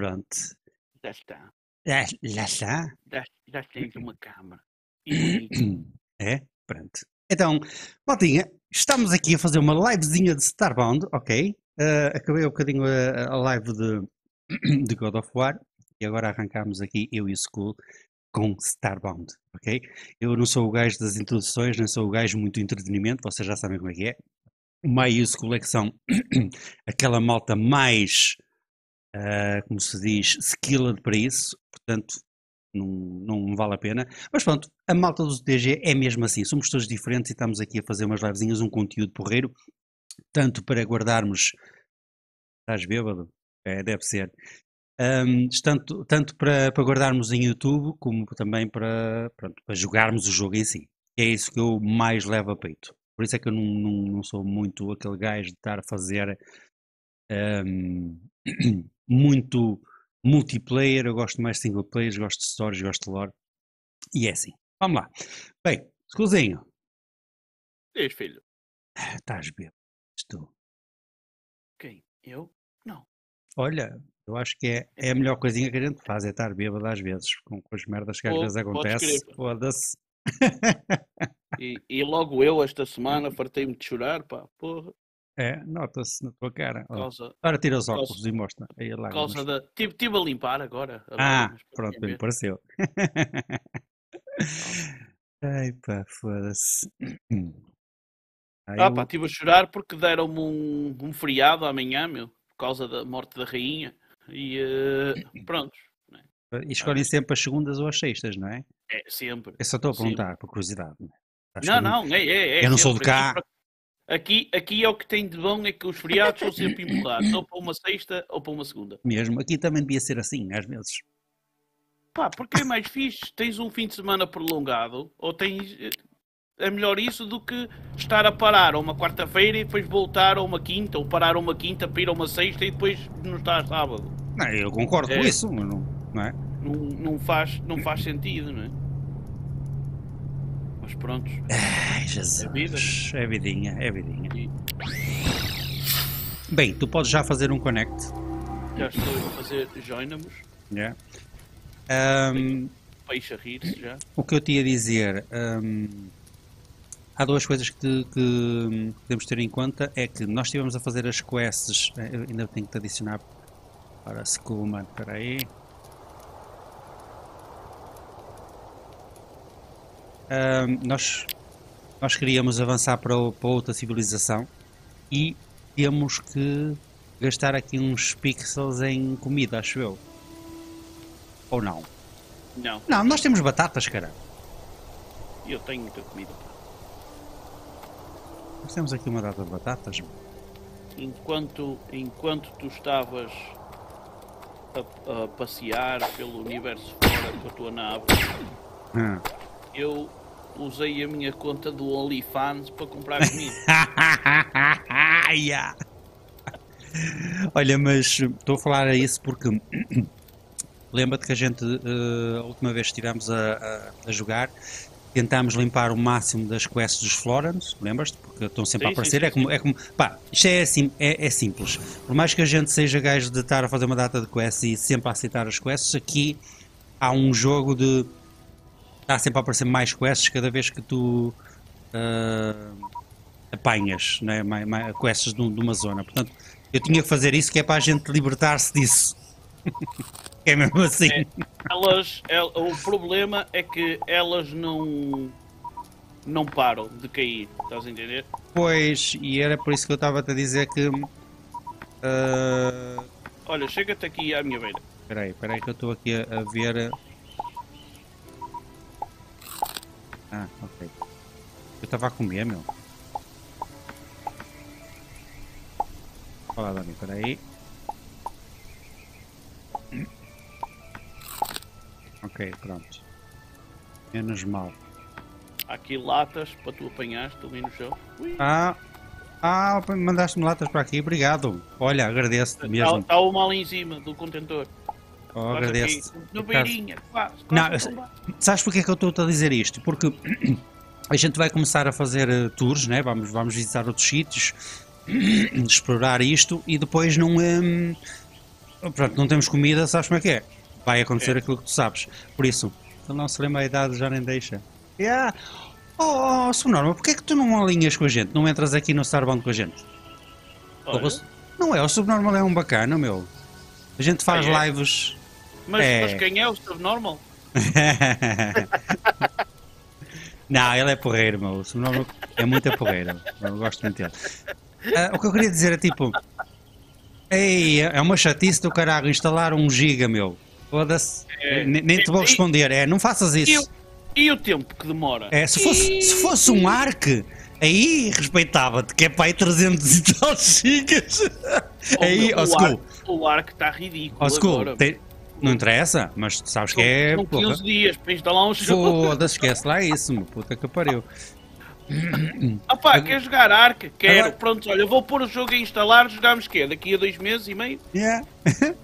Pronto. Já está. Já, já está? Já, já tens uma câmara. É? Pronto. Então, maltinha, estamos aqui a fazer uma livezinha de Starbound, ok? Ah, acabei um bocadinho a, a live de, de God of War e agora arrancamos aqui, eu e o School, com Starbound, ok? Eu não sou o gajo das introduções, nem sou o gajo muito entretenimento, vocês já sabem como é que é. O Mai e o School é que são aquela malta mais, ah, como se diz, skilled para isso, portanto, não, não vale a pena. Mas pronto, a malta do TG é mesmo assim, somos todos diferentes e estamos aqui a fazer umas livezinhas, um conteúdo porreiro, tanto para guardarmos. Estás bêbado? É, deve ser. Ahm, tanto, tanto para, para guardarmos em YouTube, como também para, pronto, para jogarmos o jogo em si. É isso que eu mais levo a peito. Por isso é que eu não, não, não sou muito aquele gajo de estar a fazer ahm, muito multiplayer, eu gosto mais de single players, gosto de stories, gosto de lore. E é assim. Vamos lá. Bem, Scuzinho, Diz, filho. estás bêbado. Estou. Quem? Eu? Não. Olha, eu acho que é, é a melhor coisinha que a gente faz, é estar bêbado às vezes, com, com as merdas que às Pô, vezes podes acontece. crer. Foda-se. E, e logo eu, esta semana, fartei-me de chorar, pá. Porra. É, nota-se na tua cara. Causa, Agora tira os causa- óculos e mostra. Aí, lá, causa da. Estive tive a limpar agora. Ah, pronto, me pareceu. Ai pá, foda-se. Ah, Ah, eu- pá, estive a chorar porque deram-me um, um feriado amanhã, meu, por causa da morte da rainha. E eh, pronto. né? E escolhem sempre as segundas ou as sextas, não é? É sempre. Eu só estou a Sempre. perguntar, por curiosidade. não é? Acho Não, que não, é, é, é eu não sou de sempre. cá. Aqui, aqui é o que tem de bom, é que os feriados são sempre empurrados, ou para uma sexta ou para uma segunda. Mesmo, aqui também devia ser assim, às vezes. Pá, porque é mais fixe, tens um fim de semana prolongado, ou tens... eh, É melhor isso do que estar a parar uma quarta-feira e depois voltar a uma quinta, ou parar uma quinta para ir a uma sexta e depois não estar sábado. Não, eu concordo É. com isso, mas não, não é? Não, não, faz, não faz sentido, não é? Mas pronto. Ai, Jesus. É vida. É vidinha, é vidinha. E Bem, tu podes já fazer um connect. já estou a fazer joinamos, né? Peixe a rir-se já. o que eu te ia dizer, ahm, há duas coisas que, que temos de ter em conta, é que nós estivemos a fazer as quests, eh, ainda tenho que te adicionar para School, mano, espera aí. Nós, nós queríamos avançar para, para outra civilização e temos que gastar aqui uns pixels em comida, acho eu. Ou não? Não, Não, nós temos batatas, cara. eu tenho muita comida. Nós temos aqui uma data de batatas. Enquanto, enquanto tu estavas a, a passear pelo universo fora com a tua nave, Ah. eu usei a minha conta do OnlyFans para comprar comida. Yeah. Olha, mas estou a falar isso porque lembra-te que a gente eh, a última vez que estivemos a, a- a jogar tentámos limpar o máximo das quests dos Florence, lembras-te? Porque estão sempre a Sim, sim, aparecer. sim, é, como, é como. Pá, isto é, assim, é, é simples. Por mais que a gente seja gajo de estar a fazer uma data de quests e sempre a aceitar as quests, aqui há um jogo de. Está sempre a aparecer mais quests cada vez que tu. ah, apanhas né, mais, mais, quests de, de uma zona. Portanto, eu tinha que fazer isso que é para a gente libertar-se disso. é mesmo assim. É. Elas, el- o problema é que elas não não param de cair, estás a entender? Pois, e era por isso que eu estava-te a dizer que. ah, Olha, chega-te aqui à minha beira. Espera aí, espera aí que eu estou aqui a, a ver. Ah, ok. Eu estava a comer, meu. Olá, Dani, espera aí. Ok, pronto. Menos mal. Há aqui latas para tu apanhares, estão aí no chão. Ui, Ah, ah, mandaste-me latas para aqui, obrigado. Olha, agradeço-te mesmo. Está uma ali em cima do contentor. Oh, agradeço. aqui, No beirinha, quase, Não. Sabes porque é que eu estou a dizer isto? Porque a gente vai começar a fazer eh, tours, né? vamos, vamos visitar outros sítios, explorar isto e depois não. hum, pronto, não temos comida, sabes como é que é? Vai acontecer aquilo que tu sabes. Por isso, ele não se lembra a idade, já nem deixa. Yeah. Oh, oh Subnormal, porquê é que tu não alinhas com a gente? Não entras aqui no Starbound com a gente? Olha, Não é, o Subnormal é um bacana, meu. A gente faz Ah, é? lives. Mas, é. mas quem é o subnormal? não, ele é porreiro, meu. O Subnormal é muita porreira. Eu gosto muito dele. Ah, o que eu queria dizer é tipo. Ei, é uma chatice do caralho instalar um giga, meu. Foda-se. É. Nem, te vou E- responder. É, não faças E, o- isso. e o tempo que demora? É, se fosse, se fosse um Arc, aí respeitava-te, que é para aí 300 e tal gigas. O Aí, meu- ó, o arco- O arco está ridículo. Ó, school, agora. tem- não interessa, mas sabes que é. São porra. 15 dias para instalar um jogo. Foda-se, esquece lá isso, meu puta que pariu. Ah pá, quer jogar Ark? Quero. Agora- Pronto, olha, vou pôr o jogo a instalar, jogamos quê? Daqui a dois meses e meio? Yeah.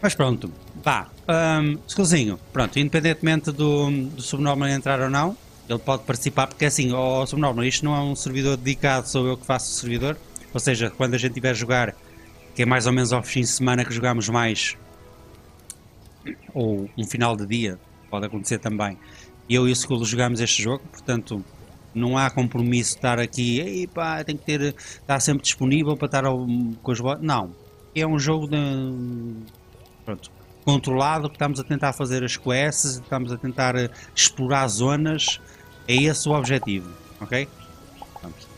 Mas pronto, vá. Um, Skullzinho, pronto, independentemente do, do Subnormal entrar ou não, ele pode participar, porque assim, ó Subnormal, isto não é um servidor dedicado, sou eu que faço o servidor. Ou seja, quando a gente estiver a jogar, que é mais ou menos ao fim de semana que jogamos mais, ou um final de dia, pode acontecer também. Eu e o Skull jogamos este jogo, portanto, não há compromisso de estar aqui, pá, tem que ter, estar sempre disponível para estar ao, com os votos. Não, é um jogo de, pronto, controlado, que estamos a tentar fazer as quests, estamos a tentar eh, explorar zonas, é esse o objetivo, ok? Pronto.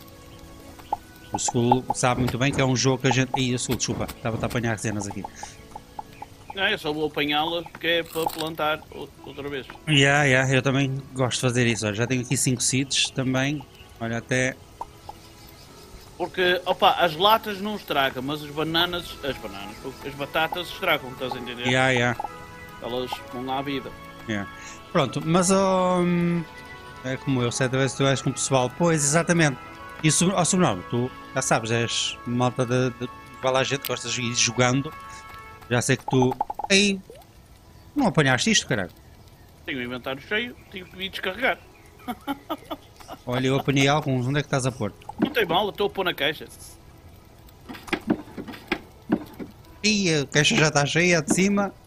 O Skull sabe muito bem que é um jogo que a gente. Ih, o Skull, desculpa, estava a apanhar cenas aqui. Não, eu só vou apanhá-la porque é para plantar ou- outra vez. Yeah, yeah, eu também gosto de fazer isso. Olha, já tenho aqui 5 seeds também. Olha, até. Porque, opa, as latas não estragam, mas as bananas, as bananas, as batatas estragam, estás a entender? Yeah, yeah, Elas vão à vida. yeah. Pronto, mas hum, é como eu, certa vez tu és com o pessoal. Pois, exatamente. E o ó, sobrenome, tu já sabes, és malta de. de vai lá, gente, gostas de ir jogando. Já sei que tu. Ei, não apanhaste isto, caralho. Tenho o inventário cheio, tenho que vir descarregar. Olha, eu apanhei alguns. Onde é que estás a pôr? Não tem mal, eu estou a pôr na caixa. Ih, a caixa já está cheia de cima.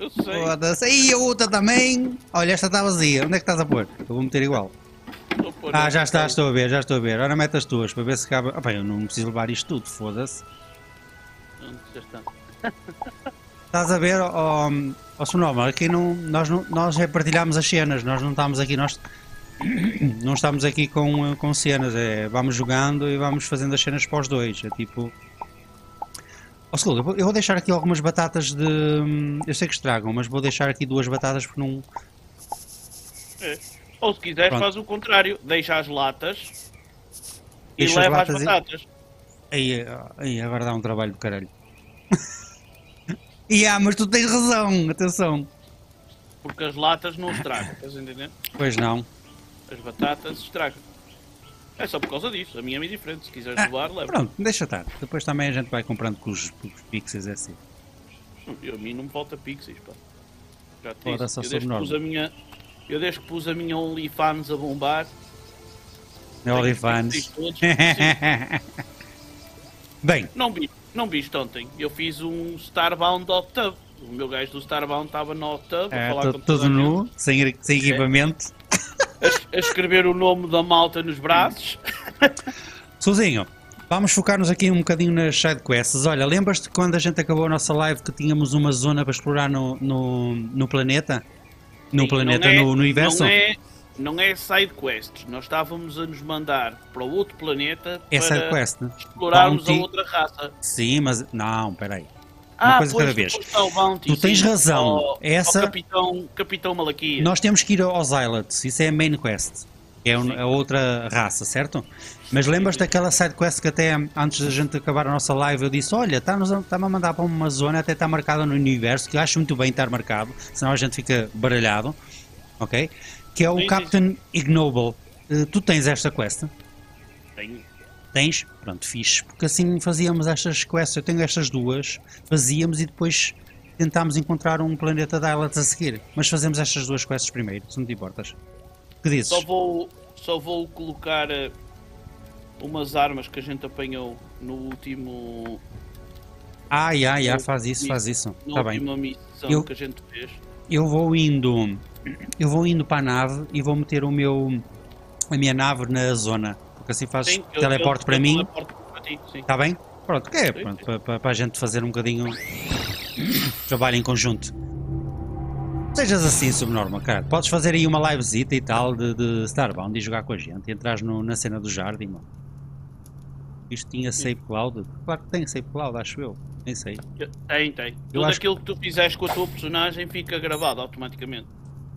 Eu sei. Foda-se. Ih, a outra também. Olha, esta está vazia. Onde é que estás a pôr? Eu vou meter igual. Estou a pôr Ah, já está, estou a ver, já estou a ver. Ora, mete as tuas para ver se cabe. Ah, pá, eu não preciso levar isto tudo, foda-se. Já está. Estás a ver, ó ó Sonoma, aqui não, nós, não, nós é partilhamos as cenas, nós não estamos aqui, nós não estamos aqui com, com cenas, é, vamos jogando e vamos fazendo as cenas para os dois, é tipo... Ó Segundo, eu vou- deixar aqui algumas batatas de... Eu sei que estragam, mas vou deixar aqui duas batatas porque não... É. Ou se quiseres, Pronto. faz o contrário. Deixa as latas e Deixa as leva latas as e- batatas. Aí, aí agora dá um trabalho do caralho. E ah, mas tu tens razão, atenção. Porque as latas não estragam, estás a entender? Pois não. As batatas estragam. É só por causa disso. A minha é diferente. Se quiseres Ah, levar, leva. Pronto, deixa estar. Depois também a gente vai comprando com os, com os pixels é assim. Eu, a mim não me falta pixies, pá. Já te Ora, disse. só Eu desde, pus a minha, eu desde que pus a minha OnlyFans a bombar. É OnlyFans. Bem, não vi, não viste ontem. Eu fiz um Starbound Tub. O meu gajo do Starbound estava no Hot Tub a é, falar com todo nu, sem, sem equipamento. a, a escrever o nome da malta nos braços. Sozinho, vamos focar-nos aqui um bocadinho nas sidequests. Olha, lembras-te quando a gente acabou a nossa live que tínhamos uma zona para explorar no, no, no planeta? No Sim, planeta, é- no, no universo? Não é, não é side quests. Nós estávamos a nos mandar para outro planeta É para sidequest. explorarmos Bounty. a outra raça. Sim, mas. Não, peraí. Ah, coisa pois, cada vez. Bounty, Tu tens sim, razão. ao- Essa- ao Capitão, Capitão Malaquias. Nós temos que ir aos Islets, isso é a main quest. É a outra raça, certo? Mas lembras daquela side quest que até antes da gente acabar a nossa live eu disse: Olha, está-me a mandar para uma zona, até está marcada no universo, que eu acho muito bem estar marcado, senão a gente fica baralhado, ok? Que é o Sim, sim, Captain Ignoble. Eh, tu tens esta quest? Tenho. Tens? Pronto, fixe. Porque assim fazíamos estas quests, eu tenho estas duas, fazíamos e depois tentámos encontrar um planeta de Islets a seguir. Mas fazemos estas duas quests primeiro, se não te importas. Que dizes? Só vou, só vou colocar eh, umas armas que a gente apanhou no último Ah, já, Eu faz isso, faz isso. Na Tá bem. última missão Eu- que a gente fez. Eu vou indo. Eu vou indo para a nave e vou meter o meu. a minha nave na zona. Porque assim faz Sim, teleporte eu- para eu mim. para ti. Está bem? Pronto, que é? Sim, Pronto, sim. para, a gente fazer um bocadinho trabalho em conjunto. Sejas assim, subnormal, cara. Podes fazer aí uma livezita e tal de, de Starbound e jogar com a gente entras no- na cena do jardim, mano. Isto tinha save cloud? Claro que tem save cloud, acho eu. Nem sei. Tem, tem. Eu Tudo acho aquilo que tu fizeres com a tua personagem fica gravado automaticamente.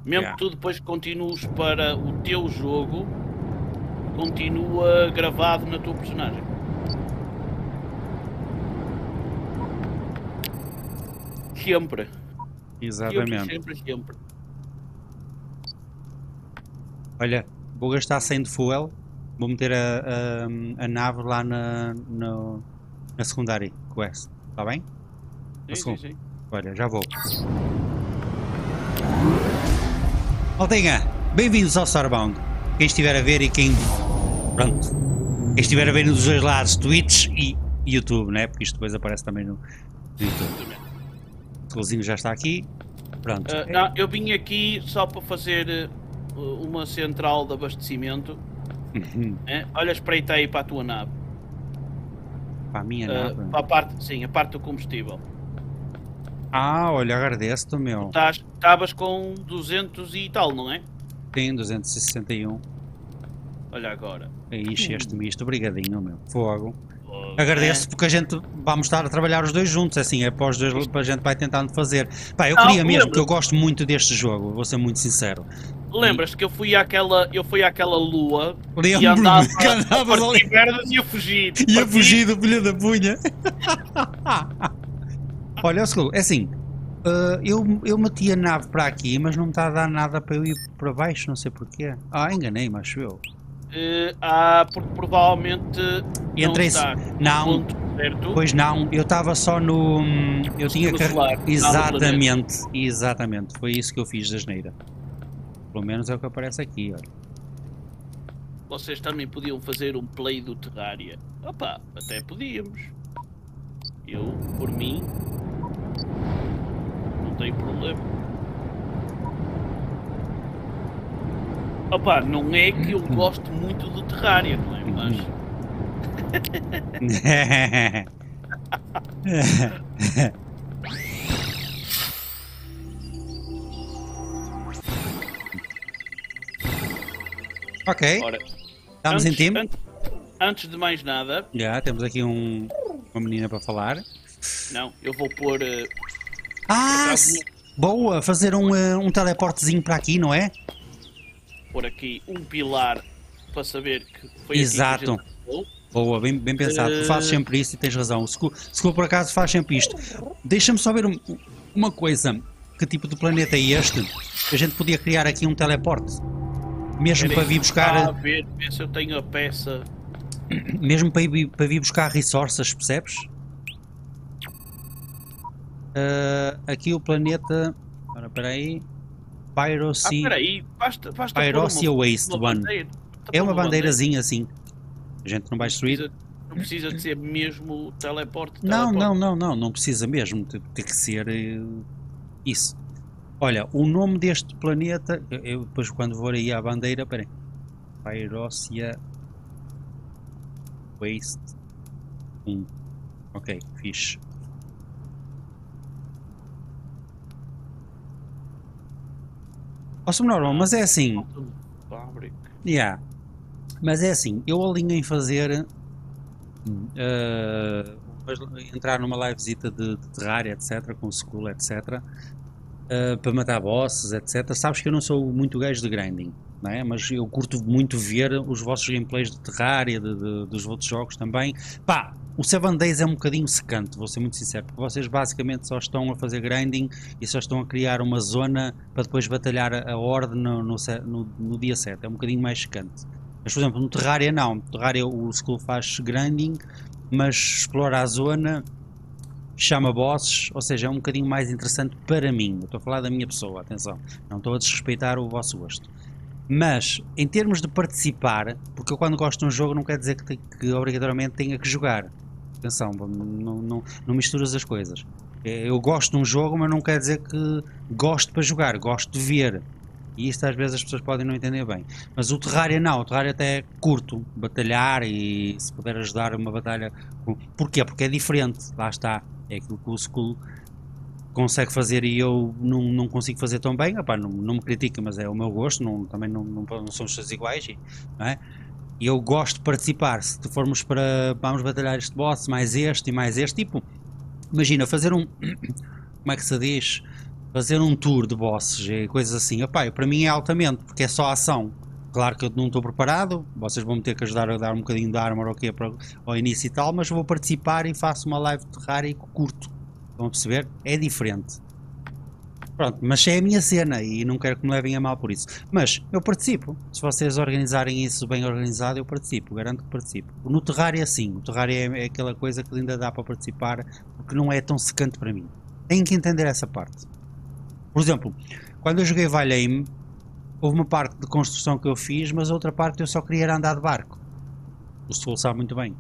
Mesmo Yeah. que tu depois continues para o teu jogo, continua gravado na tua personagem. Sempre. Exatamente. sempre, sempre. Olha, vou gastar 100 de fuel. Vou meter a, a, a nave lá na, no- na secundária quest. Está bem? Sim, sim, sim. Olha, já vou. Maltinha, bem-vindos ao Starbound. Quem estiver a ver e quem. Pronto. Quem estiver a ver dos dois lados, Twitch e YouTube, né? Porque isto depois aparece também no, no YouTube. O Golzinho já está aqui. Pronto. Ah, não, eu vim aqui só para fazer uh, uma central de abastecimento. Uhum. né? Olha, espreita aí para a tua nave. Para a minha Ah, nave. para a parte, sim, a parte do combustível. Ah, olha, agradeço-te, meu. Estavas com 200 e tal, não é? Tem 261. Olha agora. Aí encheste-me isto. Obrigadinho, meu. Fogo. Agradeço porque a gente vamos estar a trabalhar os dois juntos, assim, é para os dois, a gente vai tentando fazer. Pá, eu Não, queria mesmo, lembra- porque eu gosto muito deste jogo, vou ser muito sincero. Lembras-te que eu fui àquela, eu fui àquela lua e Lembro-me andava que andavas a ali merdas e ia fugir. e a Parti- fugir do filho da punha. Olha, é assim, ah, eu, eu meti a nave para aqui, mas não está a dar nada para eu ir para baixo, não sei porquê. Ah, enganei-me, acho eu. Eh, ah, porque provavelmente Entrei não está Não, certo. Pois não, eu estava só no. Eu tinha que. Exatamente, exatamente. Foi isso que eu fiz da geneira. Pelo menos é o que aparece aqui, olha. Vocês também podiam fazer um play do Terraria. Opa, até podíamos. Eu, por mim, não tenho problema. Opa, não é que eu gosto muito do Terraria, não é? Mas ok, ora, estamos em antes, time. Antes, antes de mais nada, Já, temos aqui um, uma menina para falar. não, eu vou pôr. eh, Ah, boa! Fazer um, eh, um teleportezinho para aqui, não é? pôr aqui um pilar para saber que foi Exato. aqui que a gente. Boa, bem, bem pensado. Tu fazes Eh. sempre isso e tens razão. Se se por acaso faz sempre isto. Deixa-me só ver um- uma coisa. Que tipo de planeta é este? A gente podia criar aqui um teleporte. Mesmo para vir buscar. Ah, ver, ver se eu tenho a peça. Mesmo para ir, para vir buscar resources, percebes? Ah, aqui o planeta. Ora, espera aí. Ah, Pyrocy. espera aí, basta, basta pôr Pyrocia uma, Waste uma One. bandeira. É uma bandeirazinha assim. A gente não vai destruir. não precisa de ser mesmo teleporte. Não, teleporte. não, não, não. Não precisa mesmo. Tem, tem que ser eh, isso. Olha, o nome deste planeta. Eu, eu depois, quando for aí à bandeira. Espera aí. Waste 1. Ok, fixe. Ó, Subnormal, mas é assim. Yeah. Mas é assim, eu alinho em fazer mas entrar numa livezita de, de Terraria, etc, com School, etc eh, para matar bosses, etc. Sabes que eu não sou muito gajo de grinding, não é? mas eu curto muito ver os vossos gameplays de Terraria, de, de- dos outros jogos também. Pá, o 7 Days é um bocadinho secante, vou ser muito sincero, porque vocês basicamente só estão a fazer grinding e só estão a criar uma zona para depois batalhar a, horde no, no, se- no- no dia 7, é um bocadinho mais secante. Mas, por exemplo, no Terraria não, no Terraria o Skull faz grinding, mas explora a zona, chama bosses, ou seja, é um bocadinho mais interessante para mim. Eu estou a falar da minha pessoa, atenção, não estou a desrespeitar o vosso gosto. Mas, em termos de participar, porque eu quando gosto de um jogo não quer dizer que, que obrigatoriamente tenha que jogar. Atenção, não, não, não misturas as coisas. É, eu gosto de um jogo, mas não quer dizer que gosto para jogar, gosto de ver. E isto às vezes as pessoas podem não entender bem. Mas o Terraria não, o Terraria até é curto, batalhar e se puder ajudar uma batalha. Porquê? Porque é diferente, lá está. É aquilo que o Skull consegue fazer e eu não, não consigo fazer tão bem. Epá, não, não me critica, mas é o meu gosto, não, também não, não, não somos todos iguais. Não é? E eu gosto de participar. Se formos para vamos batalhar este boss, mais este e mais este, tipo, imagina fazer um. Como é que se diz? Fazer um tour de bosses e coisas assim. Epá, para mim é altamente, porque é só ação. Claro que eu não estou preparado, vocês vão me ter que ajudar a dar um bocadinho de armor okay, para, ao início e tal, mas vou participar e faço uma live de Terraria curto. Estão a perceber? É diferente. Pronto, mas é a minha cena e não quero que me levem a mal por isso. Mas eu participo. Se vocês organizarem isso bem organizado, eu participo. Garanto que participo. No Terraria, sim. O Terraria é, é aquela coisa que ainda dá para participar porque não é tão secante para mim. Tem que entender essa parte. Por exemplo, quando eu joguei Valheim, houve uma parte de construção que eu fiz, mas outra parte eu só queria andar de barco. O Soul sabe muito bem.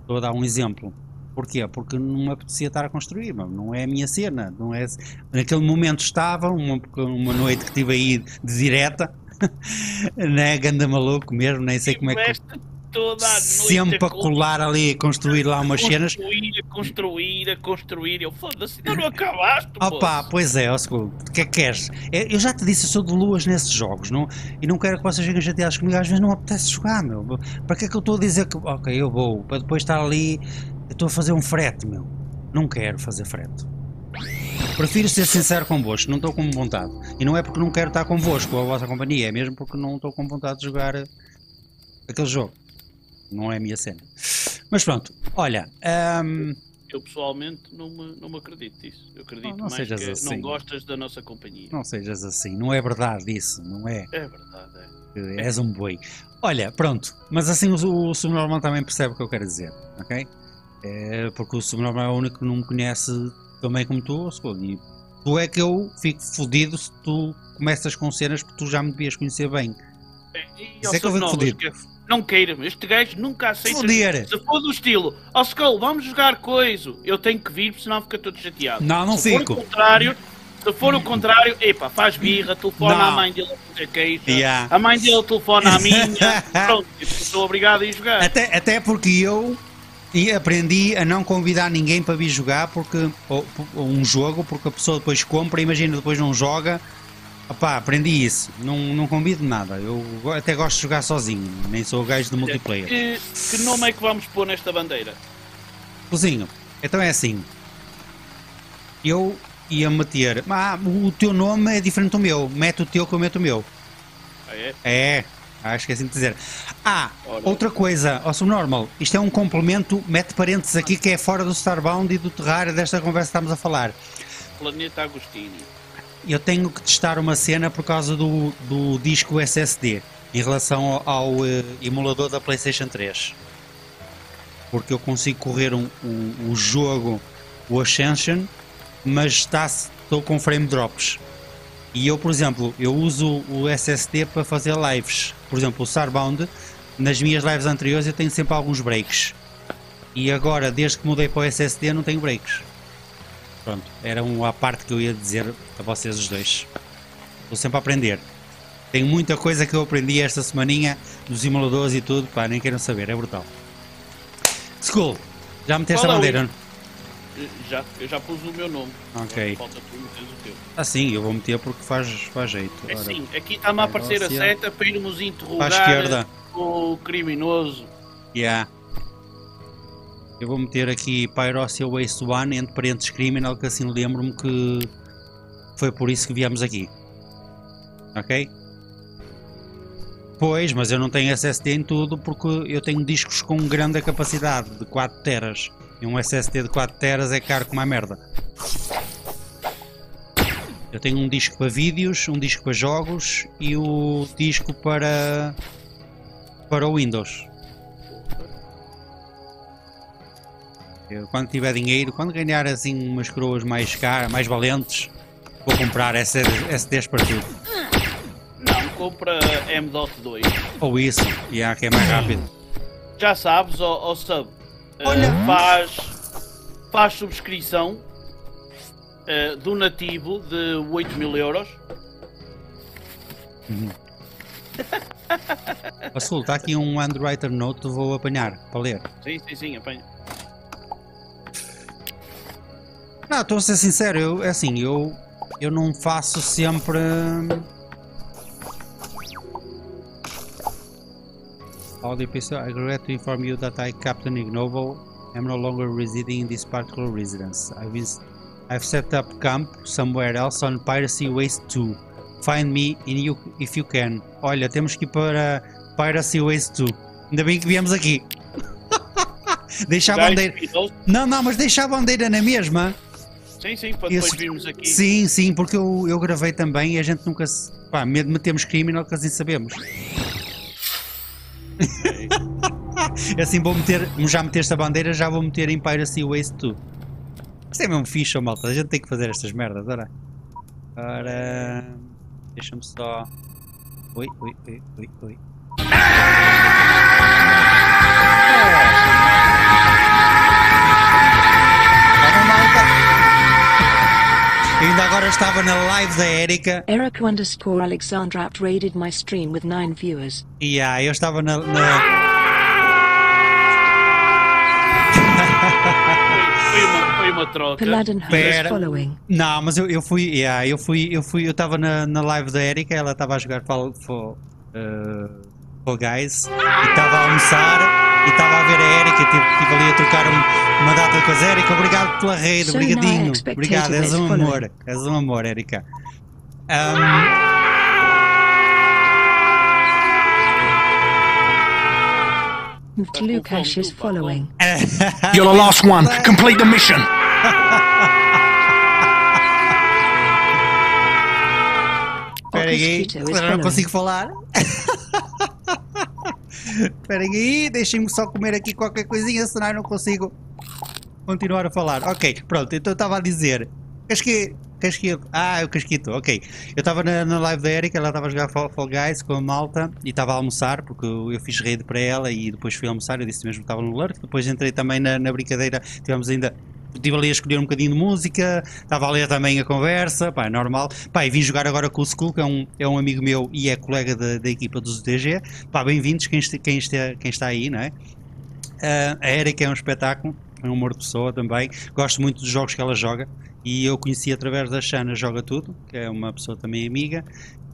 Estou a dar um exemplo. Porquê? Porque não me apetecia estar a construir, não é a minha cena. Não é... Naquele momento estava, uma, uma noite que tive aí de direta, né? Ganda maluco mesmo, nem sei como é que. Toda a sempre a colar ali, a construir lá umas cenas. Construir, a construir, a construir. Eu foda-se, ainda não acabaste. Opa, pois é, o que é que queres? É, eu já te disse, eu sou de luas nesses jogos não, e não quero que vocês fiquem chateados comigo. Às vezes não apetece jogar, meu. Para que é que eu estou a dizer que, ok, eu vou, para depois estar ali eu estou a fazer um frete, meu. Não quero fazer frete. Prefiro ser sincero convosco, não estou com vontade. E não é porque não quero estar convosco, a vossa companhia, é mesmo porque não estou com vontade de jogar aquele jogo. Não é a minha cena. Mas pronto, olha. Um... Eu pessoalmente não me, não me acredito nisso. Eu acredito não, não mais que assim. não gostas da nossa companhia. Não sejas assim, não é verdade isso, não é? É verdade, é. És um boi. Olha, pronto, mas assim o, o subnormal também percebe o que eu quero dizer, ok? É porque o Subnormal é o único que não me conhece também como tu, e tu é que eu fico fodido se tu começas com cenas porque tu já me devias conhecer bem. E, Isso é que eu fico fodido. Não queira, este gajo nunca aceita. Foder. Se for do estilo, ó oh, Skull, vamos jogar coisa, eu tenho que vir, senão fica todo chateado. Não, não se fico. For o contrário, se for o contrário, epa, faz birra, telefona não. à mãe dele a fazer queixa, yeah. a mãe dele telefona à minha, pronto, estou obrigado a ir jogar. Até, até porque eu e aprendi a não convidar ninguém para vir jogar porque ou, ou um jogo, porque a pessoa depois compra, imagina depois não joga. Opá, aprendi isso, não, não convido nada. Eu até gosto de jogar sozinho, nem sou o gajo de multiplayer. Que, que nome é que vamos pôr nesta bandeira? Cozinho, então é assim. Eu ia meter. Ah, o teu nome é diferente do meu. Mete o teu que eu meto o meu. Ah, é? É. Acho que é assim de dizer. Ah, Ora. outra coisa, ao subnormal, isto é um complemento, mete parênteses aqui que é fora do Starbound e do Terraria desta conversa que estamos a falar. Planeta Agostinho. Eu tenho que testar uma cena por causa do, do disco SSD em relação ao, ao uh, emulador da PlayStation 3. Porque eu consigo correr um, um, o jogo, o Ascension, mas está, estou com frame drops. E eu, por exemplo, eu uso o SSD para fazer lives. Por exemplo, o Starbound, nas minhas lives anteriores eu tenho sempre alguns breaks. E agora, desde que mudei para o SSD, não tenho breaks. Pronto, era uma parte que eu ia dizer a vocês os dois. Estou sempre a aprender. Tenho muita coisa que eu aprendi esta semaninha dos simuladores e tudo, pá, nem queiram saber, é brutal. School, já meteste a bandeira? Já, eu já pus o meu nome. Ok. Falta tu meteres o teu. Ah sim, eu vou meter porque faz, faz jeito. É Ora, sim, aqui está-me a aparecer a seta para irmos interrogar o criminoso. Yeah. Eu vou meter aqui Pyrocia Waste One entre parentes criminal que assim lembro-me que foi por isso que viemos aqui. Ok? Pois, mas eu não tenho SSD em tudo porque eu tenho discos com grande capacidade de 4 teras. E um SSD de 4 teras é caro como a merda. Eu tenho um disco para vídeos, um disco para jogos e o disco para para o Windows. Eu, quando tiver dinheiro, quando ganhar assim umas coroas mais caras, mais valentes, vou comprar SDs para tudo. Não, compra M.2. Ou isso, yeah, que é mais rápido. Já sabes, ó oh, oh, Sub, Olha. Uh, faz, faz subscrição uh, donativo de 8 mil euros. Azul, está aqui um underwriter note, vou apanhar para ler. Sim, sim, sim, apanha. Não, estou a ser sincero, eu, é assim, eu, eu não faço sempre. Audio PC, I regret to inform you that I, Captain Ignovo, am no longer residing in this particular residence. I've, been, I've set up camp somewhere else on Piracy Waste 2. Find me in you, if you can. Olha, temos que ir para Piracy Waste 2. Ainda bem que viemos aqui. deixa a bandeira. Beatles. Não, não, mas deixa a bandeira na mesma. Sim, sim, para depois Esse- virmos aqui. Sim, sim, porque eu, eu gravei também e a gente nunca se. Pá, medo de metermos criminal que assim sabemos. É assim, vou meter, já meter esta bandeira, já vou meter em Piracy Waste 2. Isto é mesmo ó, malta. A gente tem que fazer estas merdas, ora. Ora. Deixa-me só. Oi, oi, oi, oi, oi. Ainda agora estava na live da Erika Erica underscore Alexandra upgraded my stream with nine viewers. e ah, eu estava na- na, uma, troca. Pera. following. Não, mas eu, eu fui, yeah, eu fui, eu fui, eu estava na, na live da Erika, ela estava a jogar Fall, Fall, uh, Fall Guys e estava a almoçar e estava a ver a Erika, estive tive ali a trocar um- uma data de coisa. Erika, obrigado pela rede, obrigadinho, obrigado, és um amor, és um amor, Erika. Um, Mr. Lukash is following. You're the last one. Complete the mission. Espera aí, não consigo falar. Espera aí, deixem-me só comer aqui qualquer coisinha, senão eu não consigo continuar a falar. Ok, pronto, então eu estava a dizer. Casque... Casquito. Ah, o Casquito, ok. Eu estava na, na live da Erika, ela estava a jogar Fall, Fall Guys com a malta e estava a almoçar, porque eu, fiz raid para ela e depois fui almoçar, eu disse mesmo que estava no lurk, depois entrei também na, na brincadeira, tivemos ainda estive ali a escolher um bocadinho de música, estava a ler também a conversa, pá, é normal. Pá, e vim jogar agora com o Skull, que é um, é um amigo meu e é colega da, da equipa dos UTG. Pá, bem-vindos quem, este- quem, este- quem está aí, não é? Ah, a Erika é um espetáculo, é um amor de pessoa também. Gosto muito dos jogos que ela joga e eu conheci através da Xana Joga Tudo, que é uma pessoa também amiga.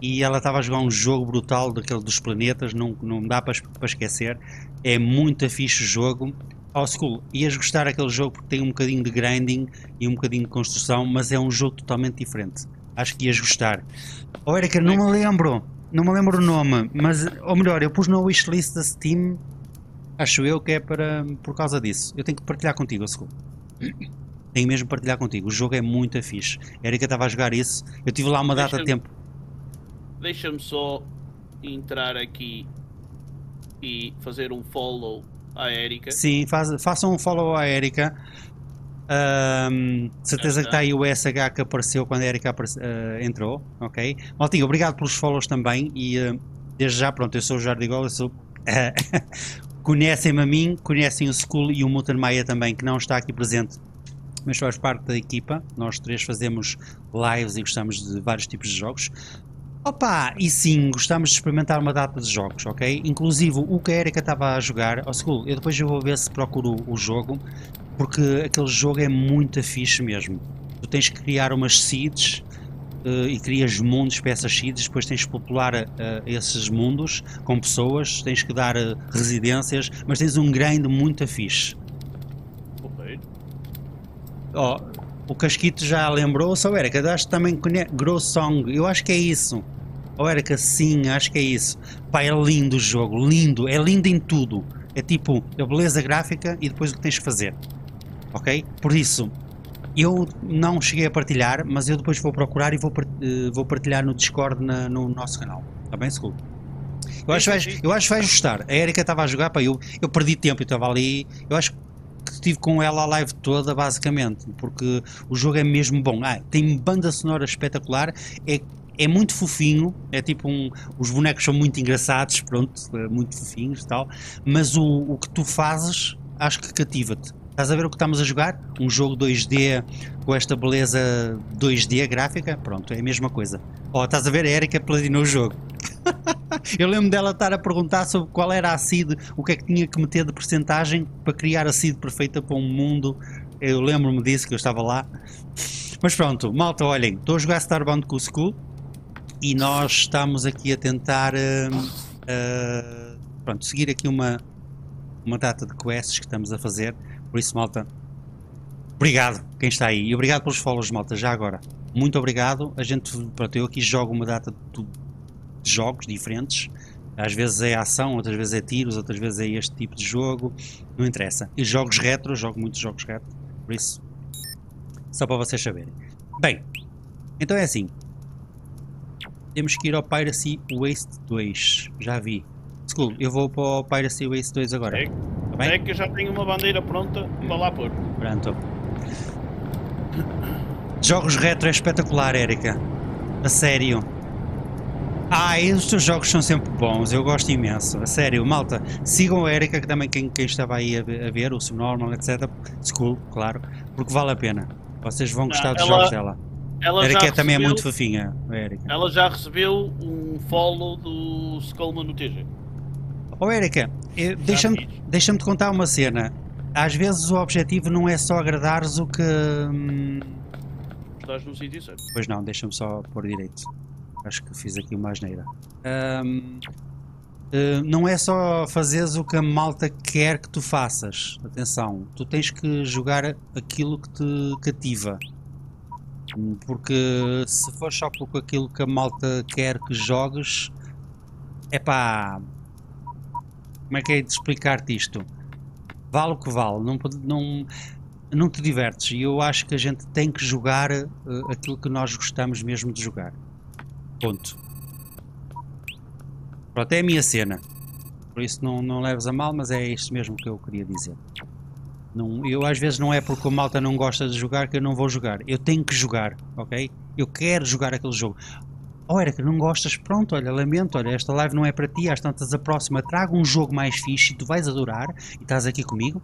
E ela estava a jogar um jogo brutal daquele dos planetas, não, não dá para esquecer. É muito fixe o jogo. Ao school, ias gostar daquele jogo porque tem um bocadinho de grinding e um bocadinho de construção, mas é um jogo totalmente diferente. Acho que ias gostar. Ou Erika, não me lembro, não me lembro o nome, mas, ou melhor, eu pus na wishlist da Steam, acho eu que é para, por causa disso. Eu tenho que partilhar contigo, School. Tenho mesmo que partilhar contigo. O jogo é muito fixe. A Erika estava a jogar isso. Eu tive lá uma data de tempo. Deixa-me só entrar aqui e fazer um follow à Erika. Sim, faz, façam um follow à Erika. De certeza que está aí o SH que apareceu quando a Erika aparece- ah, entrou, ok? Maltinho, obrigado pelos follows também e ah, desde já, pronto, eu sou o Jardigola, sou... Conhecem-me a mim, conhecem o School e o Mutan Maia também, que não está aqui presente, mas faz parte da equipa. Nós três fazemos lives e gostamos de vários tipos de jogos. Opa, e sim, gostamos de experimentar uma data de jogos, ok? Inclusive o que a Erika estava a jogar, ao School, eu depois eu vou ver se procuro o jogo, porque aquele jogo é muito fixe mesmo. Tu tens que criar umas seeds eh, e crias mundos para essas seeds, depois tens que popular eh, esses mundos com pessoas, tens que dar eh, residências, mas tens um grind muito fixe. Ok. Ó, o Casquito já lembrou, só Erika, acho que também conhece Grow Song, eu acho que é isso. Ou Erika, sim, acho que é isso. Pá, é lindo o jogo, lindo, é lindo em tudo. É tipo, a beleza gráfica e depois o que tens que fazer. Ok? Por isso, eu não cheguei a partilhar, mas eu depois vou procurar e vou, eh, vou partilhar no Discord na- no nosso canal. Está bem, Skull? Eu acho, vais, eu acho que vais gostar. A Erika estava a jogar, pá, eu, eu perdi tempo, eu estava ali. Eu acho que estive com ela a live toda, basicamente, porque o jogo é mesmo bom. Ah, tem banda sonora espetacular, é, é muito fofinho, é tipo um. Os bonecos são muito engraçados, pronto, é muito fofinhos e tal, mas o, o que tu fazes acho que cativa-te. Estás a ver o que estamos a jogar? Um jogo 2D com esta beleza 2D gráfica? Pronto, é a mesma coisa. Ó, estás a ver? A Erika platinou o jogo. Eu lembro dela estar a perguntar sobre qual era a seed, o que é que tinha que meter de percentagem para criar a seed perfeita para um mundo. Eu lembro-me disso que eu estava lá. Mas pronto, malta, olhem, estou a jogar Starbound com o School e nós estamos aqui a tentar hum, uh, pronto, seguir aqui uma, uma data de quests que estamos a fazer. Por isso, malta, obrigado quem está aí e obrigado pelos follows, malta, já agora. Muito obrigado. A gente, pronto, eu aqui jogo uma data de, de jogos diferentes. Às vezes é ação, outras vezes é tiros, outras vezes é este tipo de jogo. Não interessa. E jogos retro, jogo muitos jogos retro. Por isso, só para vocês saberem. Bem, então é assim. Temos que ir ao Piracy Waste 2. Já vi. School, eu vou para o Piracy Waste 2 agora. É, Tá bem? é que eu já tenho uma bandeira pronta para lá pôr. Pronto. Jogos retro é espetacular, Erika. A sério. Ah, os teus jogos são sempre bons, eu gosto imenso. A sério, malta. Sigam a Erika, que também quem, quem estava aí a, ver- a ver, o Subnormal, etc. School, claro. Porque vale a pena. Vocês vão gostar dos ela- jogos dela. Ela A já Erika também é recebeu- muito fofinha, Erika. Ela já recebeu um follow do Skullman no TG. Oh Erika, deixa-me deixa te contar uma cena. Às vezes o objetivo não é só agradares o que. hum, Estás no sítio certo. Pois não, deixa-me só pôr direito. Acho que fiz aqui uma asneira. Ahm, eh, não é só fazeres o que a malta quer que tu faças. Atenção, tu tens que jogar aquilo que te cativa. Porque se for só por aquilo que a malta quer que jogues, é pá. Como é que é de explicar-te isto? Vale o que vale, não, não, não te divertes. E eu acho que a gente tem que jogar eh, aquilo que nós gostamos mesmo de jogar. Ponto. Pronto, é a minha cena. Por isso não, não leves a mal, mas é isto mesmo que eu queria dizer. Não, eu às vezes não é porque a malta não gosta de jogar que eu não vou jogar. Eu tenho que jogar, ok? Eu quero jogar aquele jogo. Oh, que não gostas, pronto, olha, lamento, olha, esta live não é para ti, às tantas a próxima traga um jogo mais fixe tu vais adorar e estás aqui comigo.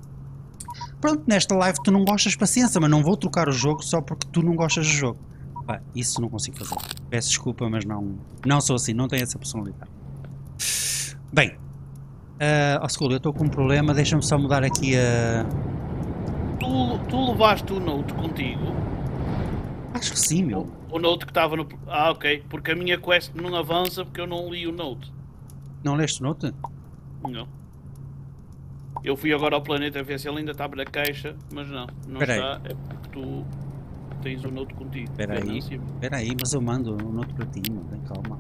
Pronto, nesta live tu não gostas, paciência, mas não vou trocar o jogo só porque tu não gostas do jogo. Pá, isso não consigo fazer. Peço desculpa, mas não, não sou assim, não tenho essa personalidade. Bem, uh, oh, School, eu estou com um problema, deixa-me só mudar aqui a. Tu, tu levaste o note contigo. Acho que sim, meu. O note que estava no. Ah, ok. Porque a minha quest não avança porque eu não li o note. Não leste note? Não. Eu fui agora ao planeta ver se ele ainda estava na caixa, mas não. Não Espera aí. está. É porque tu tens o note contigo. Espera aí. Espera aí, mas eu mando um note para ti, tem calma.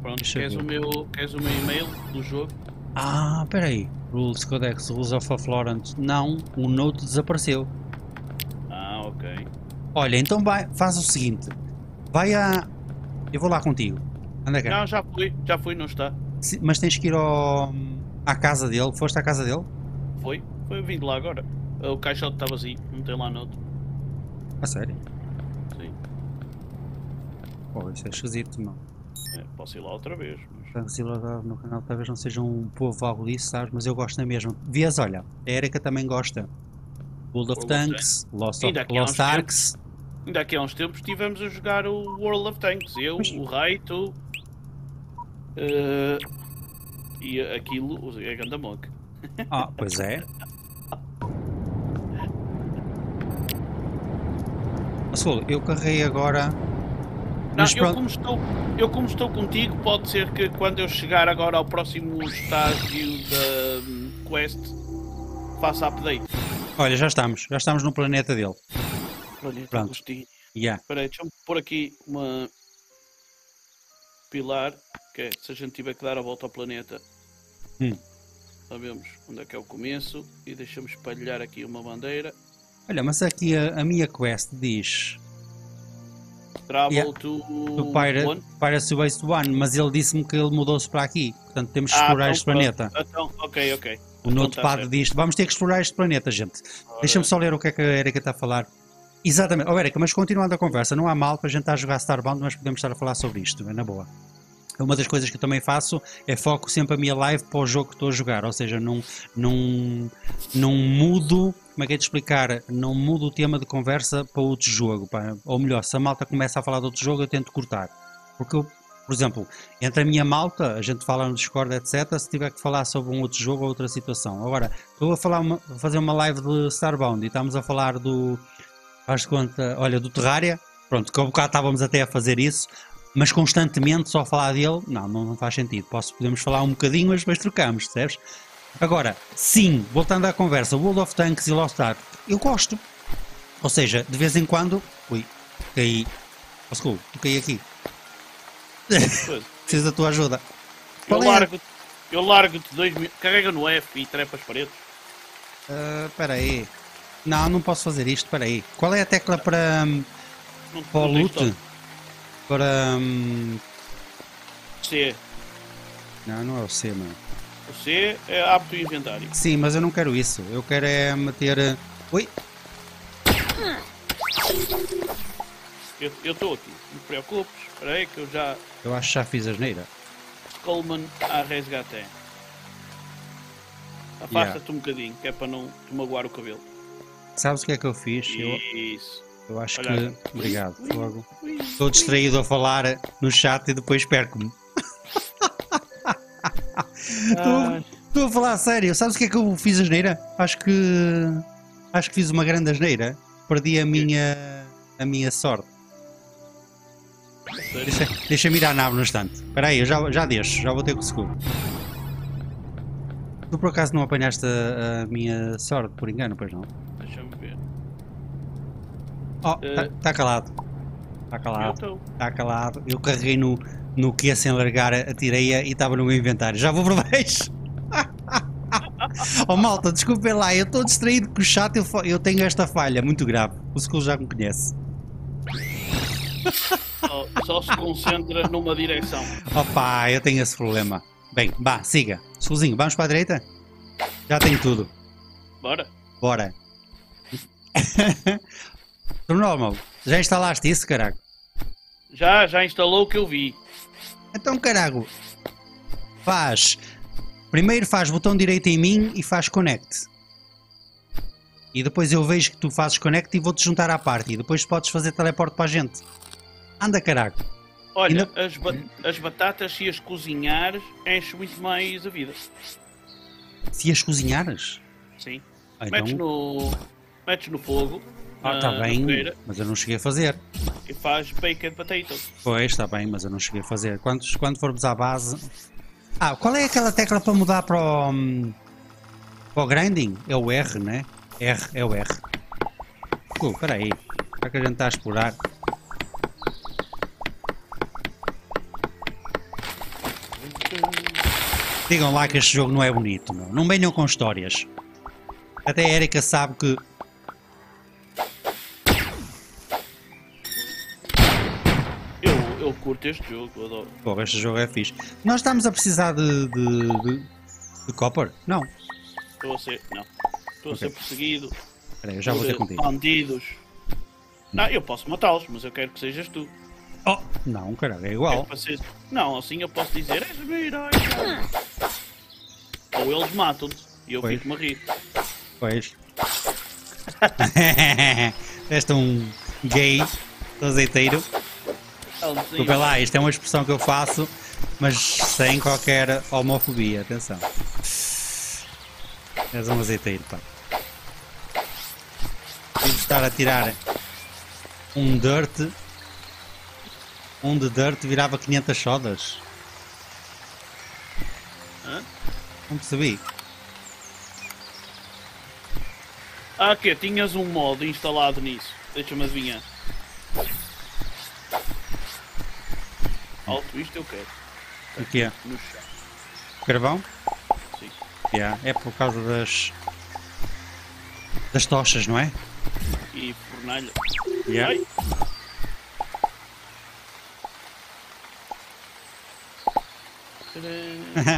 Pronto, Deixa queres o, meu, queres o meu e-mail do jogo? Ah, espera aí. Rules Codex, Rules of a Florent. Não, o note desapareceu. Ah, ok. Olha, então vai, faz o seguinte. Vai a. Eu vou lá contigo. Anda cá. Não, já fui, já fui, não está. Se- Mas tens que ir ao, à casa dele. Foste à casa dele? Foi? Foi vindo lá agora. O caixote está vazio, não tem lá note. A sério? Sim. Pô, isso é esquisito, não. É, posso ir lá outra vez. Mas... Lá no canal talvez não seja um povo algo disso, sabes? Mas eu gosto na mesma. Vês, olha, a Erika também gosta. World of Tanks, Lost, of, Ainda aqui há Lost. Ainda aqui há uns tempos estivemos a jogar o World of Tanks. Eu, Pois. o Rai, tu. eh, e aquilo, é Gandamok. Ah, pois é. Azul, eu carreguei agora. Não, Mas eu como, estou, eu como estou contigo, pode ser que quando eu chegar agora ao próximo estágio da hum, quest faça update. Olha, já estamos. Já estamos no planeta dele. Planeta Pronto. Agostinho. Yeah. Espera aí, deixa-me pôr aqui uma pilar, que é se a gente tiver que dar a volta ao planeta, Hum. sabemos onde é que é o começo e deixamos espalhar aqui uma bandeira. Olha, mas aqui a, a minha quest diz Travel Yeah. to do Pirate, one. Piracy Waste One, mas ele disse-me que ele mudou-se para aqui. Portanto, temos que Ah, explorar então este planeta. Então, ok, ok. O notepad certo. diz: vamos ter que explorar este planeta, gente. Deixa-me só ler o que é que a Erika está a falar. Exatamente. Oh, Erika, mas continuando a conversa, não há mal para a gente estar a jogar Starbound, mas podemos estar a falar sobre isto, é na boa. Uma das coisas que eu também faço é foco sempre a minha live para o jogo que estou a jogar, ou seja, não, não, não mudo, como é que é de explicar? Não mudo o tema de conversa para outro jogo, pá. ou melhor, se a malta começa a falar de outro jogo, eu tento cortar, porque eu, por exemplo, entre a minha malta, a gente fala no Discord, etc. Se tiver que falar sobre um outro jogo ou outra situação, agora estou a falar uma- fazer uma live de Starbound e estamos a falar do, faz conta, olha, do Terraria, pronto, que há bocado estávamos até a fazer isso, mas constantemente só falar dele, não, não, não faz sentido. Posso, podemos falar um bocadinho, mas depois trocamos, percebes? Agora, sim, voltando à conversa, World of Tanks e Lost Ark, eu gosto. Ou seja, de vez em quando. Ui, caí. Skull, tu caí aqui. Preciso da tua ajuda. Eu é? largo-te eu largo-te dois minutos. Carrega no F e trepa as paredes. Ah, Espera aí. Não, não posso fazer isto, espera aí. Qual é a tecla para, hum, Não, para o não tens loot? Para. hum, C. Não, não é o C, mano. O C é abre o inventário. Sim, mas eu não quero isso. Eu quero é meter. uh, Ui, Eu estou aqui. Não te preocupes. Espera aí que eu já. eu acho que já fiz a geneira. Coleman a resgate. Afasta-te um bocadinho, que é para não te magoar o cabelo. Sabes o que é que eu fiz? Eu, Isso. eu acho Olha. que. Obrigado, Fogo. Ui. Estou distraído a falar no chat e depois perco-me. Ah, Estou a falar a sério. Sabes o que é que eu fiz a geneira? Acho que. Acho que fiz uma grande asneira. Perdi a minha. a minha sorte. sério? Deixa, deixa-me ir à nave no instante. Espera aí, eu já, já deixo, já vou ter o seguro. Tu por acaso não apanhaste a, a minha sorte por engano, pois não? Deixa-me ver. Oh, está Eh. calado. Está calado. Está calado. Eu carreguei no, no Q sem largar, atirei-a e estava no meu inventário. Já vou por baixo. oh malta, desculpem lá, eu estou distraído com o chat, eu, eu tenho esta falha muito grave. O Skull já me conhece. Só, só se concentra numa direção. Opa, eu tenho esse problema. Bem, vá, siga. Skullzinho, vamos para a direita? Já tenho tudo. Bora. Bora. Normal, já instalaste isso, caraca? Já, já instalou o que eu vi. Então, carago, faz. Primeiro faz botão direito em mim e faz connect. E depois eu vejo que tu fazes connect e vou-te juntar à parte. E depois podes fazer teleporte para a gente. Anda, carago. Olha, Ainda- as, ba- as batatas, se as cozinhares, enche muito mais a vida. Se as cozinhares. Sim. Ah, Metes, então. no, metes no fogo. Ah, está na bem, mas eu não cheguei a fazer. E faz baked potato. Pois, está bem, mas eu não cheguei a fazer. Quando, quando formos à base. Ah, qual é aquela tecla para mudar para o. hum, para o grinding? É o R, né? R, é o R. Pô, peraí. Será que a gente está a explorar? Digam lá que este jogo não é bonito, meu. Não venham com histórias. Até a Erika sabe que. Curto este jogo, eu adoro. Pô, este jogo é fixe. Nós estamos a precisar de. de, de, de copper? Não. Estou a ser. Não. Estou a Ok. ser perseguido. Espera aí, eu já vou ter contigo. Bandidos. Não, eu posso matá-los, mas eu quero que sejas tu. Oh, não, caralho, é igual. Não, assim eu posso dizer, és meu herói. cara." Ou eles matam-te e eu fico-me a rir. Pois. este é um gay azeiteiro. Desculpa lá, isto é uma expressão que eu faço, mas sem qualquer homofobia, atenção. És um azeiteiro, pá. Tive de estar a tirar um dirt. Um de dirt virava 500 sodas. Não percebi. Ah, que Tinhas um modo instalado nisso. Deixa-me adivinhar. Alto isto eu quero. O que é? No chão. Carvão? Sim. Yeah, é por causa das. das tochas, não é? E fornalha. Yeah. Ai.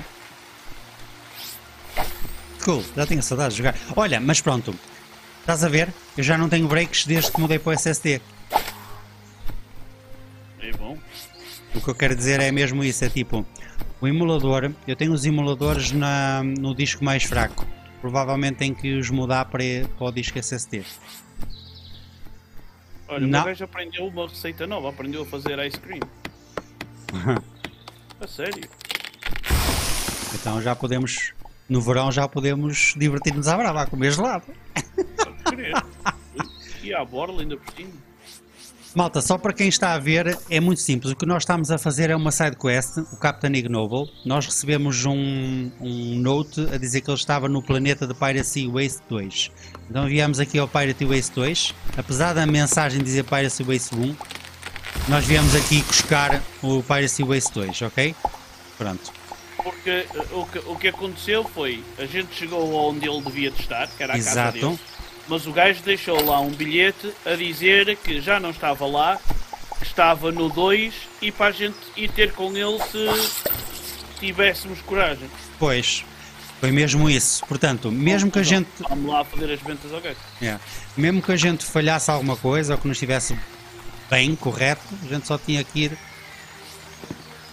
Cool, já tinha saudades de jogar. Olha, mas pronto, estás a ver? Eu já não tenho breaks desde que mudei para o SSD. É bom. O que eu quero dizer é mesmo isso, é tipo, o emulador, eu tenho os emuladores na, no disco mais fraco. Provavelmente tenho que os mudar para, para o disco SSD. Olha, o Não. gajo aprendeu uma receita nova, aprendeu a fazer ice cream. a sério. Então já podemos, no verão já podemos divertir-nos à brava a comer gelado. Pode crer. e à borla ainda por cima. Malta, só para quem está a ver, é muito simples. O que nós estamos a fazer é uma side quest, o Captain Ignoble. Nós recebemos um, um note a dizer que ele estava no planeta de Piracy Waste 2. Então viemos aqui ao Piracy Waste 2. Apesar da mensagem dizer Piracy Waste 1, nós viemos aqui buscar o Piracy Waste 2, ok? Pronto. Porque eh, o que, o que aconteceu foi, a gente chegou onde ele devia de estar, que era a Exato. casa dele, mas o gajo deixou lá um bilhete a dizer que já não estava lá, que estava no 2 e para a gente ir ter com ele se tivéssemos coragem. Pois, foi mesmo isso. Portanto, mesmo que a gente Vamos lá fazer as ventas ao gajo. É. Mesmo que a gente falhasse alguma coisa ou que não estivesse bem, correto, a gente só tinha que ir.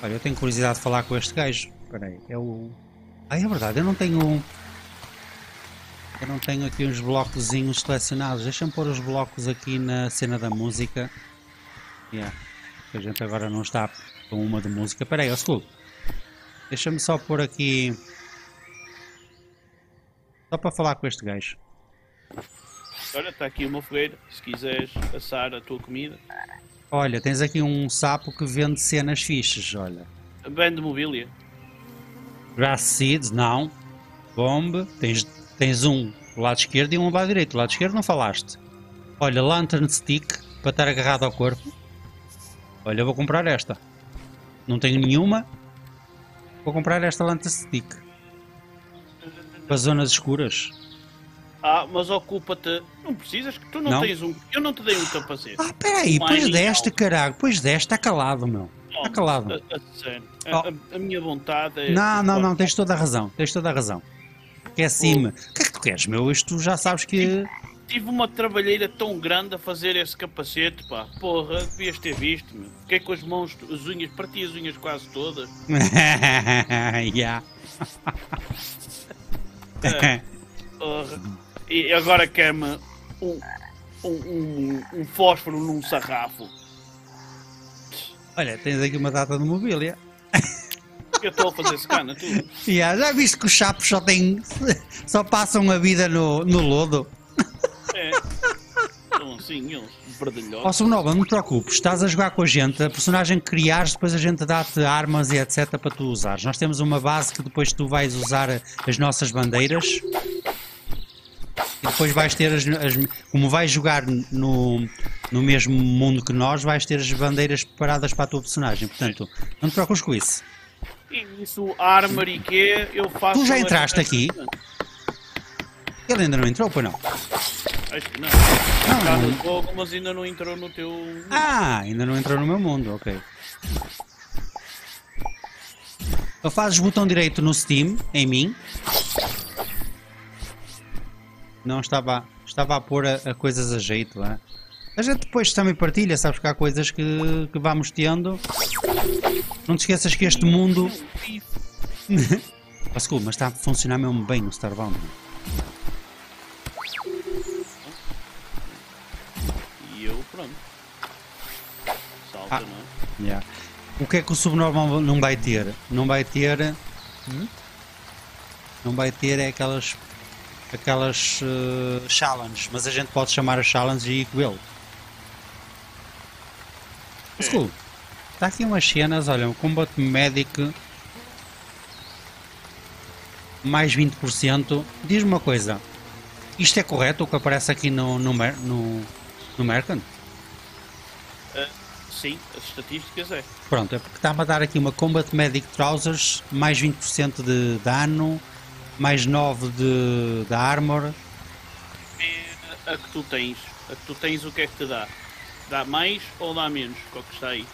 Olha, eu tenho curiosidade de falar com este gajo. Espera aí, é o. Ah, é verdade, eu não tenho. Eu não tenho aqui uns blocozinhos selecionados. Deixa-me pôr os blocos aqui na cena da música. Yeah. A gente agora não está com uma de música. Espera aí, Skull. Deixa-me só pôr aqui. Só para falar com este gajo. Olha, está aqui uma fogueira, se quiseres assar a tua comida. Olha, tens aqui um sapo que vende cenas fixes, olha. Vende mobília. Grass Seeds, não. Bomb, tens, tens um do lado esquerdo e um do lado direito. Do lado esquerdo não falaste. Olha, Lantern Stick, para estar agarrado ao corpo. Olha, eu vou comprar esta. Não tenho nenhuma. Vou comprar esta Lantern Stick. Para zonas escuras. Ah, mas ocupa-te. Não precisas, que tu não, Não? tens um. Eu não te dei um capacete. Ah, peraí, pois deste, caralho. Pois deste, está calado, meu. Oh, Está calado. A. A- Oh. a- a minha vontade é. Não, não, não, tens toda a razão. Tens toda a razão. Que é o que é que tu queres, meu? Isto já sabes que. Tive uma trabalheira tão grande a fazer esse capacete, pá. Porra, devias ter visto, meu. Fiquei com as mãos, as unhas, parti as unhas quase todas. yeah. Porra. E agora quer-me um, um, um, um fósforo num sarrafo. Olha, tens aqui uma data de mobília. Eu estou a fazer secana, tu. Yeah, já viste que os chapos só têm. só passam a vida no, no lodo? É. Estão assim, eles, Ó verdalhosos. Subnova, não te preocupes, estás a jogar com a gente, a personagem que criares, depois a gente dá-te armas e etc para tu usares. Nós temos uma base que depois tu vais usar as nossas bandeiras e depois vais ter as, as- como vais jogar no, no mesmo mundo que nós, vais ter as bandeiras preparadas para a tua personagem. Portanto, não te preocupes com isso. E isso, armor e quê, eu faço. Tu já entraste aqui? Ele ainda não entrou, pois não? Acho que não. Não, não. jogo, mas ainda não entrou no teu. Ah, ainda não entrou no meu mundo, ok. Então fazes botão direito no Steam, em mim. Não estava, estava a pôr a, a coisas a jeito, é? A gente depois também partilha, sabes que há coisas que, que vamos tendo. Não te esqueças que este mundo. Desculpa, mas está a funcionar mesmo bem no Starbound. E eu, pronto. Salta, Ah. não é? Yeah. O que é que o Subnormal não vai ter? Não vai ter. Não vai ter é aquelas. aquelas eh, challenges, mas a gente pode chamar as challenges e ir com ele. School, está aqui umas cenas, olha, um Combat Medic mais 20%. Diz-me uma coisa, isto é correto o que aparece aqui no, no, no, no Mercant? Sim, as estatísticas é. Pronto, é porque está-me a dar aqui uma Combat Medic Trousers, mais 20% de dano, mais 9 de, de armor. É a que tu tens. A que tu tens, o que é que te dá? Dá mais ou dá menos? Qual que está aí?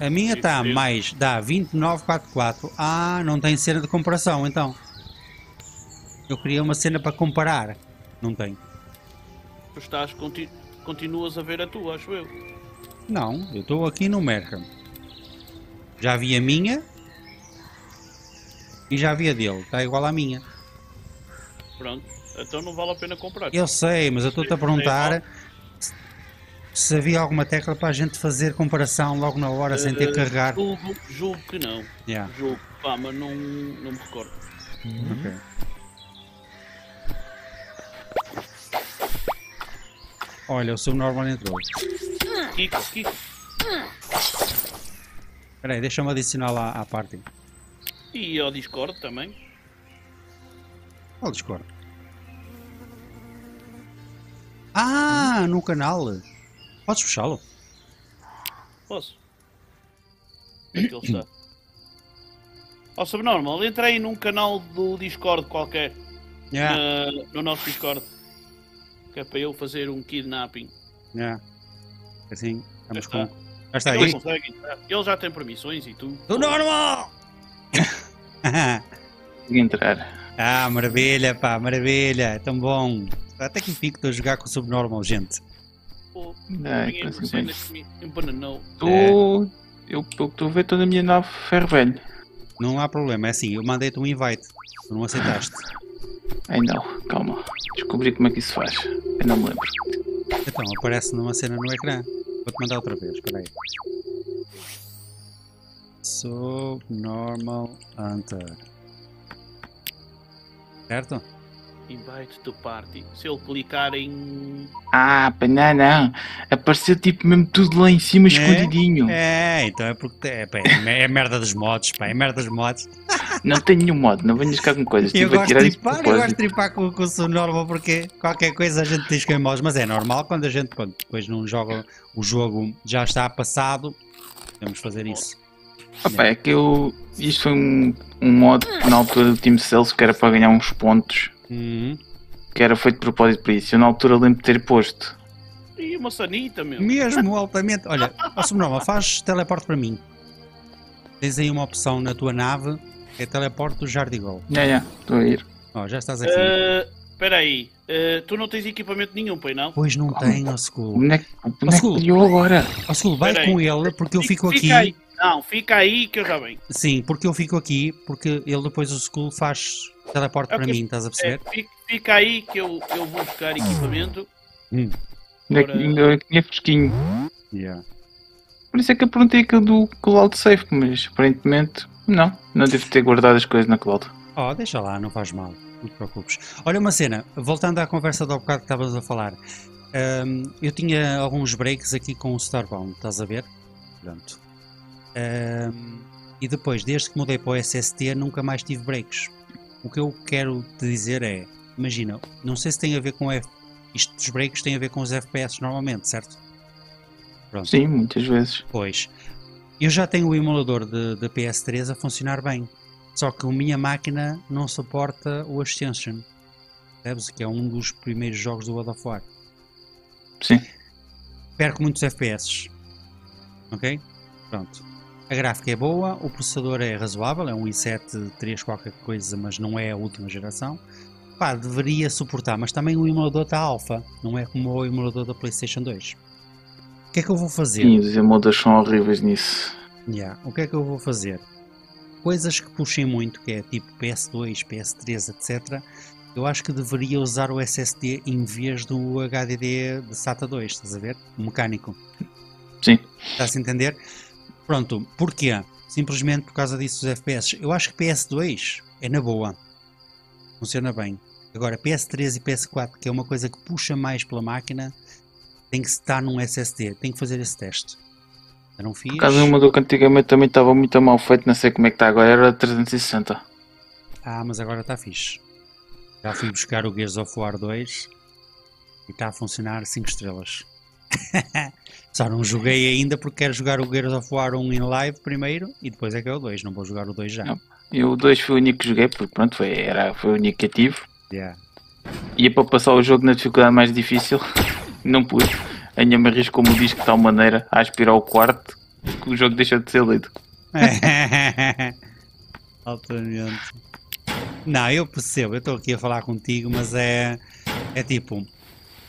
A minha está mais, dá 2944. Ah, não tem cena de comparação então. Eu queria uma cena para comparar. Não tem. Tu estás conti... continuas a ver a tua, acho eu. Não, eu estou aqui no Mercam. Já vi a minha e já vi a dele. Está igual à minha. Pronto. Então não vale a pena comprar. Eu sei, mas eu estou-te a perguntar se- se havia alguma tecla para a gente fazer comparação logo na hora sem ter que Eh, carregar. Julgo, julgo que não. Yeah, Julgo. Pá, mas não, não me recordo. ok. Olha, o subnormal entrou. Kiko, Kiko. Espera aí, deixa-me adicionar lá à parte. E ao Discord também. Qual Discord? Ah, no canal. Podes puxá-lo? Posso? Onde é que ele está? Ó, subnormal, entra aí num canal do Discord qualquer. Yeah, na- no nosso Discord. Que é para eu fazer um kidnapping. yeah. Assim, estamos Já com. está. Já está Ele aí. entrar. Ele já tem permissões e tudo. Do normal! Consegui entrar. ah, maravilha, pá, maravilha. Tão bom. Até que fico estou a jogar com o subnormal, gente. Pô, ninguém percebe bem. que me embananou. Tô... Eu, pelo que estou a ver, estou na minha nave ferro velho. Não há problema, é assim, eu mandei-te um invite. Tu não aceitaste. Ai não, calma. Descobri como é que isso faz. Eu não me lembro. Então, aparece numa cena no ecrã. Vou-te mandar outra vez, espera aí. Subnormal Hunter. Certo? Invite to party. Se ele clicar em. Ah, não, não. Apareceu tipo mesmo tudo lá em cima, escondidinho. É, então é porque é, pá, é, é merda dos mods, pá, é merda dos mods. Não tenho nenhum modo, não venhas cá com coisas. Eu gosto tirar de tripar, eu gosto de tripar com, com o subnormal porque qualquer coisa a gente diz que é mods, mas é normal quando a gente quando depois não joga o jogo já está passado, podemos fazer isso. Ah, pá, é que eu. Isto foi um, um modo na altura do Team Cells que era para ganhar uns pontos. Uhum. Que era feito de propósito para isso. Eu na altura lembro de ter posto. Ih, uma sanita, meu. Mesmo altamente. Olha, ó subnormal, faz teleporte para mim. Tens aí uma opção na tua nave, que é teleporte do Jardigol. Já, já, estou a ir. Ó, já estás aqui. Eh, Espera aí. Eh, tu não tens equipamento nenhum, pois não? Pois não ó O Skull. boneco, o boneco Skull. criou agora. Ó Skull, vai com ele, porque eu fico aqui. Fica aí. Não, fica aí que eu já venho. Sim, porque eu fico aqui, porque ele depois o Skull faz teleporte É para mim, estás a É, perceber? fica, fica aí que eu, eu vou buscar equipamento. Hum. Bonequinho bonequinho é fresquinho. Yeah. Por isso é que eu perguntei aquilo do Cloud Safe, mas aparentemente não. Não devo ter guardado as coisas na Cloud. Oh, deixa lá, não faz mal, não te preocupes. Olha uma cena, voltando à conversa do bocado que estavas a falar. hum, eu tinha alguns breaks aqui com o Starbound, estás a ver? Pronto. Hum, e depois, desde que mudei para o SST, nunca mais tive breaks. O que eu quero te dizer é, imagina, não sei se tem a ver com F... Isto dos breaks tem a ver com os FPS normalmente, certo? Pronto. Sim, muitas vezes. Pois. Eu já tenho o emulador de PS3 a funcionar bem. Só que a minha máquina não suporta o Ascension. Percebes? Que é um dos primeiros jogos do World of War. Sim. Perco muitos FPS. Ok? Pronto. A gráfica é boa, o processador é razoável, é um i7 3 qualquer coisa, mas não é a última geração. Pá, deveria suportar, mas também o emulador está alfa, não é como o emulador da PlayStation 2. O que é que eu vou fazer? Sim, os emuladores são horríveis nisso. Yeah. O que é que eu vou fazer? Coisas que puxem muito, que é tipo PS2, PS3, etc. Eu acho que deveria usar o SSD em vez do HDD de SATA 2, estás a ver? O mecânico. Sim. Estás a entender? Pronto, porquê? Simplesmente por causa disso dos FPS. Eu acho que PS2 é na boa. Funciona bem. Agora, PS3 e PS4, que é uma coisa que puxa mais pela máquina, tem que estar num SSD. Tem que fazer esse teste. Eu não fiz. Por causa do emulador que antigamente também estava muito mal feito, não sei como é que está agora, era 360. Ah, mas agora está fixe. Já fui buscar o Gears of War 2 e está a funcionar 5 estrelas. Só não joguei ainda porque quero jogar o Gears of War 1 em live primeiro e depois é que é o 2. Não vou jogar o 2 já. Não. Eu o 2 foi o único que joguei, porque pronto, foi, era, foi o único que eu tive. Yeah. Ia para passar o jogo na dificuldade mais difícil, não pude. Ainda me arrisco como diz de tal maneira a aspirar o quarto que o jogo deixou de ser lido. Altamente. Não, eu percebo, eu estou aqui a falar contigo, mas é, é tipo,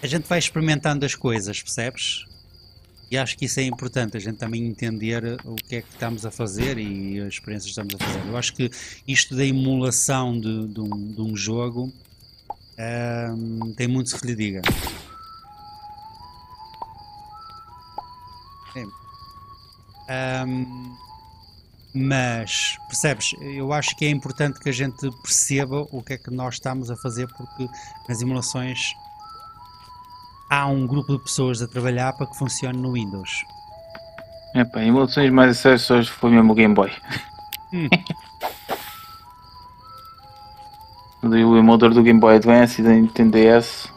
a gente vai experimentando as coisas, percebes? E acho que isso é importante, a gente também entender o que é que estamos a fazer e as experiências que estamos a fazer. Eu acho que isto da emulação de, de um, de um jogo ahm, tem muito que lhe diga. Ahm, mas, percebes? Eu acho que é importante que a gente perceba o que é que nós estamos a fazer, porque nas emulações há um grupo de pessoas a trabalhar para que funcione no Windows. Epá, emulações mais acessórias foi mesmo o Game Boy. Hum. O emulador do Game Boy Advance e da Nintendo DS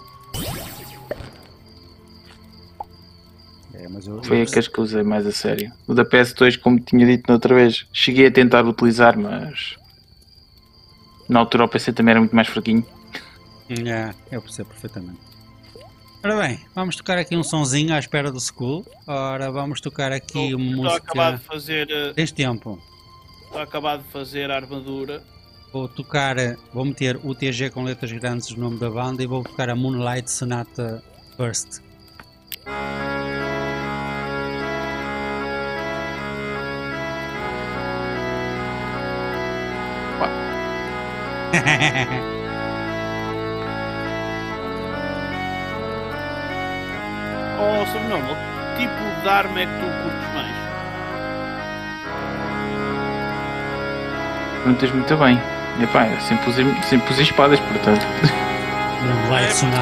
É, mas eu, foi eu aqueles que usei mais a sério. O da PS2, como tinha dito na outra vez, cheguei a tentar utilizar, mas na altura o PC também era muito mais fraquinho. É, eu percebo perfeitamente. Ora bem, vamos tocar aqui um sonzinho à espera do school. Ora, vamos tocar aqui uma estou a acabar de música fazer. eh, deste tempo. Estou a acabar de fazer a armadura. Vou tocar, vou meter o TG com letras grandes no nome da banda e vou tocar a Moonlight Sonata First. Oh, sobrenome, que tipo de arma é que tu curtes mais? Perguntas muito bem. Epá, eu sempre usei, sempre usei espadas, portanto. É perceber-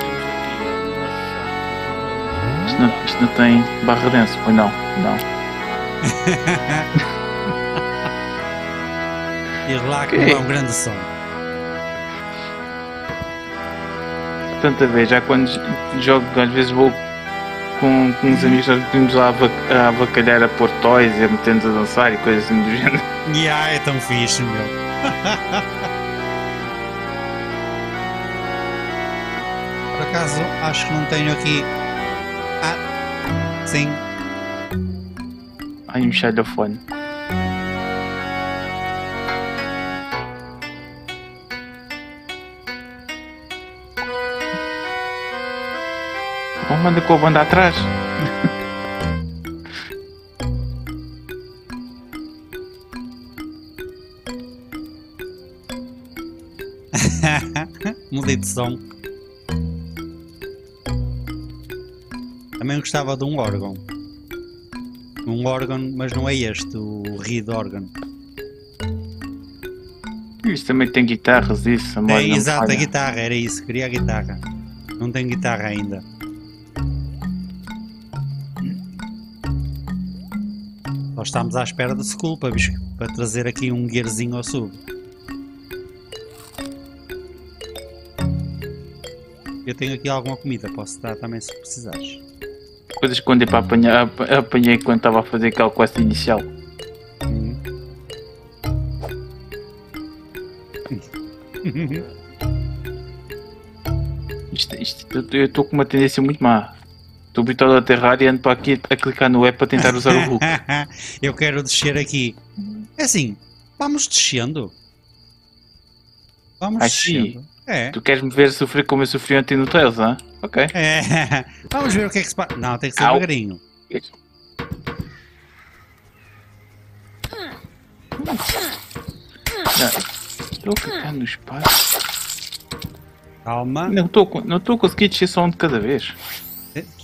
Temos aqui uma Isto não, isto não tem barra densa, pois não, não. E lá que é um grande som. Tanta vez, já quando jogo, às vezes vou com, com uns amigos, nós vimos lá a, ava- a avacalhar a pôr toys e a meter-nos a dançar e coisas assim do género. E ah, é tão fixe, meu. Por acaso, acho que não tenho aqui. Ah, sim. Ai, um xilofone. Bom, manda com a banda atrás. Mudei de som. Também gostava de um órgão. Um órgão, mas não é este, o reed órgão. Isto também tem guitarras, isso. a É, exato, a guitarra, era isso, queria a guitarra. Não tem guitarra ainda. Nós estamos à espera do Skull para, para trazer aqui um gearzinho ao sub. Eu tenho aqui alguma comida, posso dar também se precisares. Coisas que quando para apanhar, ap- apanhei quando estava a fazer aquela quest inicial. Isto, isto, eu- eu estou com uma tendência muito má. Estou habituado a terrar e ando para aqui a clicar no app para tentar usar o Hulk. Eu quero descer aqui. É assim, vamos descendo. Vamos descendo. É. Tu queres me ver sofrer como eu sofri ontem no Tails, hã? Ok. É. Vamos ver o que é que se passa. Não, tem que ser Au. devagarinho. Estou a clicar no espaço. Calma. Não estou não estou a conseguir descer só um de cada vez.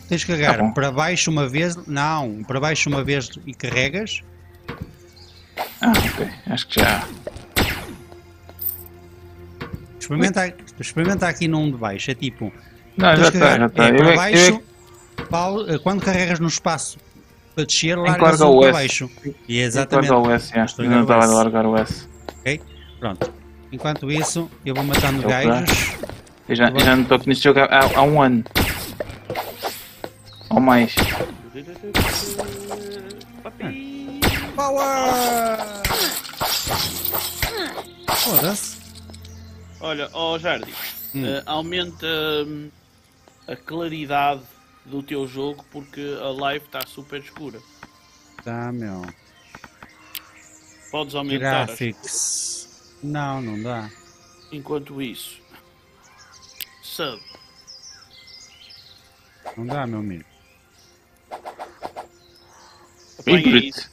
Tens que agarrar Tá para baixo uma vez. Não, para baixo uma vez e carregas. Ah, ok. Acho que já. Experimenta, experimenta aqui num de baixo. É tipo. Não, já está, já está. É, Eu para é- eu é baixo. Paulo, quando carregas no espaço para descer, largas o para S. baixo. E é exatamente. largar o S, Eu não estava a largar o S. Pronto. Enquanto isso, eu vou matando Opa. gajos. Eu já, eu já não estou neste jogo há, há um ano. Ou mais. Papi. Power! Foda-se. Olha, ó Jardim, Hum. eh, aumenta hum, a claridade do teu jogo porque a live está super escura. Tá, meu. Podes aumentar. Graphics. Não, não dá. Enquanto isso. Sub. Não dá, meu amigo. Isso.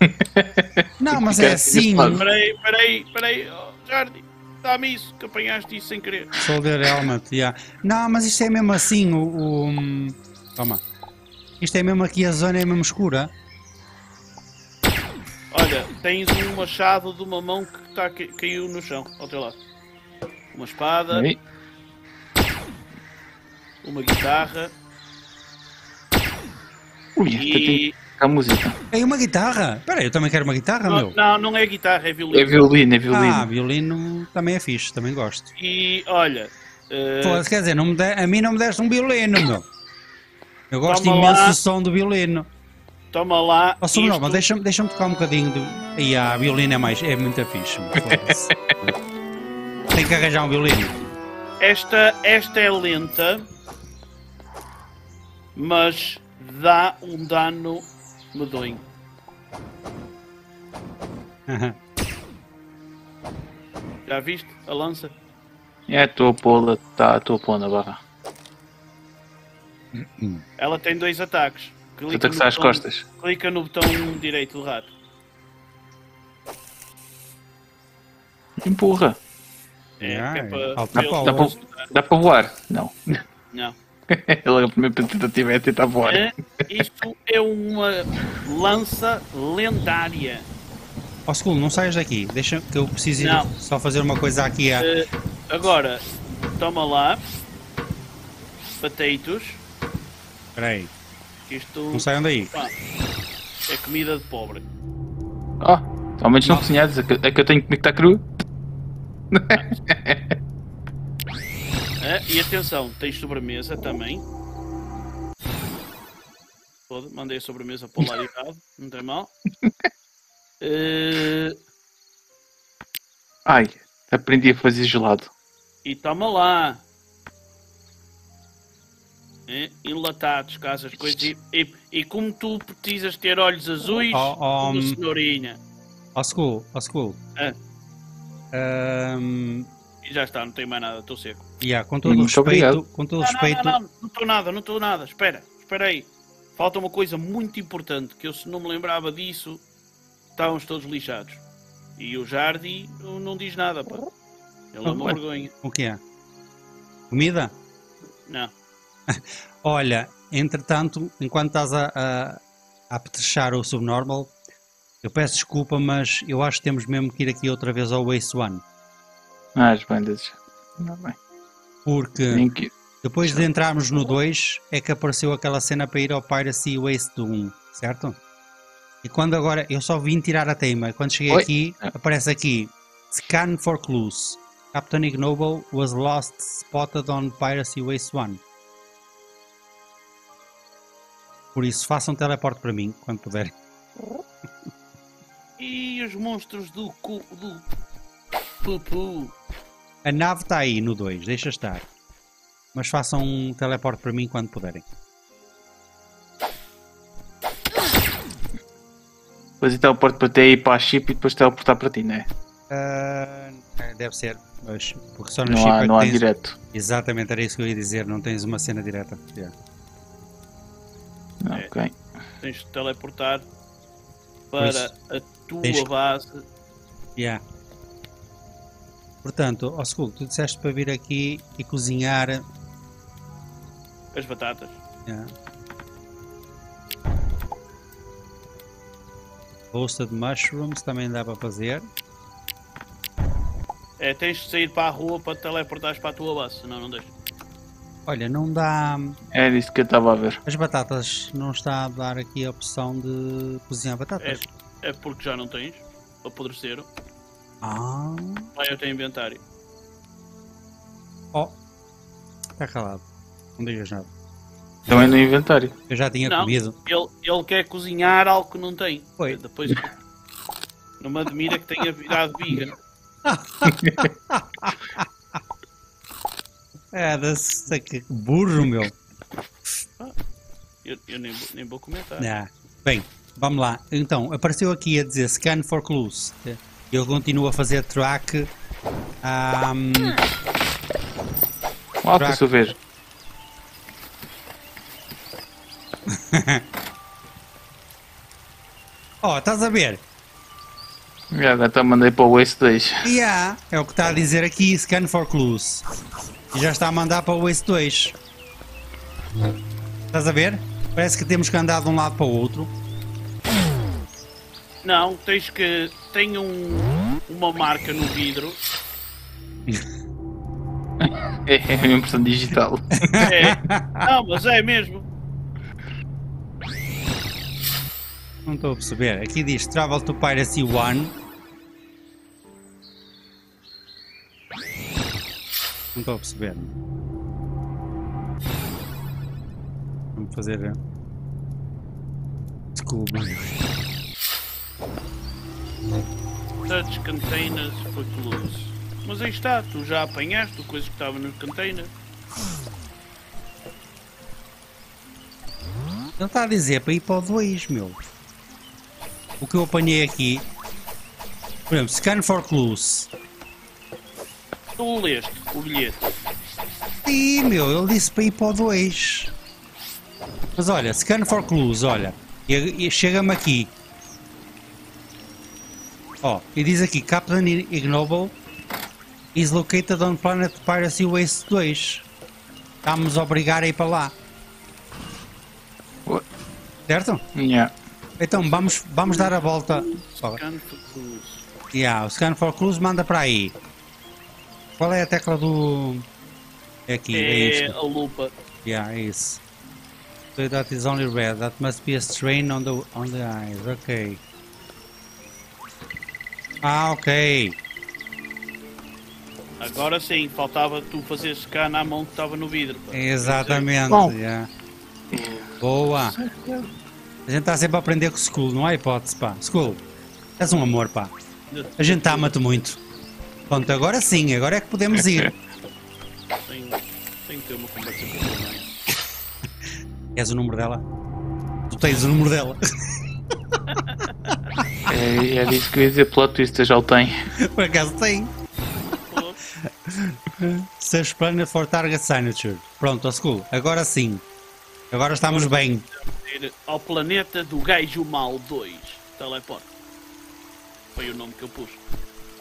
Não, mas é assim. Peraí, peraí, peraí. Oh, Jardim, dá-me isso, que apanhaste isso sem querer. Soldier Helmet, yeah. Não, mas isto é mesmo assim. O, o, hum, Toma. Isto é mesmo aqui, a zona é mesmo escura. Olha, tens um machado de uma mão que tá, ca- caiu no chão, ao teu lado. Uma espada, Aí. uma guitarra Ui, tem e. a música. É uma guitarra? Espera aí, eu também quero uma guitarra, Não, meu. não, não é guitarra, é violino. É violino, é violino. Ah, violino também é fixe, também gosto. E olha, eh, Foda-se, quer dizer, não me de- a mim não me deste um violino, meu. Eu gosto Toma imenso lá. do som do violino. toma lá. Sobrenova, isto- deixa-me deixa tocar um bocadinho do. E a violino é mais. é muito fixe. Tem que arranjar um violino. Esta, esta é lenta, mas dá um dano medonho. Já viste a lança? É, estou a pô-la, tá, estou a pôr na barra. Ela tem dois ataques. Clica no botão- costas. Clica no botão direito do rato. Empurra. É, é é. para, dá para voar? Não. Não. Ela a primeira tentativa é tentar voar. É, Isto é uma lança lendária. Ó, Skull, não saias daqui. Deixa que eu preciso ir Não. só fazer uma coisa aqui. Eh, agora, toma lá. Pateitos. Espera aí. Isto Não saiam daí. pá, é comida de pobre. Oh, ao menos não cozinhados. É que, é que eu tenho que comer que está cru. Ah, e atenção, tens sobremesa também. Foda, mandei a sobremesa para o lado errado, não tem mal. Eh, Ai, aprendi a fazer gelado. e toma lá. É, enlatados, casas, coisas. E, e, e como tu precisas ter olhos azuis, Oh, oh, uma cenourinha. Ó, Skull, ó, Skull. É. Ahm, E já está, não tem mais nada, estou seco. yeah, com todo o Muito respeito, obrigado. com todo o Não, não, respeito, não, não, não estou nada, não estou nada. Espera, espera aí. Falta uma coisa muito importante, que eu se não me lembrava disso, estávamos todos lixados. E o Jardi não diz nada, pá. Ele é uma Ué. vergonha. o que é? Comida? Não. Olha, entretanto, enquanto estás a, a, a apetrechar o subnormal, eu peço desculpa, mas eu acho que temos mesmo que ir aqui outra vez ao Waste One. Ah, as bandas. Não, bem. Porque que... depois de entrarmos no 2 é que apareceu aquela cena para ir ao Piracy Waste do 1, certo? E quando agora eu só vim tirar a teima, quando cheguei Oi. aqui, Ah. aparece aqui Scan for clues. Captain Ignoble was lost spotted on Piracy Waste 1. Por isso, façam teleporte para mim quando puderem. E os monstros do cu. do. Pupu. A nave está aí no 2, deixa estar. Mas façam um teleporte para mim quando puderem. Depois então teleporto para ti e para a chip e depois teleportar para ti, não é? Ah, deve ser, mas porque só no Não chip é há, que não há tens- direto. Exatamente, era isso que eu ia dizer, não tens uma cena direta. Yeah. É. Ok. Tens de teleportar para a tua tens- base. Yeah. Portanto, ó Skull, tu disseste para vir aqui e cozinhar. As batatas. Yeah. Roasted mushrooms também dá para fazer. É, tens de sair para a rua para te teleportares para a tua base, senão não deixa. Olha, não dá. Era isso que eu estava a ver. As batatas não está a dar aqui a opção de cozinhar batatas. É porque já não tens. Apodreceram. Ah, Vai ao teu inventário. oh, está calado. Não digas nada. Também no inventário. Eu já tinha Não. comido. Ele, ele quer cozinhar algo que não tem. Foi. Depois não me admira que tenha virado vegan. É, da que burro, meu. Eu, eu nem, vou- nem vou comentar. Ah, Bem, vamos lá. Então, apareceu aqui a dizer scan for clues. Eu continuo a fazer track Um alto isso eu vejo. oh, estás a ver? Já agora tá, mandei para o Waste 2. Yeah, é o que está a dizer aqui, scan for clues. E já está a mandar para o Waste 2. Estás a ver? Parece que temos que andar de um lado para o outro. Não, tens que. Tem um, uma marca no vidro. É, é a impressão digital. É. Não, mas é mesmo. Não estou a perceber. Aqui diz Travel to Piracy 1. Não estou a perceber. Vamos fazer. eh, Desculpa. Touch containers for clues. Mas aí está, tu já apanhaste o coisa que estava no container. Ele está a dizer para ir para o 2, meu. O que eu apanhei aqui. Por exemplo, scan for clues. Tu o leste, o bilhete. Sim, meu, ele disse para ir para o 2. Mas olha, scan for clues, olha. Chega-me aqui. Ó, e diz aqui, Captain Ignoble is located on Planet Piracy Waste 2. Estamos a obrigar a ir para lá. Ua. Certo? Yeah. Então vamos, vamos dar a volta. Scan for clues. Yeah, o Scan for Clues manda para aí. Qual é a tecla do. É aqui, é, É isto. a lupa. Yeah, é isso. So that is only red. That must be a strain on the on the eyes. Ok. Ah, ok. Agora sim, faltava tu fazer scan à mão que estava no vidro. pá. Exatamente. Bom. yeah. Boa. A gente está sempre a aprender com o School, não há hipótese, pá. School, és um amor, pá. A gente ama-te muito. Pronto, agora sim, agora é que podemos ir. Tenho, tenho que ter uma conversa com a mãe. Queres o número dela? Tu tens o número dela. É, era isso que eu ia dizer, plot twist, já o tenho. Por acaso tem. Search Planet for Target Signature. Pronto, ó school. Agora sim. Agora estamos bem. ir ao planeta do Gajo Mal 2. Teleporte. Foi o nome que eu pus.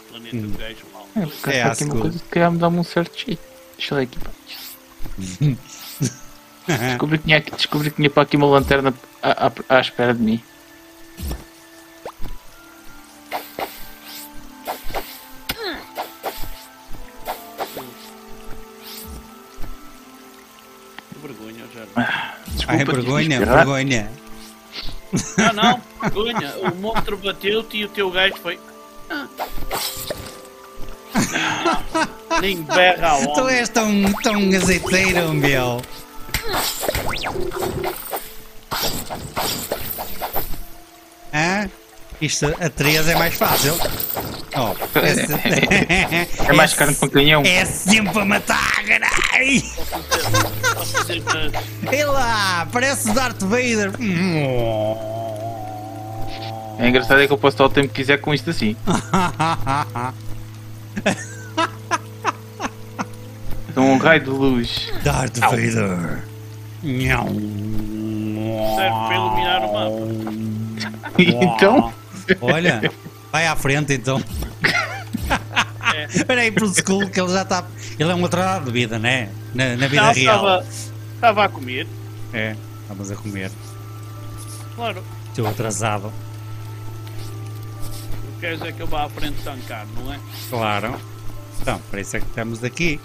Planeta do Gajo Mal 2. Porque É, aqui uma que- coisa que calhar me dá-me um certo cheat. Deixa eu aqui. Descobri que tinha, aqui- descobri que tinha para aqui uma lanterna à, à, à espera de mim. Desculpa, Ai, vergonha, vergonha. Não, não, vergonha. O monstro bateu-te e o teu gajo foi. "Ah." Nem berra ao Tu és tão, tão azeiteiro, meu. Hã? Isto, a 3 é mais fácil. Oh, é, se- É mais carne para canhão. É sempre a matar, carai! Ei lá, parece Darth Vader. É engraçado é que eu posso estar o tempo que quiser com isto assim. Então um raio de luz. Darth Vader. Nhão. serve para iluminar o mapa. então, Olha, vai à frente então. É. Espera aí pro school que ele já está. Ele é um atrasado de vida, né? Na, na vida Não, real. estava, estava a comer. É, estamos a comer. Claro. Seu atrasado. Tu queres é que eu vá à frente tancar, não é? Claro. Então, para isso é que estamos aqui.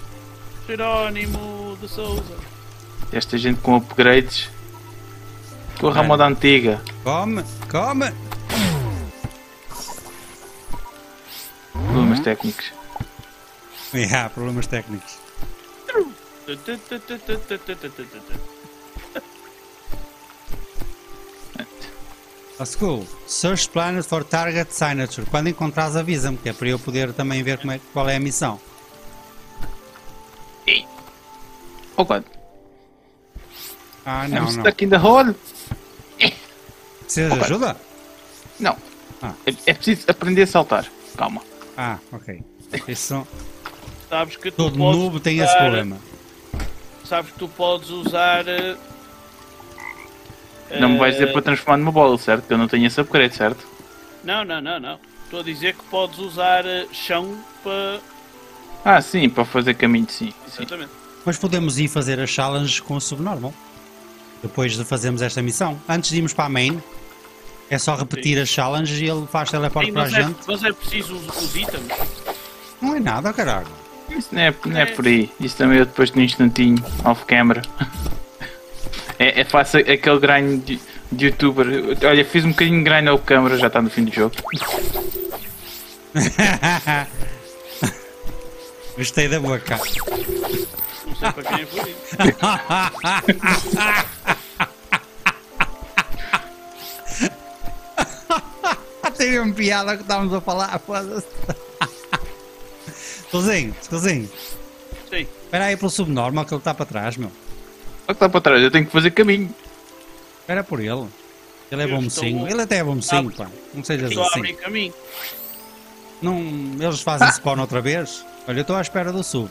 Jerónimo de Souza. esta gente com upgrades. Corra a É. moda antiga. Come, come. Problemas técnicos. Yeah, problemas técnicos. A school, search planet for target signature. Quando encontrares avisa-me, que é para eu poder também ver como é, qual é a missão. Oh god, Ah, I'm não, não. stuck in the hole. Precisas de ajuda? Não. Ah. É, é preciso aprender a saltar. Calma. Ah, ok. Isso, Sabes que tu todo noob tem esse usar- problema. Sabes que tu podes usar. eh, Não me vais dizer eh, para transformar numa bola, certo? Que eu não tenho esse upgrade, certo? Não, não, não, não. Estou a dizer que podes usar eh, chão para. Ah, sim, para fazer caminho, sim. sim. Exatamente. Mas podemos ir fazer as challenges com o subnormal. Depois de fazermos esta missão. Antes de irmos para a main, é só repetir as challenges e ele faz teleporte Sim, para a é, gente. mas é preciso os, os itens. Não é nada, caralho. Isso não é, não é por aí. Isso também eu depois no instantinho, off camera. É, é fácil aquele grind de, de youtuber. Olha, fiz um bocadinho de grind off camera, já está no fim do jogo. Gostei da boca. Não sei para quem foi isso. Tem uma piada que estávamos a falar. Sozinho, sozinho. Sim. Espera aí pelo subnormal que ele está para trás, meu. Só que está para trás, eu tenho que fazer caminho. Espera por ele. Ele é Eu bom estou- mocinho. Ele até é bom mocinho, pá. Não sejas Só assim. abrem caminho. Não, eles fazem spawn outra vez. Olha, eu estou à espera do sub.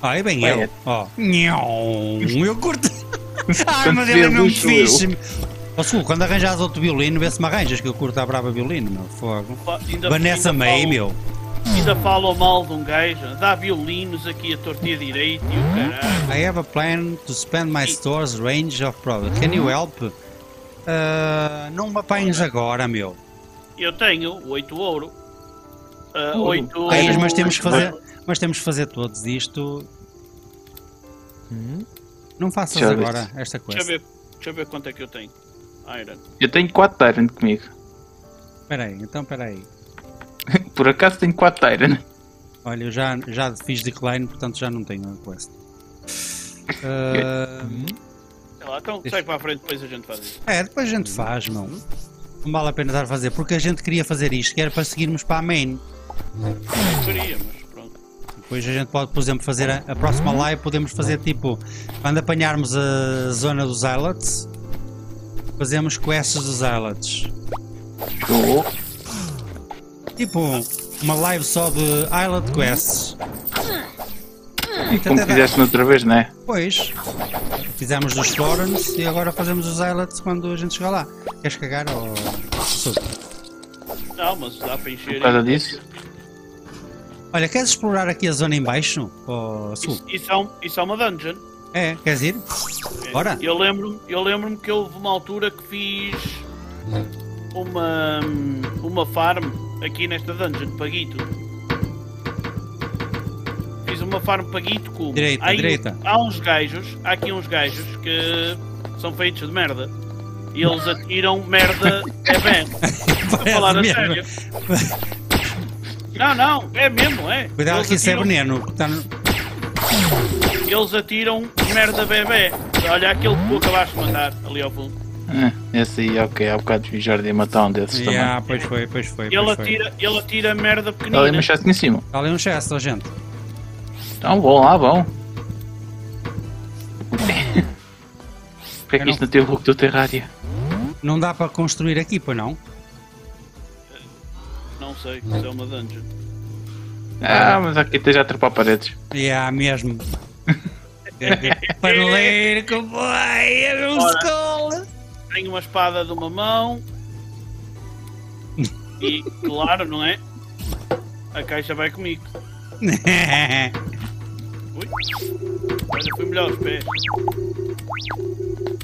Ah, e bem Vai, ele. é. Ó. Nhão, Eu curto. Ai, mas ele é a mesmo eu. fixe. Ó, Sul, quando arranjas outro violino, vê se me arranjas, que eu curto a brava violino, meu. Fogo. Ainda, Vanessa ainda May, falam- meu. Ainda falam mal de um gajo. Dá violinos aqui a tortia direito e o caralho. I have a plan to spend my store's range of products. Can you help? Ah, não me apanhes agora, meu. Eu tenho 8 ouro. Ah, Ouro. 8 Aí, mas temos que fazer, mas temos que fazer todos isto. Não faças agora esta Deixa eu, coisa. ver, deixa eu ver quanto é que eu tenho. Iron. Eu tenho 4 Tyrant comigo. Espera aí, então espera aí. Por acaso tenho 4 Tyrant. Olha, eu já, já fiz decline, portanto já não tenho a quest. Ah, Sei lá, então sai para a frente, depois a gente faz isso. é, depois a gente faz, meu. Não vale a pena estar a fazer, porque a gente queria fazer isto, que era para seguirmos para a main. Eu queria, mas pronto. Depois a gente pode, por exemplo, fazer a, a próxima live, podemos fazer tipo, quando apanharmos a zona dos islets, fazemos quests dos islets. Show. Tipo, uma live só de islet quests. Como Até dá. fizeste noutra vez, não é? Pois, fizemos dos Florence e agora fazemos os islets quando a gente chegar lá. Queres cagar ou... Não, mas dá para encher. Por causa disso. Olha, queres explorar aqui a zona em baixo? Ou? Isso, isso, é um- isso é uma dungeon. É, queres ir? Bora. Eu lembro-me eu lembro que houve uma altura que fiz uma, uma farm aqui nesta dungeon, Paguito. Fiz uma farm Paguito como? Direita, aí- direita. há uns gajos, há aqui uns gajos que são feitos de merda. E eles atiram merda é bem. Estou a falar a Parece sério. mesmo. Não, não, é mesmo, é. Cuidado Eles que isso é atiram- veneno. que tá no- Eles atiram merda bebê. Olha aquele que tu acabaste de matar ali ao fundo. Ah, esse aí, ok. Há bocado vi Jordi a matar um desses Yeah, pois foi, pois foi. Ele Pois foi. atira, ele atira merda também. Olha, pequenina. mas já em cima. Está ali um chest, ó, gente. Então, bom lá, bom. Porquê é que isto não tem o do Terraria? Não dá para construir aqui, pois não? Não sei, isso é uma dungeon. Ah, mas aqui esteja a trepar paredes. Yeah, mesmo. Paneleiro que vai, é um skull. Tenho uma espada de uma mão. E, claro, não é? A caixa vai comigo. Ui. Olha, fui melhor os pés.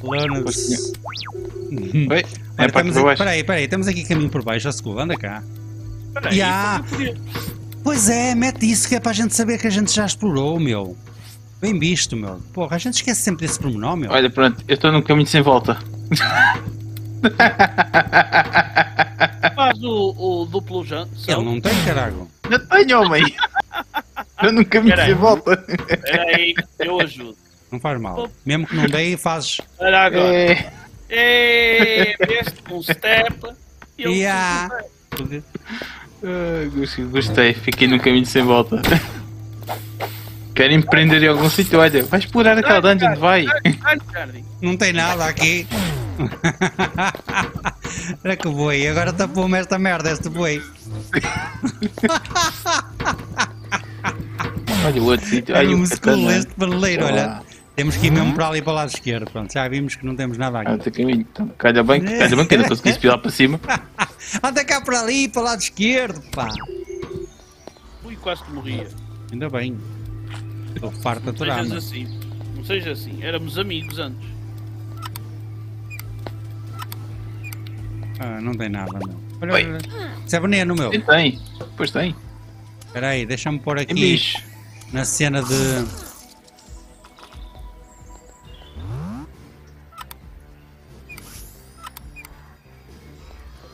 Lonas. Oi? É Olha, para aqui, baixo. peraí, peraí, estamos aqui caminho por baixo, a school, anda cá. Espera aí, Ya. eu podia- Pois é, mete isso que é para a gente saber que a gente já explorou, meu. Bem visto, meu. Porra, a gente esquece sempre desse pormenor, meu. Olha, pronto, eu estou num caminho sem volta. Faz o, o duplo jump. Ele não tem, caralho. Não tenho, homem! Estou num caminho Peraí. sem volta. Espera aí, eu ajudo. Não faz mal. Mesmo que não dê, fazes. Olha agora. É, Ei, este com step. e ele Ya. com step. ah, gostei, gostei, fiquei num caminho sem volta. Quero empreender em algum sítio, olha, vai explorar aquela dungeon, vai! Não tem nada aqui. Olha que boi, agora tapou-me esta merda, este boi. Olha o outro sítio. Olha Olha o o school este paneleiro, olha. Ah, Temos que ir mesmo para ali para o lado esquerdo, pronto. Já vimos que não temos nada ah, aqui. tem caminho. Então, calha bem, que- calha bem que ainda consegui espiar para cima. Anda cá para ali, para o lado esquerdo, pá. Ui, quase que morria. Ainda bem. Estou farto de Não aturar, sejas mano. assim. Não seja assim. Éramos amigos antes. Ah, não tem nada, não. Olha, Oi. olha. Isso é veneno, meu. Tem, tem. Pois tem. Espera aí, deixa-me pôr aqui bicho. na cena de...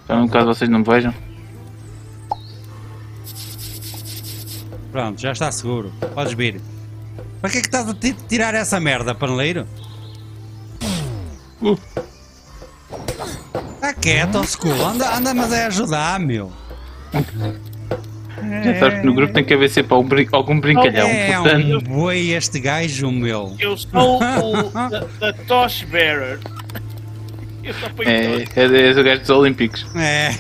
Então, caso vocês não me vejam. Pronto, já está seguro. Podes vir. Para que é que estás a ti- tirar essa merda, paneleiro? Uh. Está quieto, school. Anda, anda, mas é ajudar, meu. Já sabes que no grupo tem que haver sempre algum, brin- algum brincalhão. É um portanto, boi este gajo, meu. Eu sou o da, da Tosh Bearer. Eu só ponho é, tosh. é, é o gajo dos Olímpicos. É.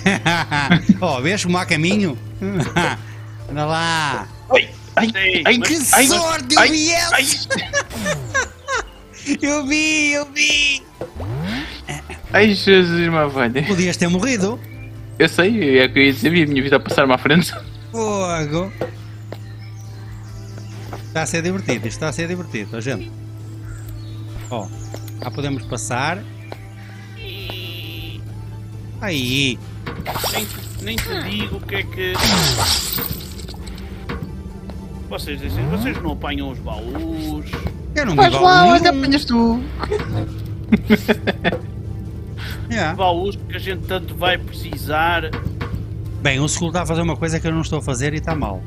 Ó, vês como há caminho? Anda lá. Ai, ai, ai, Que ai, sorte, eu ai, vi ai. Eu vi, eu vi. Ai, Jesus, uma velha. Podias ter morrido. Eu sei, é o que eu ia dizer, vi a minha vida a passar-me à frente. Fogo. Está a ser divertido, isto está a ser divertido, ó, gente. Ó, já podemos passar. Aí. Nem, te- nem te digo o que é que. Vocês dizem, vocês não apanham os baús. Eu não me Mas lá, onde apanhas tu? Yeah. Baús que a gente tanto vai precisar. Bem, o Skull está a fazer uma coisa que eu não estou a fazer e está mal.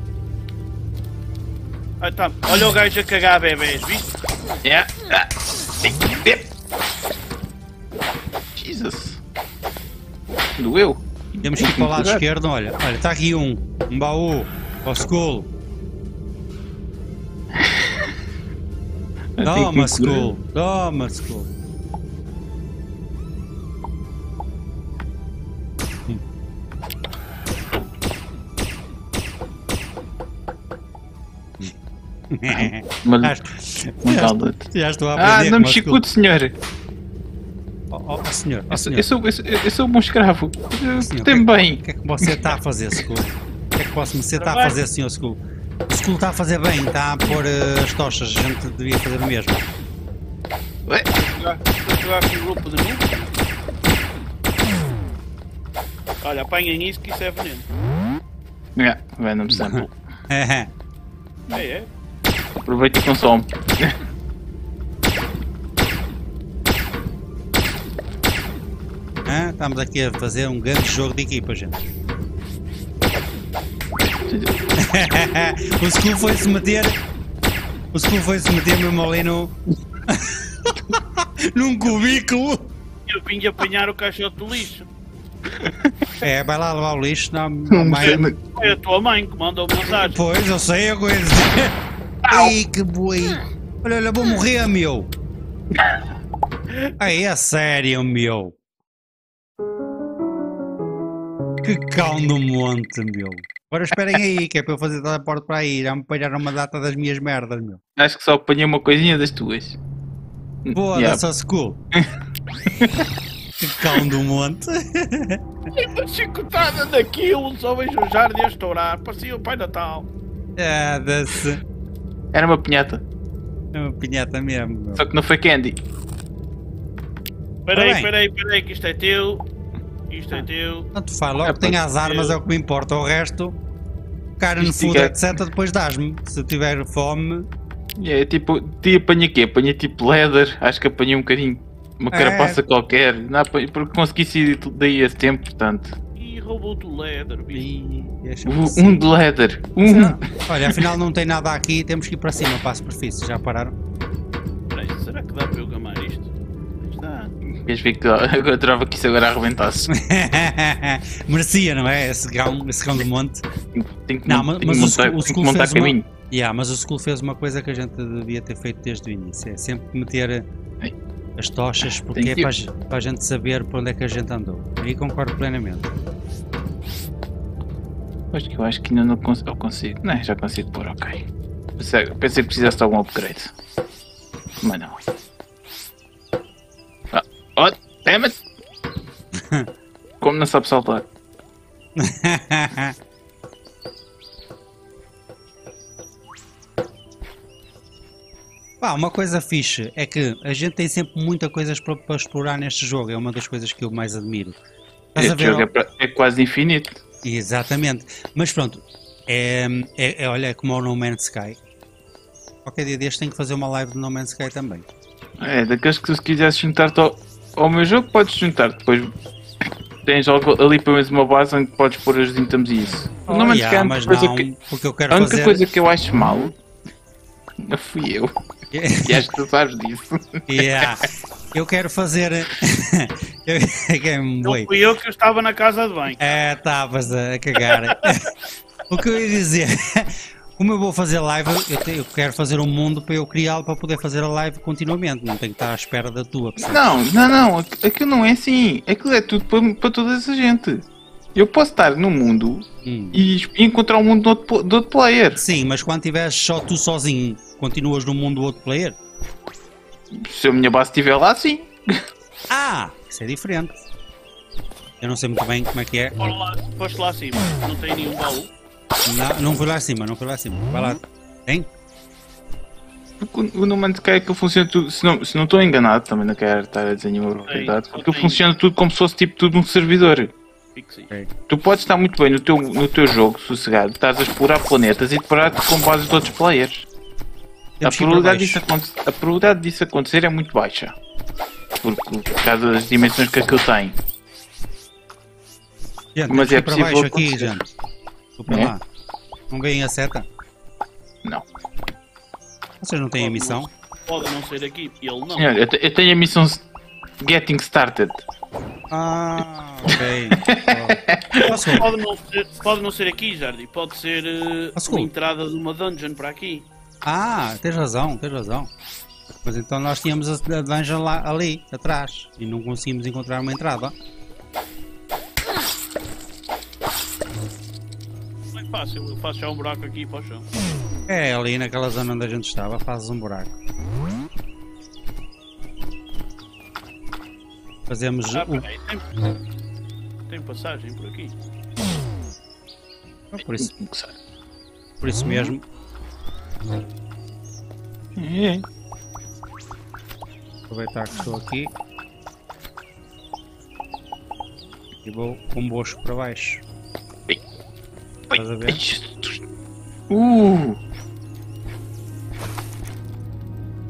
Ah, tá. Olha o gajo a cagar bebês, viste? Yeah. Ah. Jesus. Doeu. Temos que ir para o lado esquerdo, olha. Olha, está aqui um. Um baú. Ó Skull. Skull. Toma, Skull. Mas, Ah, aprender não me chicute, senhor. Ó, ó, ó, senhor, sou, senhor. eu, sou, eu, sou, eu sou um bom escravo. Tem o que é- bem. O que é que você está a fazer, Skull? O que é que você está a fazer, senhor Skull? O Skull está a fazer bem, está a pôr eh, as tochas, a gente devia fazer o mesmo. Ué, Estou a jogar com grupo de noobs. Olha, apanhem isso que isso é veneno. é, vai, não me sample. É, é. Aproveita e consome. Hã? Estamos aqui a fazer um grande jogo de equipa, gente. o Skull foi-se meter. O Skull foi-se meter mesmo ali no. num cubículo. Eu vim de apanhar o caixote do lixo. É, vai lá levar o lixo. Não, Não vai- sei, mas- Foi a tua mãe que mandou mensagem. Pois, eu sei a coisa. Ai, que boi. Olha, olha, vou morrer, meu. Ai, é sério, meu. Que cão do monte, meu. Agora esperem aí, que é para eu fazer teleporte para aí. Já me palharam uma data das minhas merdas, meu. Acho que só apanhei uma coisinha das tuas. Boa, Yeah. dessa school. que cão do monte. Uma chicotada daquilo, só vejo o jardim a estourar. Parecia o Pai Natal. Ah, desse. Era uma pinhata. É uma pinhata mesmo, meu. Só que não foi candy. Peraí, peraí, peraí, que isto é teu. Isto é teu. Tanto faz, logo É, que tem as armas é o que me importa. O resto, carne, Isto food, etc. Depois dás-me. Se tiver fome. É tipo, te apanhei quê? Apanhei tipo leather. Acho que apanhei um bocadinho. Uma É. carapaça qualquer. Não, porque consegui sair daí a tempo, portanto. E roubou-te o leather, bicho. Um, assim. um de leather. Um. Olha, afinal não tem nada aqui. Temos que ir para cima, para a superfície. Já pararam? Queres ver que eu adorava que isso agora arrebentasse. Merecia, não é? Esse cão, esse cão do monte. Tenho que, Não, mas- o montar, o Skull montar fez uma- caminho. Yeah, mas o Skull fez uma coisa que a gente devia ter feito desde o início. É sempre meter Ei. as tochas, porque Tem é para, para a gente saber para onde é que a gente andou. Aí concordo plenamente. Acho que eu acho que ainda não consigo. Eu consigo. Não, já consigo pôr, ok. Pensei, pensei que precisasse de algum upgrade. Mas não. Oh, damn it! Como não sabe saltar? Pá, uma coisa fixe é que a gente tem sempre muitas coisas para, para explorar neste jogo. É uma das coisas que eu mais admiro. Estás Este jogo é, é quase infinito. Exatamente. Mas pronto, é, é, é- olha, é como o No Man's Sky. Qualquer dia deste tem que fazer uma live de No Man's Sky também. É, daqueles que se quiseres juntar-te ao, ao meu jogo, podes juntar. Depois tens algo ali pelo menos uma base onde podes pôr os itens e isso. Oh, Não, yeah, que a mas única coisa não, que- porque eu quero A única fazer... coisa que eu acho mal não fui eu. E acho que tu sabes disso. Yeah. Eu quero fazer... eu... que é Não fui eu que eu estava na casa de banho. É, estavas a cagar. o que eu ia dizer, como eu vou fazer live, eu, te- eu quero fazer um mundo para eu criá-lo para poder fazer a live continuamente. Não tenho que estar à espera da tua. percebes? Não, não, não. aqu- Aquilo não é assim. Aquilo é tudo para, para toda essa gente. Eu posso estar no mundo Hum. e encontrar um mundo de outro, outro player. Sim, mas quando estiveres só tu sozinho, continuas no mundo do outro player? Se a minha base estiver lá, sim. Ah, isso é diferente. Eu não sei muito bem como é que é. Foste lá, foste lá acima, não tem nenhum baú. Não, não fui lá acima, não fui lá acima. Vai lá. Tem? Porque o Man's Sky aquilo funciona tudo. Se não, se não estou enganado, também não quero estar a dizer nenhuma verdade. tem- funciona tudo como se fosse tipo tudo um servidor. Fixe. Tu podes estar muito bem no teu, no teu jogo, sossegado, estás a explorar planetas e deparar-te com bases de outros players. A que probabilidade, disso a probabilidade disso acontecer é muito baixa. Porque, por causa das dimensões que aquilo tem. Gente, Mas é que possível baixo aqui, acontecer. gente. Vou para É? lá. Não veem a seta? Não. Vocês não têm a missão? Pode não ser aqui, ele não. Senhor, eu, te- eu tenho a missão s- Getting Started. Ah, ok. Posso? Pode não, ser, pode não ser aqui, Jardim. Pode ser eh, Posso? uma entrada de uma dungeon para aqui. Ah, tens razão, tens razão. Mas então nós tínhamos a a dungeon lá, ali, atrás, e não conseguimos encontrar uma entrada. Fácil, eu faço já um buraco aqui para o chão. É, ali naquela zona onde a gente estava, fazes um buraco. Fazemos Ah, o... tem, tem passagem por aqui. Por isso, por isso mesmo, É. aproveitar que estou aqui. E vou com um bosco para baixo. Estás a ver? Uh!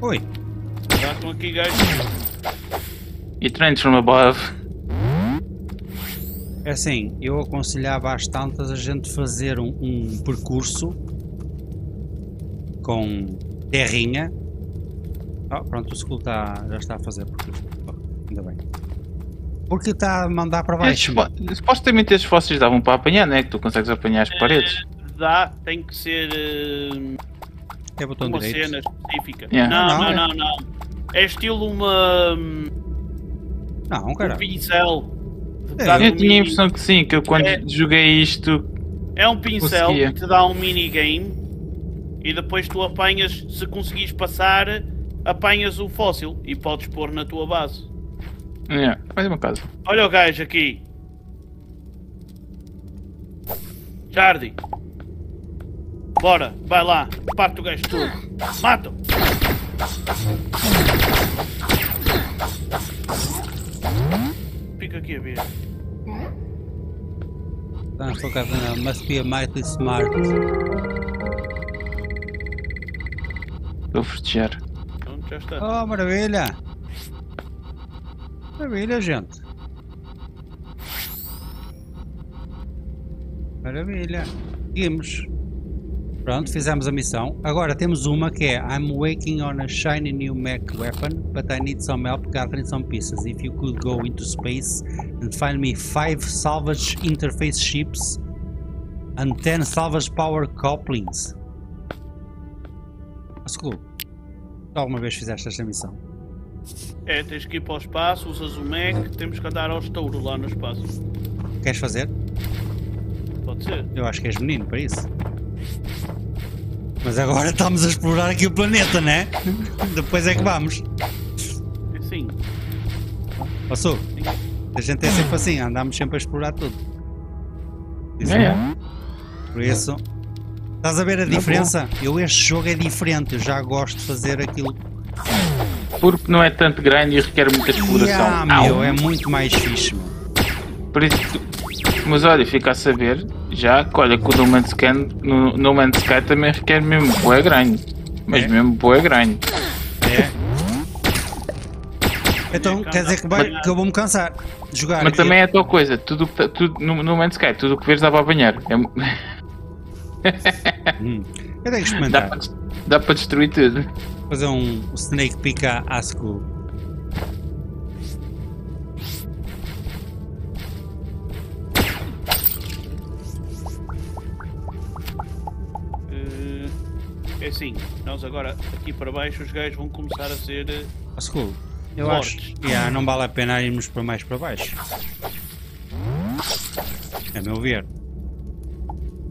Oi! Já estão aqui gajos. E trends from above. É assim, eu aconselhava às tantas a gente fazer um, um percurso com terrinha. Oh, pronto, o Skull tá, já está a fazer percurso. Porque está a mandar para Estes baixo. fó- supostamente estes fósseis davam para apanhar, né? Que tu consegues apanhar as paredes. Dá, tem que ser eh, É botão uma direito. cena específica. Yeah. Não, Não, não, é. não, não. É estilo uma. Não, um cara. pincel. É, Eu um tinha a impressão que sim, que eu quando É. joguei isto. É um pincel Conseguia. que te dá um minigame e depois tu apanhas, se conseguires passar, apanhas o fóssil e podes pôr na tua base. É, mais uma casa. Olha o gajo aqui. Jardim. Bora, vai lá, parte o gajo todo. Mata-o. Fica aqui a ver. Tá focado na must be a mighty smart. Vou festejar. Pronto, já está. Oh, maravilha! Maravilha, gente. Maravilha. Seguimos. Pronto, fizemos a missão. Agora temos uma que é I'm working on a shiny new mech weapon, but I need some help gathering some pieces. If you could go into space and find me five salvage interface ships and 10 salvage power couplings. Ascolta, alguma vez fizeste esta missão? É, tens que ir para o espaço, usas o Mac, temos que andar ao estouro lá no espaço. Queres fazer? Pode ser? Eu acho que és menino para isso. Mas agora estamos a explorar aqui o planeta, né? Depois é que vamos. Assim, Passou. A gente é sempre assim, andamos sempre a explorar tudo. Isso É, é. é. Por isso. Estás a ver a diferença? Eu este jogo é diferente, eu já gosto de fazer aquilo. Porque não é tanto grande e requer muita exploração. Yeah, Au. meu, é muito mais fixe. Por isso, tu- mas olha, fica a saber já que olha que o No Man's Sky, no, no Man's Sky também requer mesmo boa grande. Mas É? mesmo boa grande. É. Então quer dizer que, vai, que eu vou me cansar de jogar. Mas também é a tua coisa, tudo, tá- tudo no, no Man's Sky, tudo o que vês dá para apanhar. É Hum. Eu tenho que dá, experimentar. para, dá para destruir tudo. Fazer um snake pick à school. eh, é assim, nós agora aqui para baixo os gajos vão começar a ser. eh, À school. Eu Fortes. acho. Yeah, não vale a pena irmos para mais para baixo. A meu ver.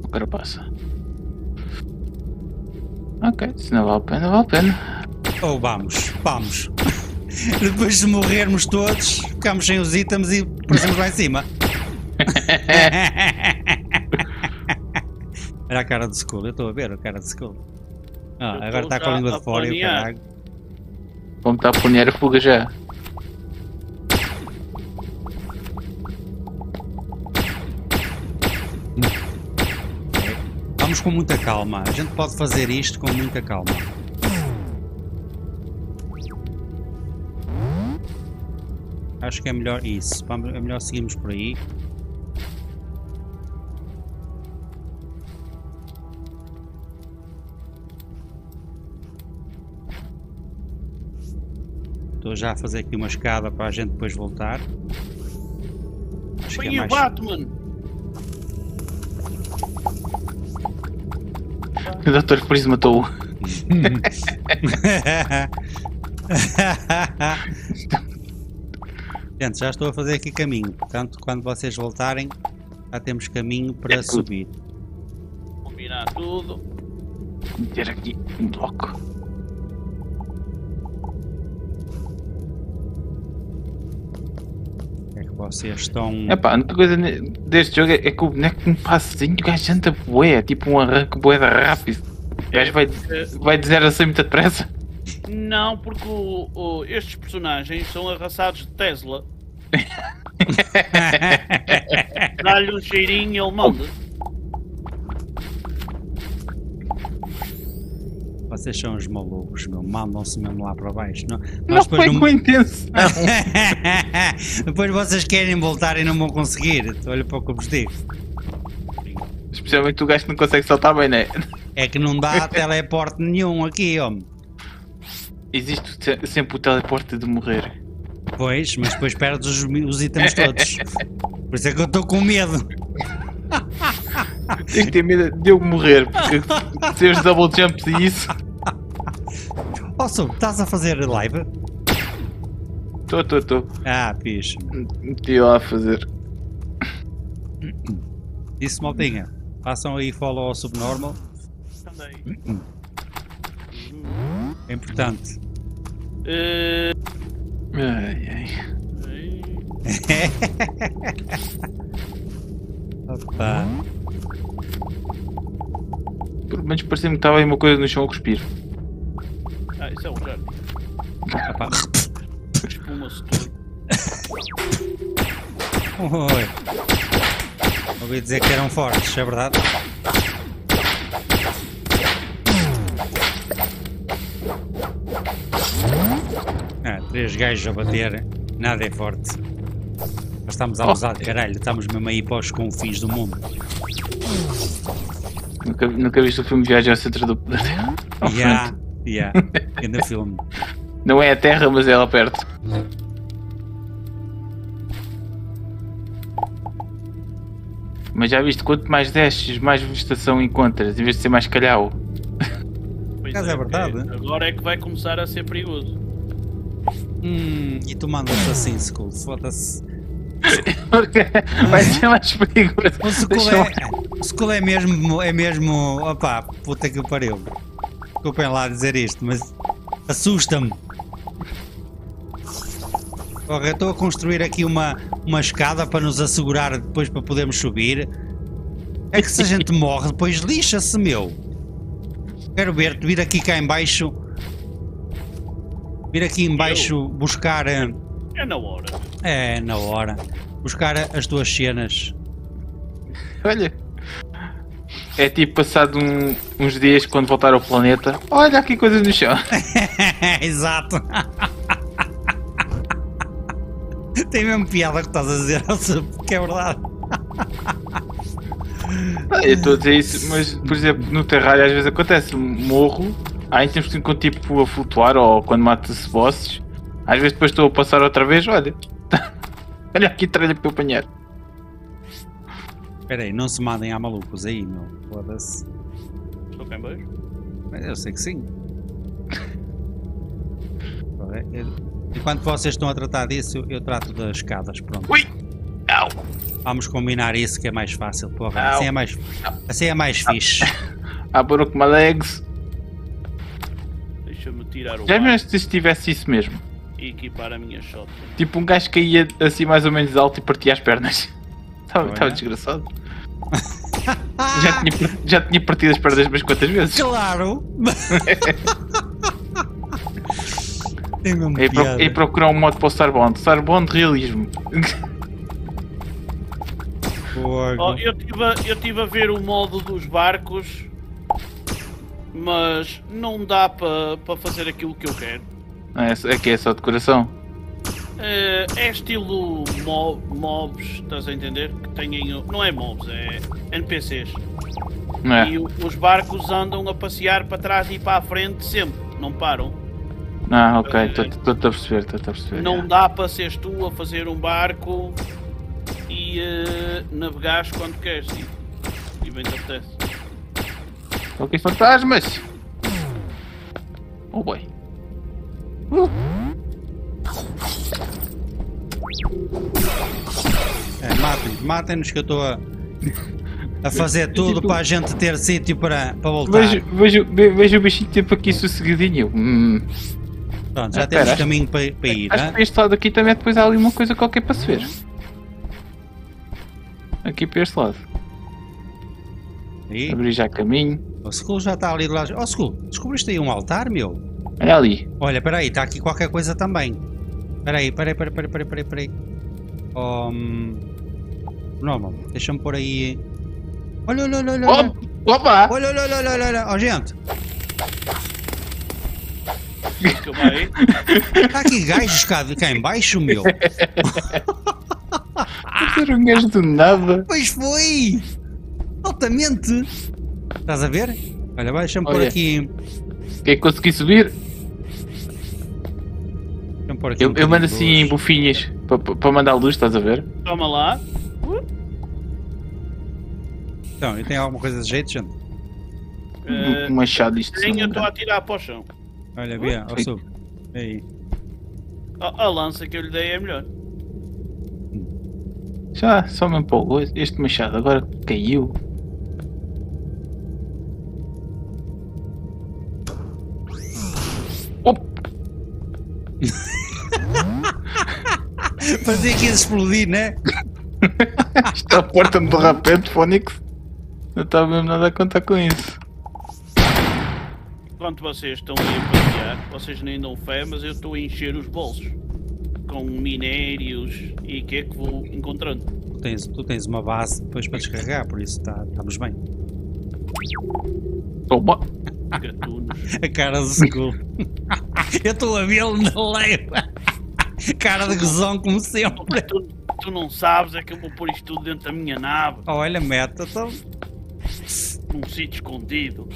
Agora passa. Ok, se não vale a pena, vale a pena. Ou vamos, vamos. Depois de morrermos todos, ficamos sem os itens e aparecemos lá em cima. Era a cara de school, eu estou a ver a cara de school. Ah, agora está com a língua de fora e o caralho. Vamos estar a planear a fuga já. Vamos com muita calma. A gente pode fazer isto com muita calma. Acho que é melhor isso. Vamos, é melhor seguirmos por aí. Estou já a fazer aqui uma escada para a gente depois voltar. Acho que é mais... Batman! O Dr. Freeze matou-o. Gente, já estou a fazer aqui caminho. Portanto, quando vocês voltarem, já temos caminho para É subir. Combinar tudo. Meter aqui um bloco. Vocês estão. Epá, a única coisa deste jogo é, é que o boneco me faz assim, o gajo anda bué, é tipo um arranque bué da rápido. O gajo vai, vai de 0 a 100 muito depressa. Não, porque o- o- estes personagens são arrasados de Tesla. Dá-lhe um cheirinho e ele manda. Vocês são os malucos, meu. Mandam-se mesmo lá para baixo. Não, Não foi depois com intenção. depois vocês querem voltar e não vão conseguir. Olha para o que eu vos digo. Especialmente o gajo que não consegue saltar bem, né? É que não dá teleporte nenhum aqui, homem. Existe se- sempre o teleporte de morrer. Pois, mas depois perdes os, os itens todos. Por isso é que eu estou com medo. Tenho que ter medo de eu morrer, porque se os double jumps e isso. Ó, Sou, estás a fazer live? Estou, estou, estou. Ah, pixe. Meti lá a fazer. Isso, maltinha. Façam aí follow ao subnormal. Também. É importante. Eh, Ai, ai. Opa. Pelo menos parecia-me que estava aí uma coisa no chão a cuspir. Ah, isso é um jardim. Opa. Espuma-se tudo. Oi. Ouvi dizer que eram fortes, é verdade? Ah, três gajos a bater, nada é forte. Nós estamos a abusar de caralho, estamos mesmo aí para os confins do mundo. Nunca, nunca viste o filme Viagem ao Centro do da Terra? Ya, ainda filme. Não é a Terra, mas é lá perto. Mas já viste, quanto mais desces, mais vegetação encontras, em vez de ser mais calhau. Pois Caso é verdade. Agora é que vai começar a ser perigoso. Hum, e tu mandas assim, Skull, foda-se. Vai ser mais perigoso. O Skull é, Skull é mesmo, é mesmo, opá, puta que pariu. Desculpem lá dizer isto, mas assusta-me. Porra, estou a construir aqui uma, uma escada para nos assegurar depois para podermos subir. É que se a gente morre, depois lixa-se, meu. Quero ver-te vir aqui cá em baixo. Vir aqui em baixo buscar. É na hora. É, na hora. Buscar as tuas cenas. Olha. É tipo passado um- uns dias quando voltar ao planeta. Olha aqui coisas no chão. Exato. Tem mesmo piada que estás a dizer, porque é verdade. Ah, Eu estou a dizer isso, mas por exemplo, no Terraria às vezes acontece, morro, aí temos que encontrar tipo a flutuar ou quando mata-se bosses, às vezes depois estou a passar outra vez, olha. olha aqui tralha para eu apanhar. Espera aí, não se mandem a malucos aí, meu. Foda-se. Estou cá em baixo. Mas Eu sei que sim. Eu- Enquanto vocês estão a tratar disso, eu trato das escadas, pronto. Ui! Au! Vamos combinar isso que é mais fácil, porra. Au. Assim é mais, assim é mais fixe. Ah, broke my legs. Deixa-me tirar o Já viste se tivesse isso mesmo? e equipar a minha shotgun. Tipo um gajo que caía assim mais ou menos alto e partia as pernas. Estava desgraçado. já, tinha, já tinha partido as pernas umas quantas vezes. Claro! E, pro- e procurar um modo para o Starbond. Starbond realismo. Oh, eu estive a, eu tive a ver o modo dos barcos, mas não dá para pa fazer aquilo que eu quero. É, é que é só decoração. Eh, é estilo mo- mobs, estás a entender? Que têm, não é mobs, é NPCs. É? E o- os barcos andam a passear para trás e para a frente sempre, não param. Ah, ok, estou-te a perceber, estou-te a perceber. Não já. dá para seres tu a fazer um barco e eh, navegares quando queres. E, e bem te apetece. Aqui fantasmas! Oh boy. É, matem-nos, matem-nos que eu estou a, a fazer tudo para a gente ter sítio para, para voltar. Vejo, vejo, ve- vejo o bichinho tipo aqui sossegadinho. Hum. Pronto, já Ah, temos espera. caminho para, para ir. Acho que este lado aqui também depois há ali uma coisa qualquer para se ver. Aqui para este lado. Aí. Abrir já caminho. O Skull já está ali do lado. Oh, Skull, descobriste aí um altar, meu? Olha ali. Olha, espera aí, está aqui qualquer coisa também. Espera aí, espera aí, espera aí, espera aí, espera aí, espera aí. Oh, hum, Normal, deixa-me pôr aí. Olha, olha, olha, olha. olha. Oh, opa! Olha, olha, olha, olha, olha, olha. Oh, gente, bem. está aqui gajos cá, cá em baixo, meu. Ser um gajo do nada. Pois foi! Altamente! Estás a ver? Olha, vai, deixa-me pôr Olha. aqui. Quem consegui subir, pôr aqui eu, um eu mando assim luz. bufinhas para para mandar luz, estás a ver? Toma lá. Então, e tem alguma coisa de jeito, gente? Um machado isto. me estou a atirar para o chão. Olha, Bia, Sim. sub. Aí. A, a lança que eu lhe dei é melhor. Já, só me empolgou este machado, agora caiu. Op, Fazia que ia explodir, né? Está a porta de repente, Fónix. Não estava mesmo nada a contar com isso. Enquanto vocês estão aí a passear, vocês nem dão fé, mas eu estou a encher os bolsos. Com minérios e o que é que vou encontrando. Tu tens, tu tens uma base depois para descarregar, por isso tá, estamos bem. Toma. Gatunos. A cara do Skull. Eu estou a vê-lo na leiva. Cara de gozão, como sempre. tu, tu não sabes é que eu vou pôr isto tudo dentro da minha nave, Olha, meta, então. num sítio escondido.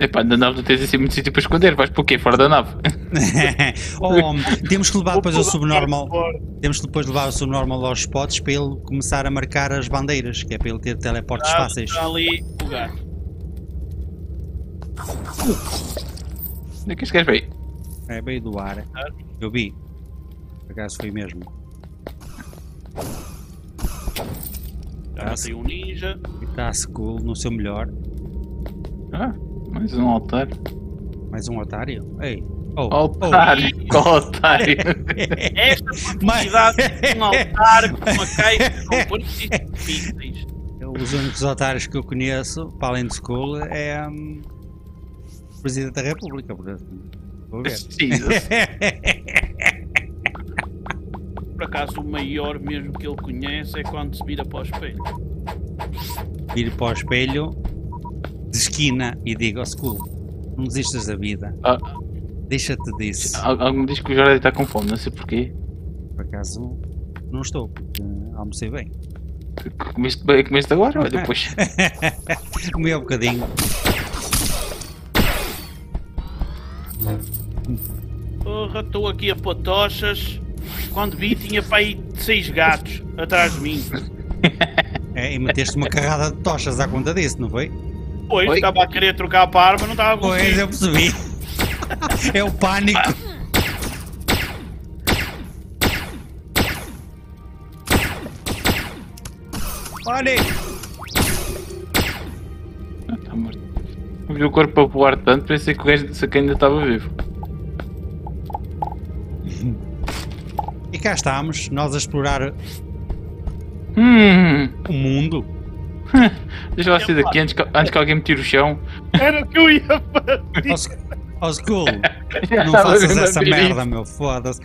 Epá, na nave não tens assim muito sítio para esconder, vais por quê? Fora da nave. oh, temos que levar depois o subnormal. Temos que depois levar o subnormal aos spots para ele começar a marcar as bandeiras, que é para ele ter teleportes Ah, fáceis. Está ali o gato. Onde é que este gajo veio? É bem do ar. Eu vi. Por acaso foi mesmo. Matei um ninja. E está a school no seu melhor. Ah, mais um altar. Mais um otário? Ei. Oh, Otário, otário. Esta profundidade de um altar com uma caixa com porcos difíceis. oh. Os únicos otários que eu conheço, para além de school, é o Presidente da República. portanto, Vou ver. Jesus. Por acaso, o maior mesmo que ele conhece é quando se vira para o espelho. Vir para o espelho de esquina e diga ao school: não desistas da vida. Ah, Deixa-te disso. al- alguém me diz que o Jordi está com fome, não sei porquê. Por acaso, não estou, porque almocei bem. Comeste, bem- comeste agora? Olha, depois. Comi um bocadinho. Porra, estou aqui a pôr tochas. Quando vi, tinha para aí seis gatos atrás de mim. É, e meteste uma carrada de tochas à conta disso, não foi? Pois, Oi? estava a querer trocar a arma, não estava a Pois, conseguir. eu percebi. É o pânico. Pânico! Está morto. Vi o corpo a voar tanto, pensei que o gajo disse que ainda estava vivo. Cá estamos, nós a explorar Hum, o mundo. deixa lá sair daqui antes que, antes que alguém me tire o chão. Era o que eu ia fazer. Já não faças essa merda, meu, foda-se.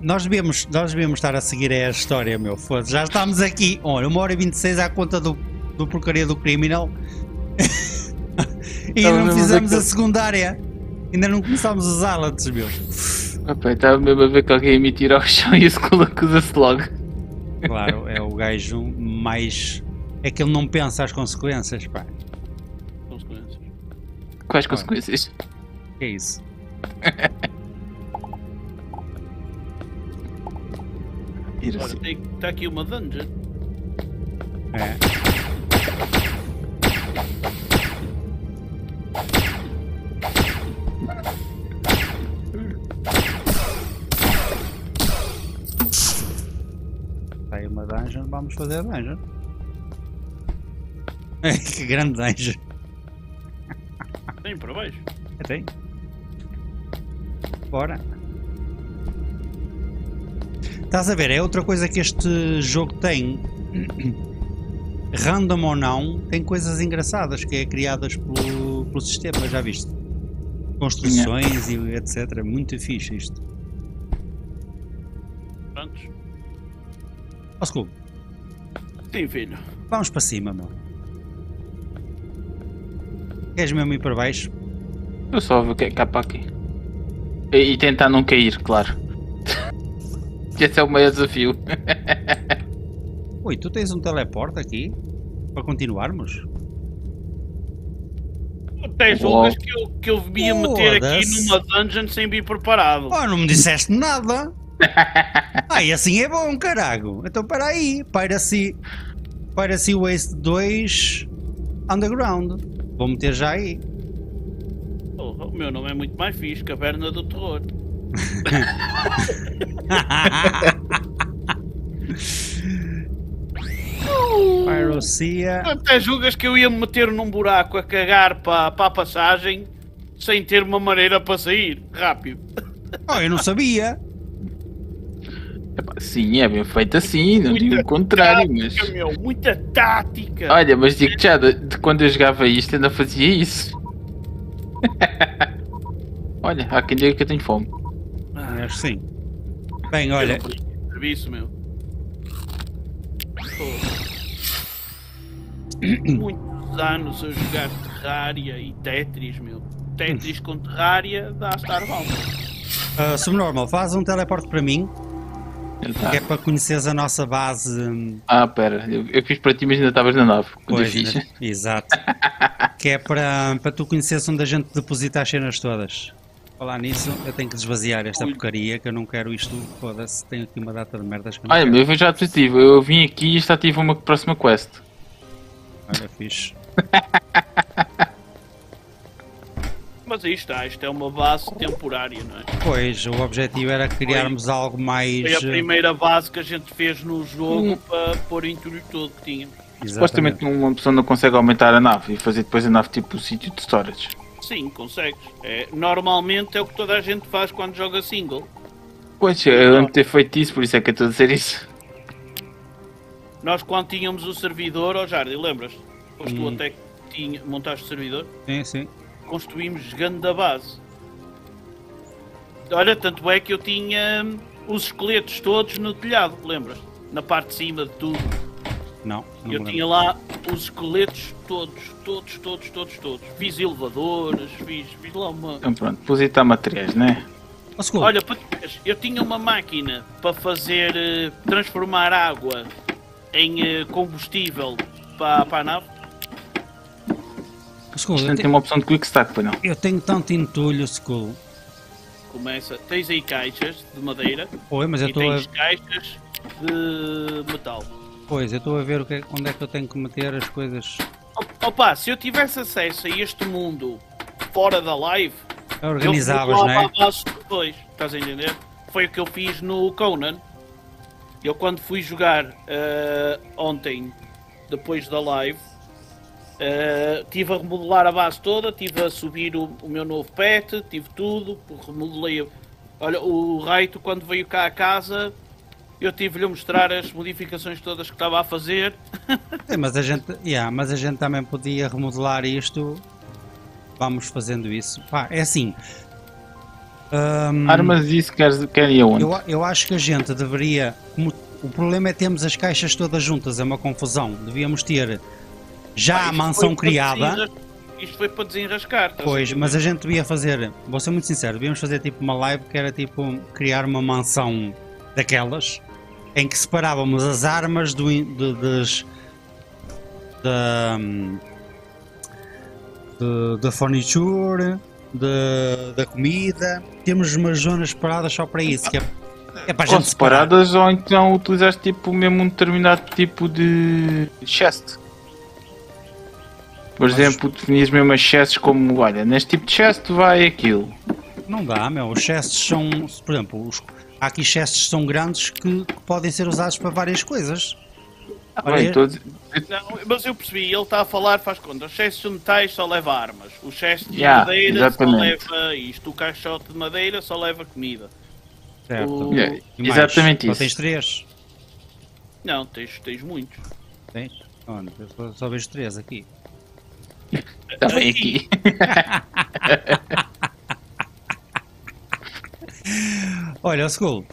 Nós devíamos, nós devíamos estar a seguir a história, meu, foda-se. Já estamos aqui, olha, uma hora e 26 à conta do, do porcaria do criminal. e não fizemos a secundária. Ainda não começámos os alantes, meu. Opa, estava mesmo a ver que alguém ia me tirar ao chão e a escola acusa-se logo. Claro, é o gajo mais. É que ele não pensa as consequências, pá. Consequências. Quais consequências? Que é isso? Olha, assim. está aqui uma dungeon. É. dungeon, vamos fazer a dungeon. que grande dungeon. Tem para baixo. É, Tem. Bora. Estás a ver, é outra coisa que este jogo tem. Random ou não, tem coisas engraçadas que é criadas pelo, pelo sistema, já viste? Construções e etc. Muito fixe isto. Prontos. Scooby, Sim, filho. vamos para cima, meu. Queres mesmo ir para baixo? Eu só vou cá para aqui. E, e tentar não cair, claro. Esse é o maior desafio. Oi, tu tens um teleporte aqui? Para continuarmos? Até julgas que eu, que eu me ia meter aqui numa dungeon sem vir preparado. Oh, não me disseste nada. Ai, assim é bom, carago. Então para aí, Piracy, Piracy Waste 2 Underground. Vou meter já aí. Porra, o meu nome é muito mais fixe, Caverna do Terror. Piracia. Até julgas que eu ia me meter num buraco a cagar para a passagem sem ter uma maneira para sair. Rápido. Oh, eu não sabia. Sim, é bem feito assim, não digo o contrário, mas. Tática, meu, muita tática. Olha, mas digo já, de, de quando eu jogava isto ainda fazia isso. Olha, há quem diga que eu tenho fome. Ah, Acho que sim. Bem, olha, Serviço, meu. Muitos anos a jogar Terraria e Tetris, meu. Tetris com Terraria dá Starbound. uh, Subnormal, faz um teleporte para mim, Que é para conheceres a nossa base. Ah, pera, eu, eu fiz para ti, mas ainda estavas na nave. Eu Pois, né? Exato. que é para, para tu conheceres onde a gente deposita as cenas todas. Falar nisso, eu tenho que desvaziar esta Ui. porcaria que eu não quero isto. Foda-se, tenho aqui uma data de merdas que eu não quero. eu vejo já positivo. Eu vim aqui e está ativa uma próxima quest. Olha, fixe. Mas aí está, isto é uma base temporária, não é? Pois, o objetivo era criarmos algo mais. Foi a eh, primeira base que a gente fez no jogo Hum. para pôr em tudo todo que tínhamos. Supostamente uma pessoa não consegue aumentar a nave e fazer depois a nave tipo o sítio de storage. Sim, consegues. É, normalmente é o que toda a gente faz quando joga single. Pois, eu lembro de ter feito isso, por isso é que eu estou a dizer isso. Nós quando tínhamos o servidor, ó Jardim, lembras? Pois tu Hum. até tinha, montaste o servidor, Sim, sim. Construímos grande base. Olha, tanto é que eu tinha hum, os esqueletos todos no telhado, lembras? Na parte de cima de tudo. Não, não eu tinha lá os esqueletos todos, todos, todos, todos, todos. Fiz elevadores, fiz, fiz lá uma. Então pronto, depositar materiais, né? Olha, eu tinha uma máquina para fazer eh, transformar água em eh, combustível para, para a nave. Skull, Isto eu, não te- tem uma opção de quick stack, pois não. eu tenho tanto entulho, Skull. Começa, tens aí caixas de madeira Oi, mas eu e estou a... tens caixas de metal. Pois, eu estou a ver o que é- onde é que eu tenho que meter as coisas. Opa, se eu tivesse acesso a este mundo fora da live, Organizavas, eu não é? depois, estás a entender? Foi o que eu fiz no Conan. Eu quando fui jogar eh, ontem, depois da live, eh, tive a remodelar a base toda, tive a subir o, o meu novo pet, tive tudo, remodelei. Olha, o Raito quando veio cá a casa, eu tive-lhe a mostrar as modificações todas que estava a fazer. É, mas a gente, yeah, mas a gente também podia remodelar isto. Vamos fazendo isso. Pá, é assim. hum, Armas isso quer, quer ir aonde? eu, eu acho que a gente deveria. o problema é termos as caixas todas juntas, é uma confusão. Devíamos ter já a mansão criada. Isto foi para desenrascar. Pois, mas a gente devia fazer, vou ser muito sincero, devíamos fazer tipo uma live que era tipo criar uma mansão daquelas em que separávamos as armas do, de- das da, de- da furniture, de- da comida. Temos umas zonas separadas só para isso, que é, é para a Ou gente separar. separadas ou então utilizaste tipo mesmo um determinado tipo de chest. Por exemplo, definias mesmo as chests como, olha, neste tipo de chest vai aquilo. Não dá, meu. Os chests são, por exemplo, os, há aqui chests que são grandes que, que podem ser usados para várias coisas. Olha, Bem, todos- Não, mas eu percebi, ele está a falar, faz conta. Os chestes de metais só leva armas. O cheste de Yeah, madeira exatamente. só leva isto. O caixote de madeira só leva comida. Certo. O- Yeah, mais? exatamente Só isso. tens três? Não, tens, tens muitos. Tens? Onde? Só, só vejo três aqui. Está bem aqui. Olha, o Skull.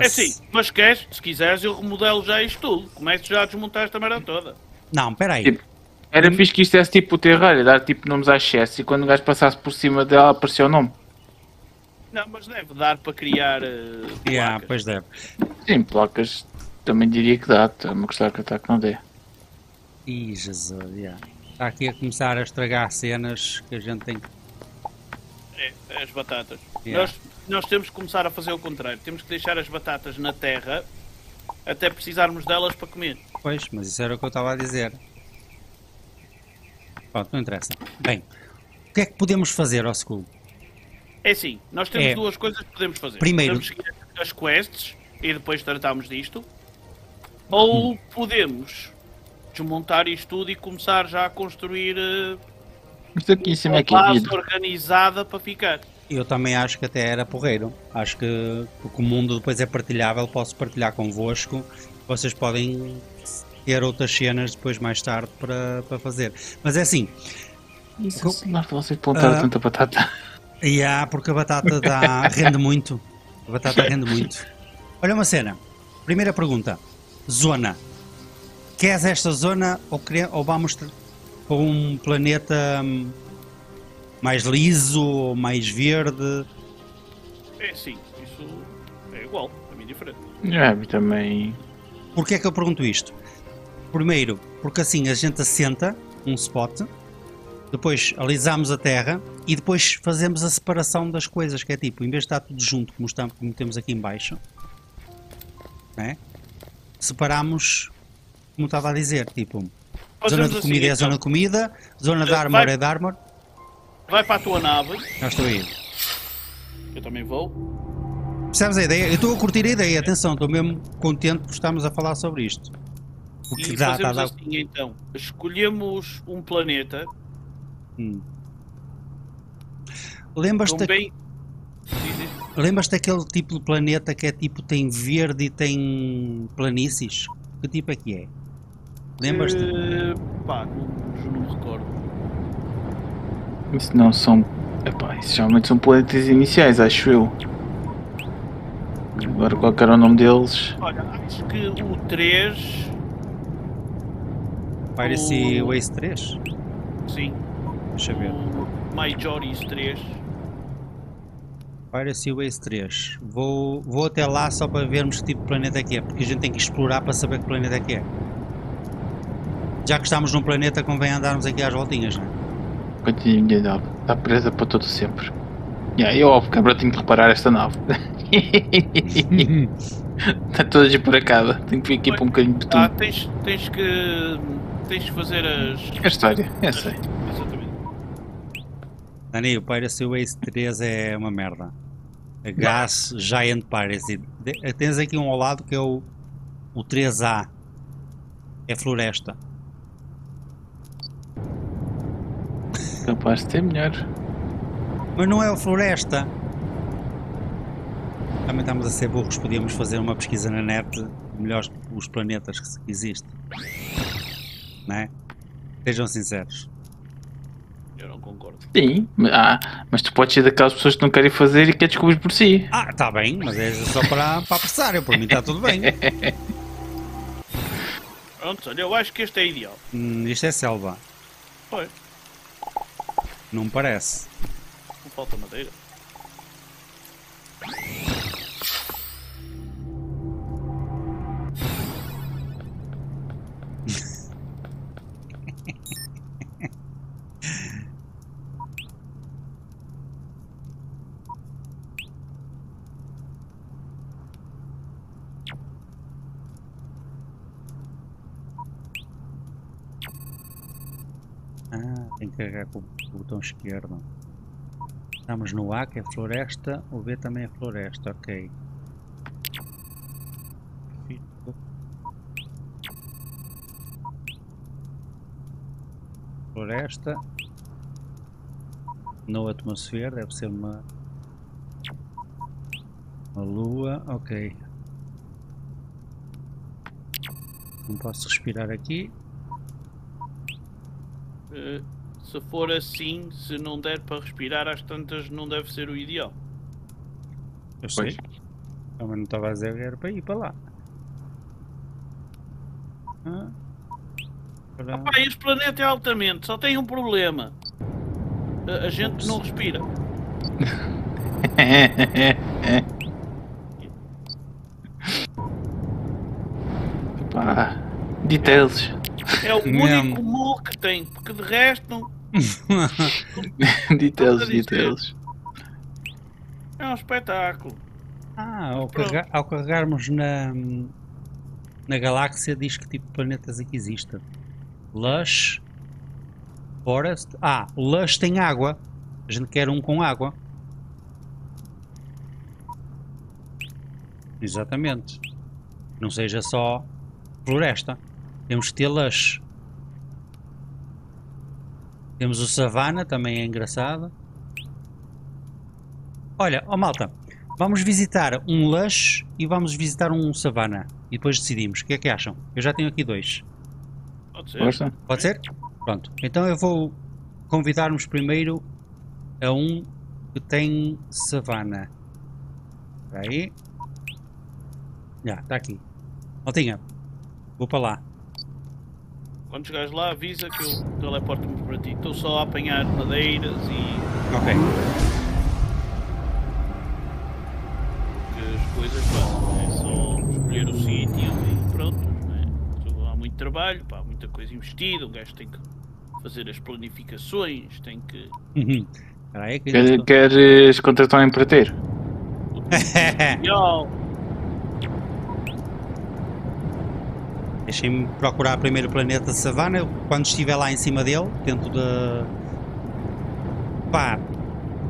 É assim, mas queres, se quiseres, eu remodelo já isto tudo. Começo já a desmontar esta merda toda. Não, peraí. Tipo, Era fixe que isto desse tipo o terrário, dar tipo nomes às chests e quando o gajo passasse por cima dela aparecia o nome. Não, mas deve dar para criar uh, Yeah, placas. pois deve. Sim, placas também diria que dá, é questão que está que não dê. Ih, Jesus, yeah. Está aqui a começar a estragar cenas que a gente tem. É, as batatas. Yeah. Nós, nós temos que começar a fazer o contrário. Temos que deixar as batatas na terra até precisarmos delas para comer. Pois, mas isso era o que eu estava a dizer. Pronto, não interessa. Bem, o que é que podemos fazer ao Skull? É assim, nós temos É. duas coisas que podemos fazer. Primeiro- Podemos seguir as quests e depois tratarmos disto. Ou podemos desmontar isto tudo e começar já a construir uh, Isto aqui em cima é uma que é base organizada para ficar. Eu também acho que até era porreiro. Acho que, porque o mundo depois é partilhável, posso partilhar convosco. Vocês podem ter outras cenas depois mais tarde para, para fazer. Mas é assim, Isso, não vocês plantaram Ah. tanta batata. e há porque a batata dá, rende muito. A batata rende muito. Olha uma cena. Primeira pergunta. Zona. Queres esta zona ou, quere- ou vamos para um planeta hum, mais liso ou mais verde? É assim, isso é igual, para mim é diferente. É, também. Porquê é que eu pergunto isto? Primeiro, porque assim a gente assenta um spot, depois alisamos a terra e depois fazemos a separação das coisas, que é tipo, em vez de estar tudo junto, como, está, como temos aqui em baixo, né? separamos, como estava a dizer, tipo, zona Fazemos de assim, comida é então. zona de comida, zona de Eh, armor vai- é de armor, Vai para a tua nave, já estou aí. eu também vou. Percebes a ideia? Eu estou a curtir a ideia, atenção, estou mesmo contente por estarmos a falar sobre isto. O que E dá, fazemos dá, dá. assim então. Escolhemos um planeta Hum. Lembras-te com bem. Diz, diz. lembras daquele tipo de planeta que é tipo tem verde e tem planícies? Que tipo é que é? Lembras-te? Eh, pá, não, não me recordo. Isso não são. Epá, isso geralmente são planetas iniciais, acho eu. Agora qual era o nome deles? Olha, acho que o 3. Piracy o- Waste 3? Sim. Deixa eu ver. O Majoris 3. Piracy Waste 3. Vou, vou até lá só para vermos que tipo de planeta é que é, porque a gente tem que explorar para saber que planeta é que é. Já que estamos num planeta, convém andarmos aqui às voltinhas, não é? Coitadinha minha nave. Está presa para todo sempre. Yeah, eu, óbvio, agora tenho que reparar esta nave. Está toda de por acaba. Tenho que vir aqui para um bocadinho de Ah, betum. tens, tens que. Tens que fazer as. É a história, é sei. Exatamente. Dani, o Piracy Waste 3 é uma merda. A Gas Giant Piracy. De- tens aqui um ao lado que é o, o 3A. É floresta. Capaz de ter melhor. Mas não é o floresta. Também estamos a ser burros, podíamos fazer uma pesquisa na net de melhores os planetas que existem. Não é? Sejam sinceros. Eu não concordo. Sim, mas- ah, mas tu podes ser daquelas pessoas que não querem fazer e quer descobrir por si. Ah, está bem, mas é só para, para apressar. Eu, por mim está tudo bem. Pronto, olha, eu acho que este é ideal. Hum, isto é selva. Pois, Não parece. não falta madeira. Tem que carregar com o botão esquerdo. Estamos no A, que é floresta. O B também é floresta, ok. Floresta. No atmosfera, deve ser uma. Uma lua, ok. Não posso respirar aqui. Eh, se for assim, se não der para respirar às tantas, não deve ser o ideal. Eu sei. Pois. Também não estava a dizer que era para ir para lá. Ah. Para- Pá, este planeta é altamente, só tem um problema. A, a gente não respira. Pá, details. É o Mesmo. único mu que tem, porque de resto details, a dizer. details. é um espetáculo. Ah, ao, carregar- ao carregarmos na, na galáxia diz que tipo de planetas aqui existem. Lush, Forest. Ah, Lush tem água. A gente quer um com água. Exatamente. Não seja só floresta. Temos que ter Lush. Temos o Savana, também é engraçado. Olha, ó malta, vamos visitar um Lush e vamos visitar um Savana. E depois decidimos. O que é que acham? Eu já tenho aqui dois. Pode ser. Pode ser? Pronto. Então eu vou convidar-nos primeiro a um que tem savana. Espera aí. Já, está aqui. Maltinha, vou para lá. Quando chegares lá, avisa que eu teleporto-me para ti. Estou só a apanhar madeiras e Ok. que as coisas passam. É só escolher o sítio e pronto. não é? Só Há muito trabalho, pá, há muita coisa investida. O gajo tem que fazer as planificações, tem que. Uhum. Aí que Quer- estou- Queres contratar um empreiteiro? Yo, Deixem-me procurar primeiro o planeta Savana. Eu, Quando estiver lá em cima dele, tento de. Pá,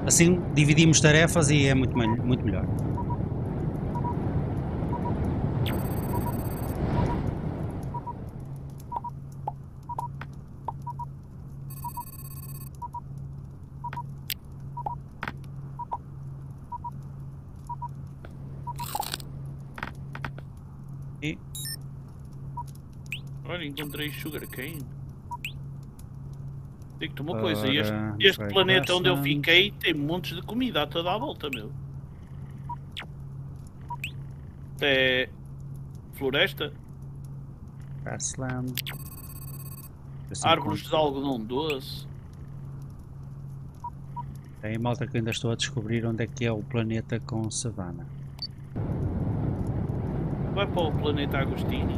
assim dividimos tarefas e é muito, muito melhor. E Encontrei sugarcane. Digo-te uma coisa, Ora, este, este vai planeta onde eu fiquei tem montes de comida a toda a volta, meu. É floresta, Grassland. Árvores de algodão doce. Tem malta que ainda estou a descobrir onde é que é o planeta com savana. Vai para o planeta Agostini.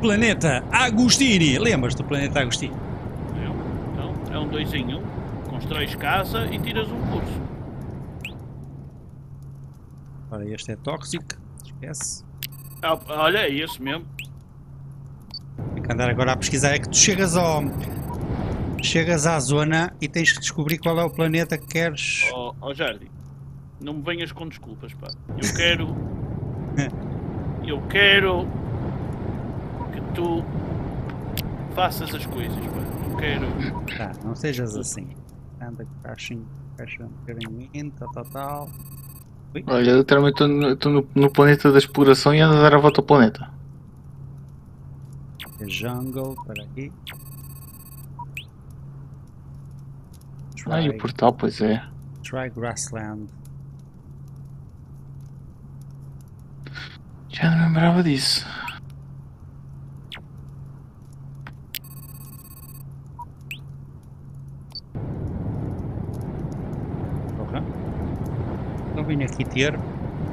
Planeta Agostini! Lembras do planeta Agostini? É, Então, é um dois em um. Constróis casa e tiras um curso. Ora, este é tóxico. Esquece. Ah, olha, é esse mesmo. Tem que andar agora a pesquisar. É que tu chegas ao. Chegas à zona e tens que descobrir qual é o planeta que queres. Ó oh, Jardim, não me venhas com desculpas, pá. Eu quero. eu quero. Que tu. faças as coisas, pá. Eu quero. Tá, não sejas assim. Anda, crashing, carrying in, tal, tal, tal. Olha, eu literalmente estou no, no, planeta da exploração e ando a dar a volta ao planeta. É jungle, para aqui. Ah, e o Try, portal, pois é. try grassland. Já não lembrava disso. Porra. Vim aqui ter.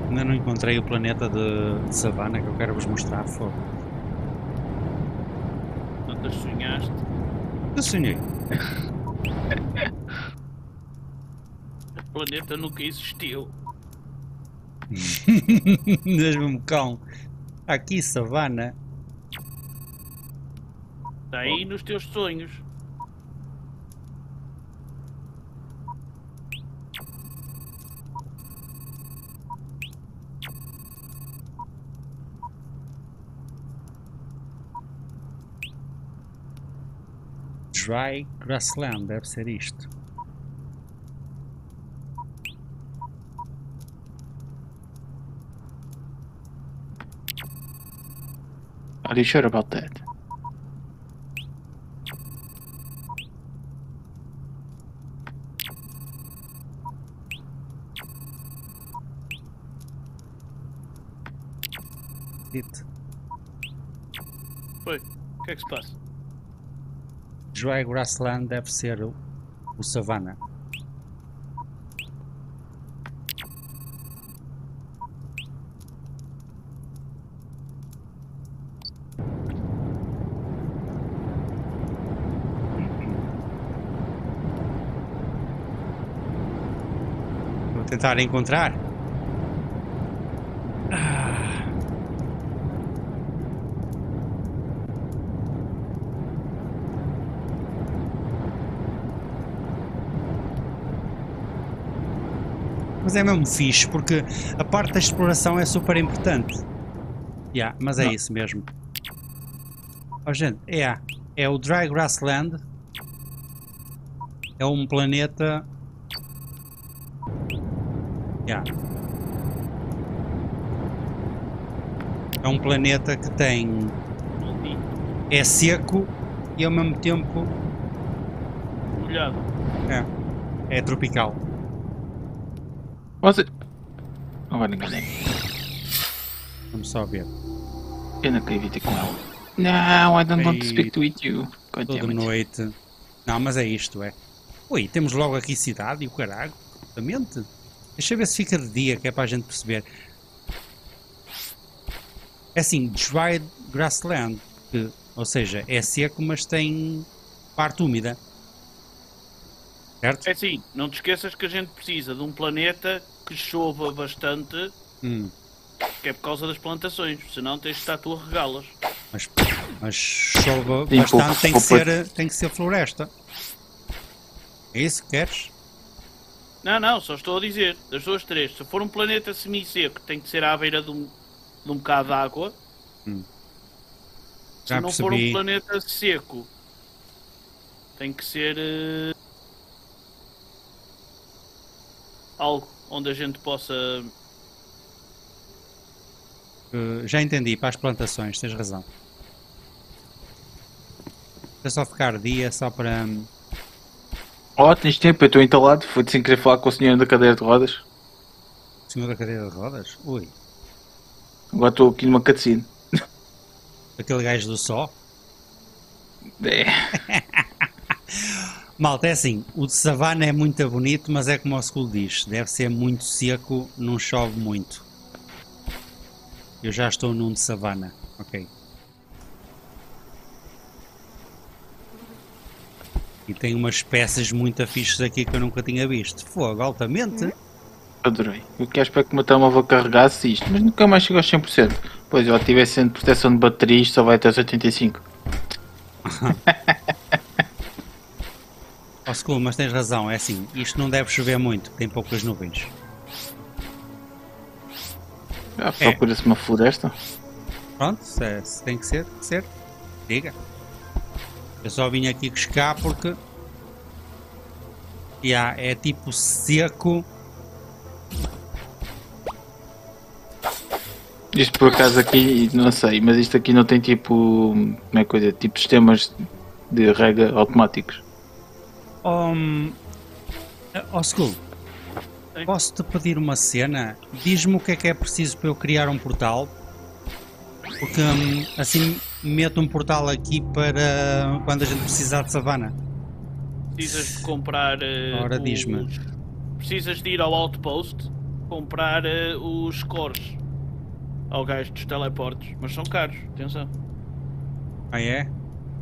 Ainda não encontrei o planeta de, de savana que eu quero vos mostrar. Fogo. Tantas sonhaste. Eu sonhei. O planeta nunca existiu. Deixa-me calmo. Aqui, savana. Está aí nos teus sonhos. Dry grassland, deve ser isto. Are you sure about that? It. Foi. O que é que se passa? Dry grassland deve ser o, o savana. Vou tentar encontrar. Ah. Mas é mesmo fixe, porque a parte da exploração é super importante. Yeah, mas é Não. isso mesmo. Oh, gente, é, é o Dry Grassland. É um planeta. Yeah. É um planeta que tem. É seco e ao mesmo tempo Molhado. é tropical. Você. Agora enganei. Vamos só ver. Eu não queria ter com ela. Não, I don't want to speak to you. God Toda noite. Não, mas é isto, é. Ui, temos logo aqui cidade e o caralho. Exatamente. Deixa eu ver se fica de dia, que é para a gente perceber. É assim, dry grassland, que, ou seja, é seco, mas tem parte úmida. Certo? É assim, não te esqueças que a gente precisa de um planeta que chova bastante, Hum, que é por causa das plantações, senão tens de estar tu a regá-las. mas, mas chova Sim, bastante, tem que, ser, tem que ser floresta. É isso que queres? Não, não, só estou a dizer, das duas três, se for um planeta semi-seco, tem que ser à beira de um, de um bocado de água. Hum. Se Já não for percebi. um planeta seco, tem que ser eh, algo onde a gente possa Uh, já entendi, para as plantações, tens razão. É só ficar dia, só para. hum, Oh, tens tempo, eu estou entalado. Foi sem querer falar com o senhor da cadeira de rodas. Senhor da cadeira de rodas? Ui, Agora estou aqui numa cutscene. aquele gajo do só. É. Malta, é assim, o de savana é muito bonito, mas é como o school diz, deve ser muito seco, não chove muito. Eu já estou num de savana, ok. E tem umas peças muito afixas aqui que eu nunca tinha visto. Fogo, altamente. Adorei. Eu quero esperar que o meu telemóvel carregasse isto, mas nunca mais chegou aos 100%. Pois eu ativei sendo proteção de bateria, isto só vai até os 85. School, mas tens razão, é assim, isto não deve chover muito, tem poucas nuvens. Ah, Procura-se uma floresta. Pronto, se, é- se tem que ser, tem que ser. Diga. Eu só vim aqui pescar porque. Ya, é tipo seco. Isto por acaso aqui, não sei, mas isto aqui não tem tipo. Como é coisa? Tipo sistemas de rega automáticos. Um, school, Sim. posso-te pedir uma cena? Diz-me o que é que é preciso para eu criar um portal. Porque hum, assim meto um portal aqui para quando a gente precisar de savana. Precisas de comprar. eh, Ora, diz-me. os- Precisas de ir ao outpost comprar eh, os cores ao gajo dos teleportes, mas são caros, atenção. Ah é?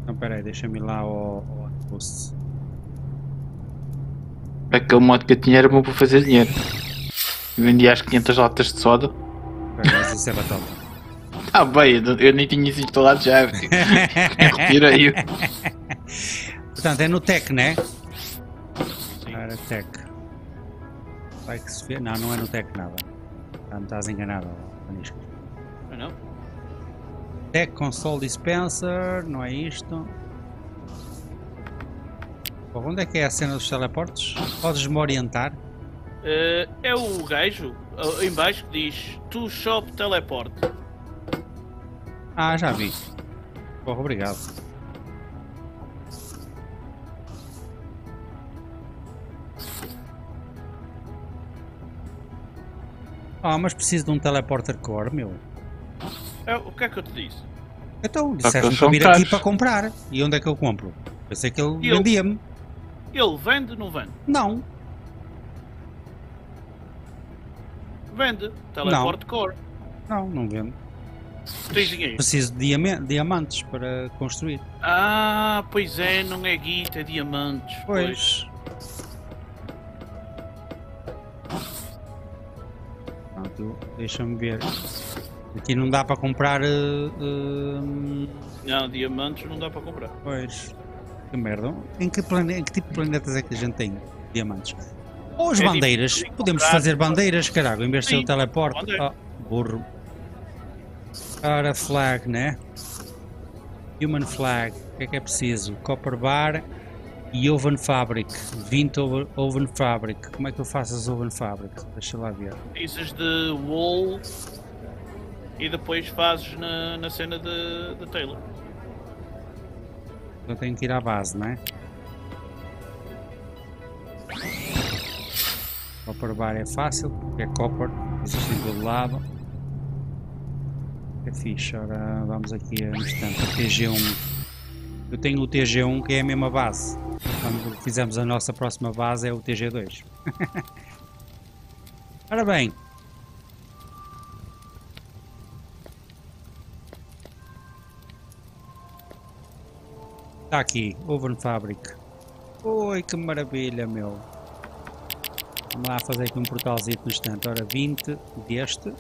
Então peraí, deixa-me ir lá ao, ao outpost. Aquele modo que eu tinha era bom para fazer dinheiro. Eu vendia as 500 latas de soda. Mas isso é batata. Ah, bem, eu, eu nem tinha isso instalado já. Retirei-o. Portanto, é no Tech, né? Era Tech. Vai que se vê. Não, não é no Tech nada. Não estás enganado. Ah, não? Tech Console Dispenser, não é isto. Onde é que é a cena dos teleportes? Podes-me orientar? Eh, é o gajo eh, em baixo que diz To Shop Teleport. Ah, já vi. Porra, obrigado. Ah, mas preciso de um teleporter core, meu. É, o que é que eu te disse? Então, disseste-me para vir aqui para comprar. E onde é que eu compro? Pensei que ele Eu. vendia-me. Ele vende, não vende? Não, Vende. Teleport Core. não, não vendo. Tens dinheiro. Preciso de diama- diamantes para construir. Ah, pois é, não é guita, é diamantes. Pois. Pronto, deixa-me ver. Aqui não dá para comprar. eh, eh, Não, diamantes não dá para comprar. pois. Que merda. Em que, plane... em que tipo de planetas é que a gente tem diamantes? Ou as É bandeiras. difícil Podemos fazer bandeiras, caralho, em vez de ser o teleporte. Ah, burro. Ora, flag, né? Human flag. O que é que é preciso? Copper bar e oven fabric. 20 over- oven fabric. Como é que eu faço as oven fabric? Deixa lá ver. Precisas de wool e depois fazes na, na cena de Taylor. Eu tenho que ir à base, não é? Copper bar é fácil, porque é copper, existe em todo lado. É fixe, ora vamos aqui no instante, o TG1. Eu tenho o TG1 que é a mesma base. Quando fizermos a nossa próxima base é o TG2. ora bem. Está aqui, Oven Fabric. Oi, que maravilha, meu. Vamos lá fazer aqui um portalzinho no instante. Ora, 20 deste.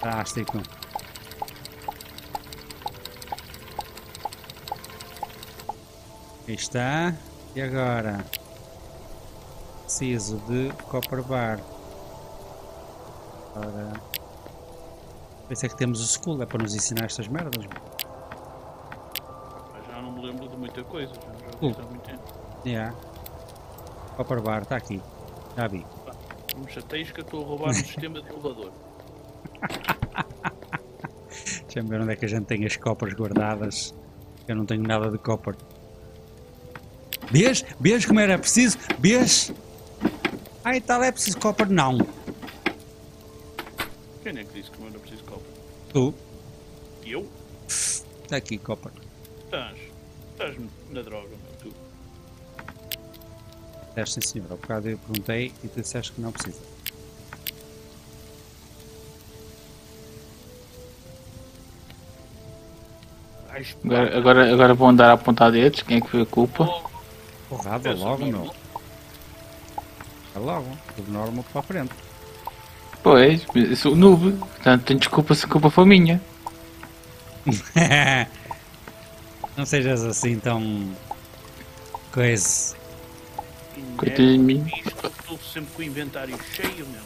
Fantástico. Aí está. E agora? Preciso de copper bar. Ora. Pensei que temos o school, é para nos ensinar estas merdas. Mas já não me lembro de muita coisa. Já já Uh. fiz há muito tempo. Yeah. Copper bar, está aqui. Já vi. Não me chateias que eu estou a roubar um sistema de elevador. Deixa-me ver onde é que a gente tem as copas guardadas. Eu não tenho nada de copper. Vês? Vês como era preciso? Vês? Ai, tal é preciso copper? Não. Quem é que disse que não era preciso? Tu. Eu? Está aqui copper. Estás. Estás na droga, meu. Tu. É sim senhor. Há bocado eu perguntei e tu disseste que não precisa. Agora, agora, agora vou andar a apontar dedos. Quem é que foi a culpa? Porrada logo, meu. Vai logo. Tudo normal para a frente. Pois, eu sou noob. Portanto, tenho desculpa se a culpa foi minha. não sejas assim tão. coisa. Coitadinho de mim. Estou sempre com o inventário cheio, meu.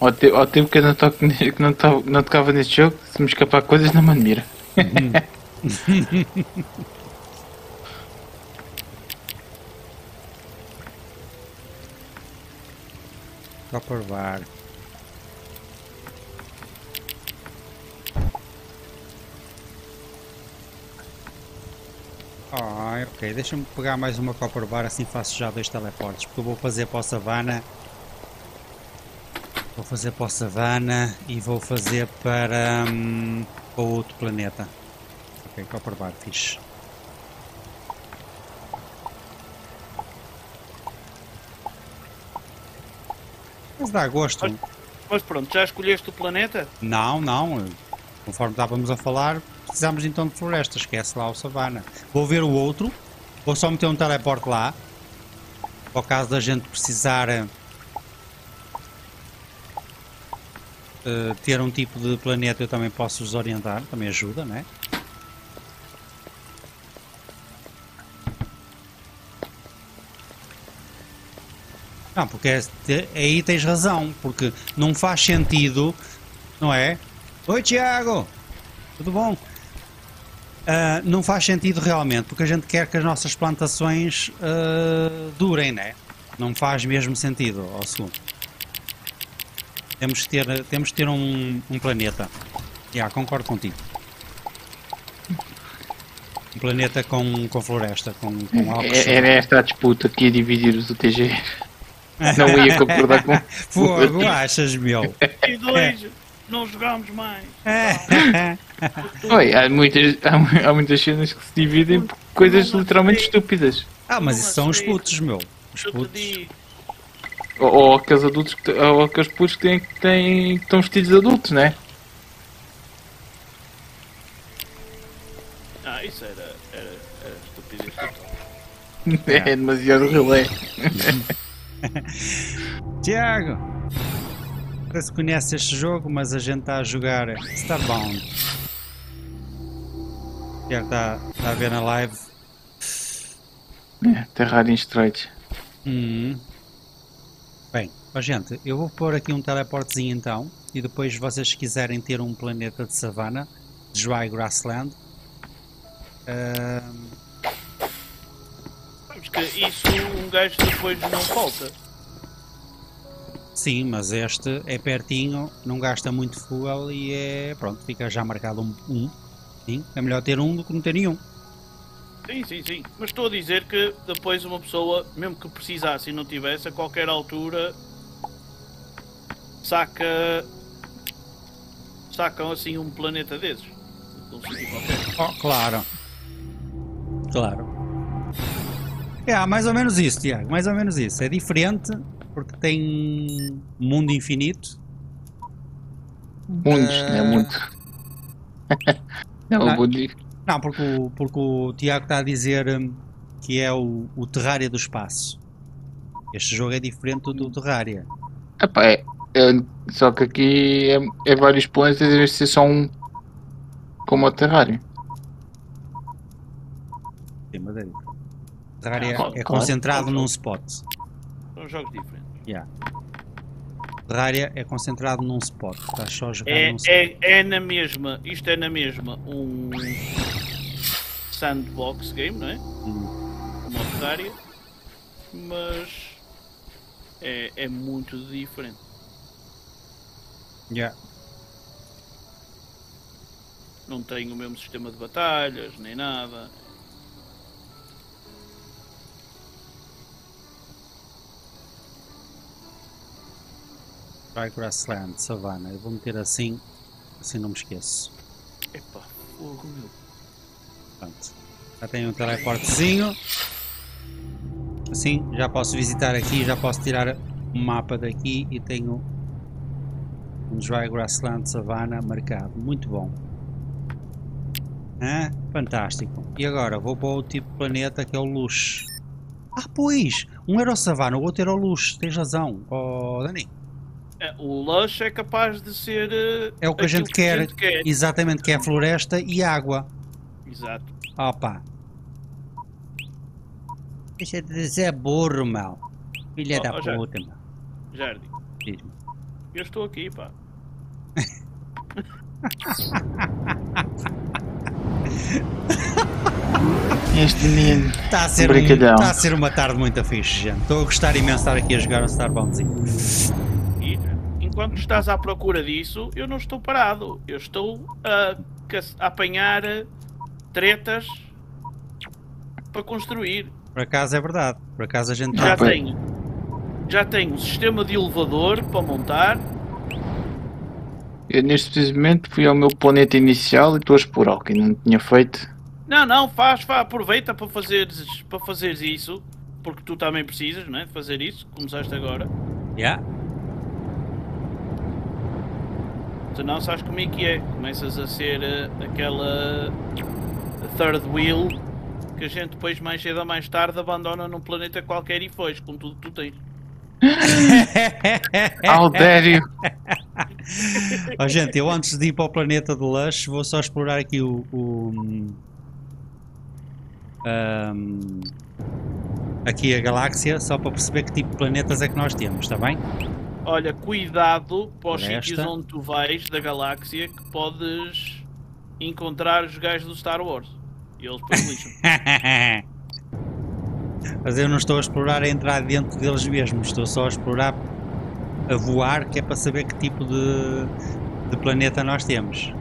Ao, te, ao tempo que eu não, toco, que não, to, não tocava neste jogo, se me escapar coisas, não me admira. Copper bar. Ai, ok, deixa-me pegar mais uma copper bar assim faço já dois teleportes, porque eu vou fazer para o Savana. Vou fazer para o Savana e vou fazer para, hum, para outro planeta. Ok, copper bar, fixe. Mas dá gosto. Mas pronto, já escolheste o planeta? Não, não. Conforme estávamos a falar, precisamos então de floresta. Esquece lá o savana. Vou ver o outro. Vou só meter um teleporte lá. O caso da gente precisar eh, ter um tipo de planeta, eu também posso vos orientar. Também ajuda, não é? Não, porque é- aí tens razão, porque não faz sentido, não é? Oi Tiago, tudo bom? Ah, não faz sentido realmente, porque a gente quer que as nossas plantações ah, durem, né? Não faz mesmo sentido, ao segundo. Temos que ter, temos que ter um, um planeta. Já, concordo contigo. Um planeta com, com floresta, com, com algo que É- Era esta a disputa que ia dividir os UTG. Não ia concordar com. Fogo, achas, meu? E dois, não jogámos mais. Oi, há muitas, há, há muitas cenas que se dividem por coisas literalmente estúpidas. Ah, mas isso são os putos, meu. Os putos. Ou, ou aqueles adultos que, ou aqueles putos que, têm, que, têm, que estão vestidos de adultos, né? Ah, isso era, era, era estupidez total. É demasiado relé. Tiago! Sei se conhece este jogo, mas a gente está a jogar Starbound. Tiago está está a ver na live. É, Terraria Straight. Hum. Bem, ó gente, eu vou pôr aqui um teleportezinho então. E depois, se vocês quiserem ter um planeta de savana, de Dry Grassland. ahm, Sabes que isso um gajo depois não falta. Sim, mas este é pertinho, não gasta muito fuel e é. Pronto, fica já marcado um. um. Sim, é melhor ter um do que não ter nenhum. Sim, sim, sim. Mas estou a dizer que depois uma pessoa, mesmo que precisasse e não tivesse, a qualquer altura saca. sacam assim um planeta desses. Oh, claro. Claro. É, mais ou menos isso, Tiago. Mais ou menos isso. É diferente porque tem mundo infinito. Mundos, Ah. não é muito. não, vou dizer. Não, porque o, porque o Tiago está a dizer hum, que é o, o Terraria do espaço. Este jogo é diferente do, Terraria. Epá, é, é- só que aqui é, é vários planos em vez de ser só um. Como o Terraria. Sim, mas é. Terraria Ah, é claro. concentrado num spot. São jogos diferentes. Yeah. Terraria é concentrado num spot. Estás só a jogar É, num spot. é, é na mesma, isto é na mesma um sandbox game, não é? Hum. Uma Terraria, mas é, é muito diferente. Yeah. Não tem o mesmo sistema de batalhas, nem nada. Dry Grassland, Savana. Eu vou meter assim, assim não me esqueço. Epá, fogo meu. Pronto. Já tenho um teleportezinho. Assim, já posso visitar aqui, já posso tirar um mapa daqui e tenho um Dry Grassland Savana marcado. Muito bom. Hã? Fantástico. E agora vou para o tipo de planeta que é o Luz. Ah, pois! Um era o Savana, o outro era o Luz. Tens razão. Oh, Dani. É, O Lush é capaz de ser. eh, É o que a gente quer. gente quer. Exatamente, que é floresta e água. Exato. Opa. Deixa de dizer burro, meu. Filha Oh, da oh, puta, meu. Jardim. Diz-me. Eu estou aqui, pá. Este menino. Está a, ser um, Brincalhão. tá a ser uma tarde muito fixe, gente. Estou a gostar imenso de estar aqui a jogar um Starboundzinho. Enquanto estás à procura disso, eu não estou parado. Eu estou a, a apanhar tretas para construir. Por acaso é verdade. Por acaso a gente Já tá- tenho. Já tenho um sistema de elevador para montar. Eu neste preciso momento fui ao meu planeta inicial e estou a explorar o que não tinha feito. Não, não, faz, faz aproveita para fazeres, para fazeres isso. Porque tu também precisas, não é? De fazer isso. Começaste agora. Yeah. Senão sabes como é que é. Começas a ser eh, aquela third wheel que a gente depois mais cedo ou mais tarde abandona num planeta qualquer e foge com tudo que tu tens. Aldério! Ó, gente, eu antes de ir para o planeta de Lush vou só explorar aqui o. o ahm, aqui a galáxia, só para perceber que tipo de planetas é que nós temos, está bem? Olha, cuidado para os Floresta. sítios onde tu vais da galáxia que podes encontrar os gajos do Star Wars. E eles depois lixam. Mas eu não estou a explorar a entrar dentro deles mesmos, estou só a explorar a voar, que é para saber que tipo de, de planeta nós temos.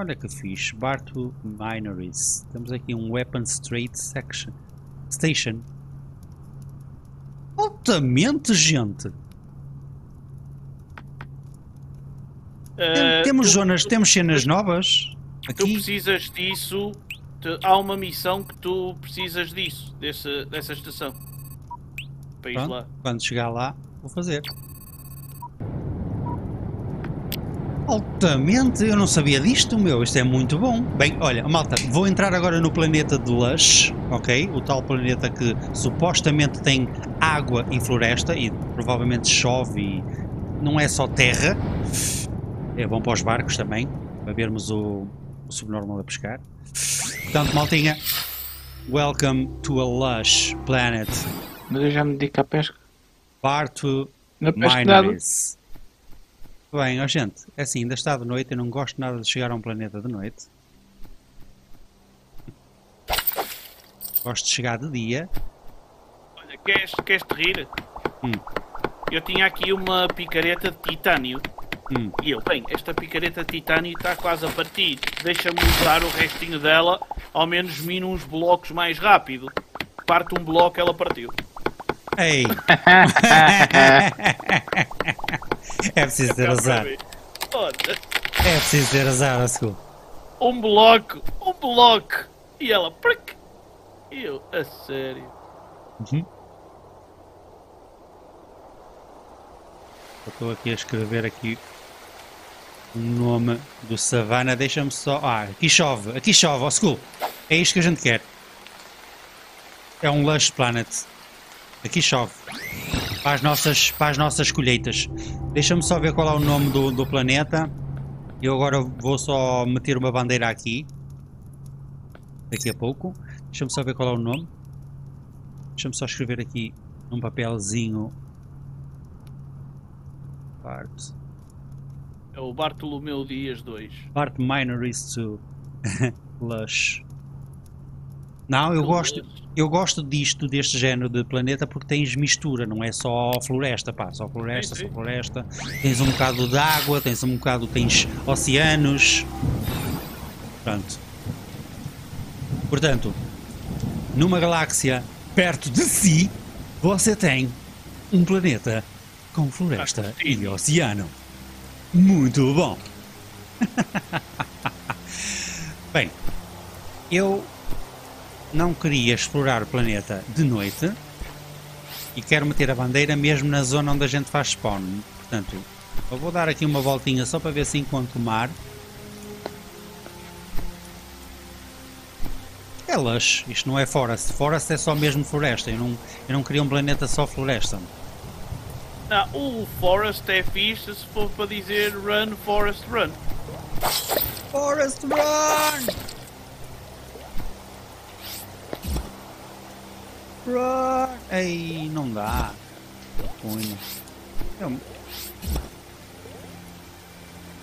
Olha que fixe, Barto Minories. Temos aqui um Weapon Straight section, Station. Altamente, gente! Eh, temos tu- zonas, tu- temos cenas novas Tu aqui. precisas disso. há uma missão que tu precisas disso, desse, dessa estação. Para ir lá. Quando chegar lá, vou fazer. Altamente, eu não sabia disto, meu. Isto é muito bom. Bem, olha, malta, vou entrar agora no planeta de Lush, ok? O tal planeta que supostamente tem água e floresta e provavelmente chove e não é só terra. É bom para os barcos também, para vermos o, o subnormal a pescar. Portanto, maltinha, welcome to a Lush planet. Mas eu já me dedico à pesca. Não pesco nada. Minories. Bem, ó gente, é assim, ainda está de noite, eu não gosto nada de chegar a um planeta de noite. Gosto de chegar de dia. Olha, queres, queres te rir? Hum. Eu tinha aqui uma picareta de titânio. Hum. E eu, bem, esta picareta de titânio está quase a partir. Deixa-me usar o restinho dela, ao menos mino uns blocos mais rápido. Parte um bloco, ela partiu. Ei! é preciso ter azar. É preciso ter azar, Asco. um bloco, um bloco. E ela, pric. E eu, a sério. Uhum. Estou aqui a escrever aqui o nome do Savana. Deixa-me só. Ah, aqui chove, aqui chove, ó school. É isto que a gente quer. É um Lush Planet. Aqui chove. Para as nossas, para as nossas colheitas. Deixa-me só ver qual é o nome do, do planeta. Eu agora vou só meter uma bandeira aqui. Daqui a pouco. Deixa-me só ver qual é o nome. Deixa-me só escrever aqui num papelzinho. Part. É o Bartolomeu Dias 2. Part Minories to Lush. Não, eu gosto, eu gosto disto, deste género de planeta, porque tens mistura, não é só floresta, pá, só floresta, Sim, só sim. floresta. Tens um bocado de água, tens um bocado, tens oceanos. Pronto. Portanto, numa galáxia perto de si, você tem um planeta com floresta Ah, e oceano. Muito bom. Bem, eu não queria explorar o planeta de noite e quero meter a bandeira mesmo na zona onde a gente faz spawn. Portanto, eu vou dar aqui uma voltinha só para ver se encontro o mar. É lush, isto não é forest. Forest é só mesmo floresta. Eu não, eu não queria um planeta só floresta. Não, o Forest é fixe se for para dizer Run, Forest, Run. Forest Run! Run! Ei, não dá. Punho. Eu-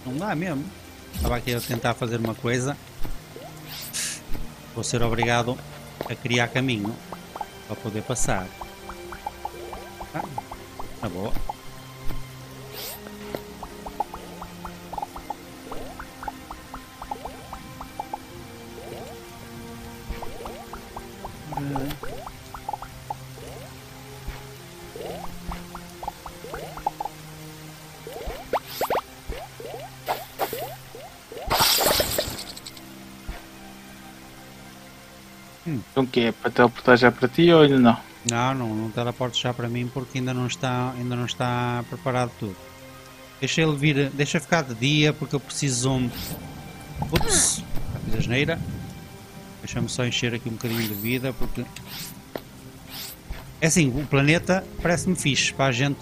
Não dá mesmo. Estava aqui a tentar fazer uma coisa. Vou ser obrigado a criar caminho para poder passar. Ah, tá boa. Então o que é? Para teleportar já para ti ou ainda não? Não, não, não teleporte já para mim porque ainda não está, ainda não está preparado tudo. Deixa ele vir, deixa ficar de dia porque eu preciso um. Ups, fiz a geneira. Deixa-me só encher aqui um bocadinho de vida porque. É assim, o planeta parece-me fixe para a gente.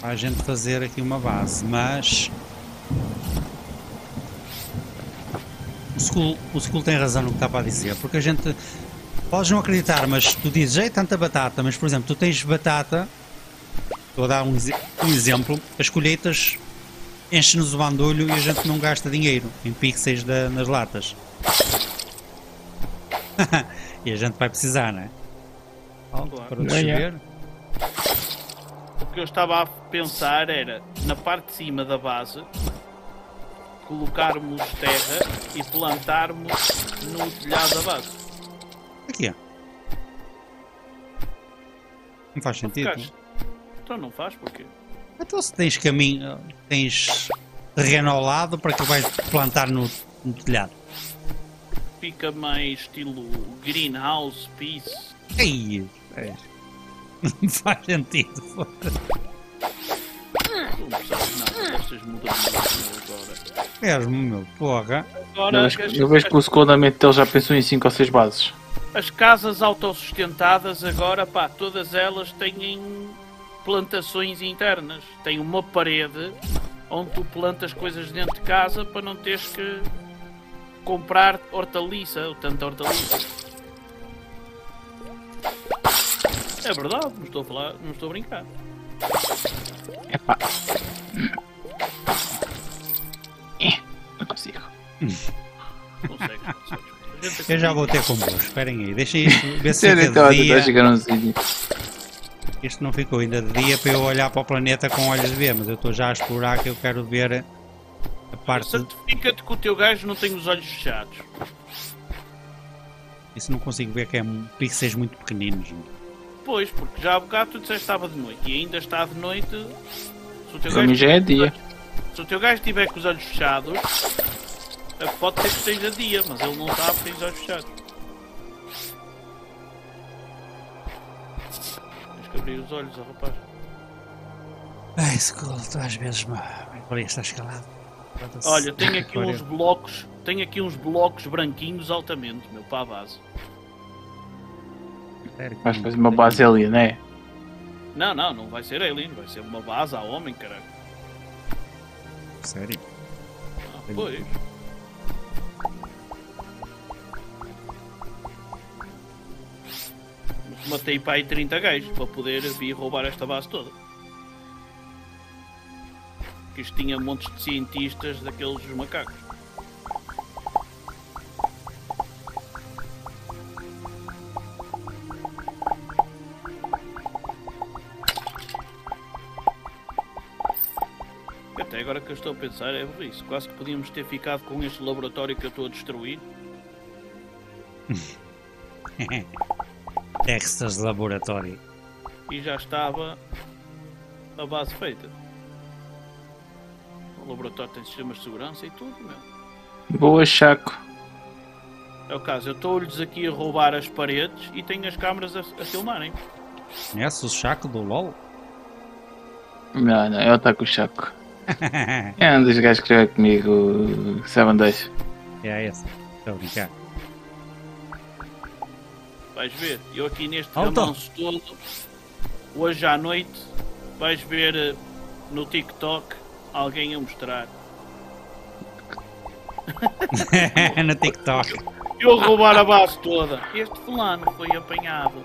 Para a gente fazer aqui uma base, mas. O Skull, o Skull tem razão no que está para dizer, porque a gente. Podes não acreditar, mas tu dizes, é tanta batata, mas por exemplo, tu tens batata. Estou a dar um, um exemplo. As colheitas enchem-nos o bandolho e a gente não gasta dinheiro em pixels da- nas latas. e a gente vai precisar, não é? Alto, Claro. Para de chover. O que eu estava a pensar era, na parte de cima da base, colocarmos terra e plantarmos no telhado base. Aqui é. Não faz sentido. Ficaste- Então não faz, porque Então se tens caminho, tens terreno ao lado para que vais plantar no, no telhado. fica mais estilo greenhouse, peace. Ei, é. não faz sentido. foda-se. Não precisas nada destas mudanças agora. Mesmo, meu, porra. Agora, Eu vejo, as, eu vejo que o secundamento dele já pensou em 5 ou 6 bases. as casas autossustentadas agora, pá, todas elas têm plantações internas. Tem uma parede onde tu plantas coisas dentro de casa para não teres que comprar hortaliça, ou tanta hortaliça. É verdade, não estou a falar, não estou a brincar. Epá. Eh, Não consigo. Gente Eu já ter convosco. Esperem aí, deixem isto, ver se fica então, de dia. Isto não ficou ainda de dia para eu olhar para o planeta com olhos de ver, mas eu estou já a explorar que eu quero ver a parte. Certifica-te que o teu gajo não tem os olhos fechados. Isso não consigo ver que é um- pixels muito pequeninos. Pois, porque já há bocado tu disseste que estava de noite e ainda está de noite. Se o teu Para mim já é dia. Se o teu gajo estiver com os olhos fechados, é que pode ser que esteja dia, mas ele não está porque tem os olhos fechados. Tens que abrir os olhos, ó rapaz. Ai, Skull, tu às vezes me. Olha, está escalado. Olha, tenho aqui uns blocos, tenho aqui uns blocos branquinhos altamente, meu, para a base. Sério Vais fazer uma base ali, não é? Não, não, não vai ser alien, vai ser uma base a homem, caralho. Sério? Ah, pois. Matei para aí 30 gajos para poder vir roubar esta base toda. Que isto tinha montes de cientistas daqueles macacos. Agora que eu estou a pensar, é por isso. Quase que podíamos ter ficado com este laboratório que eu estou a destruir. Texas de laboratório. E já estava a base feita. O laboratório tem sistemas de segurança e tudo, meu. Boa, Chaco. É o caso, eu estou-lhes aqui a roubar as paredes e tenho as câmaras a, a filmarem. Conhece o Chaco do LOL? Não, não, ele está com o Chaco. É um dos gajos que joga comigo, 7 Days. é esse. Estou a brincar. Vais ver, eu aqui neste Alto. ramanço todo, hoje à noite, vais ver eh, no TikTok alguém a mostrar. no TikTok. Eu a roubar a base toda. Este fulano foi apanhado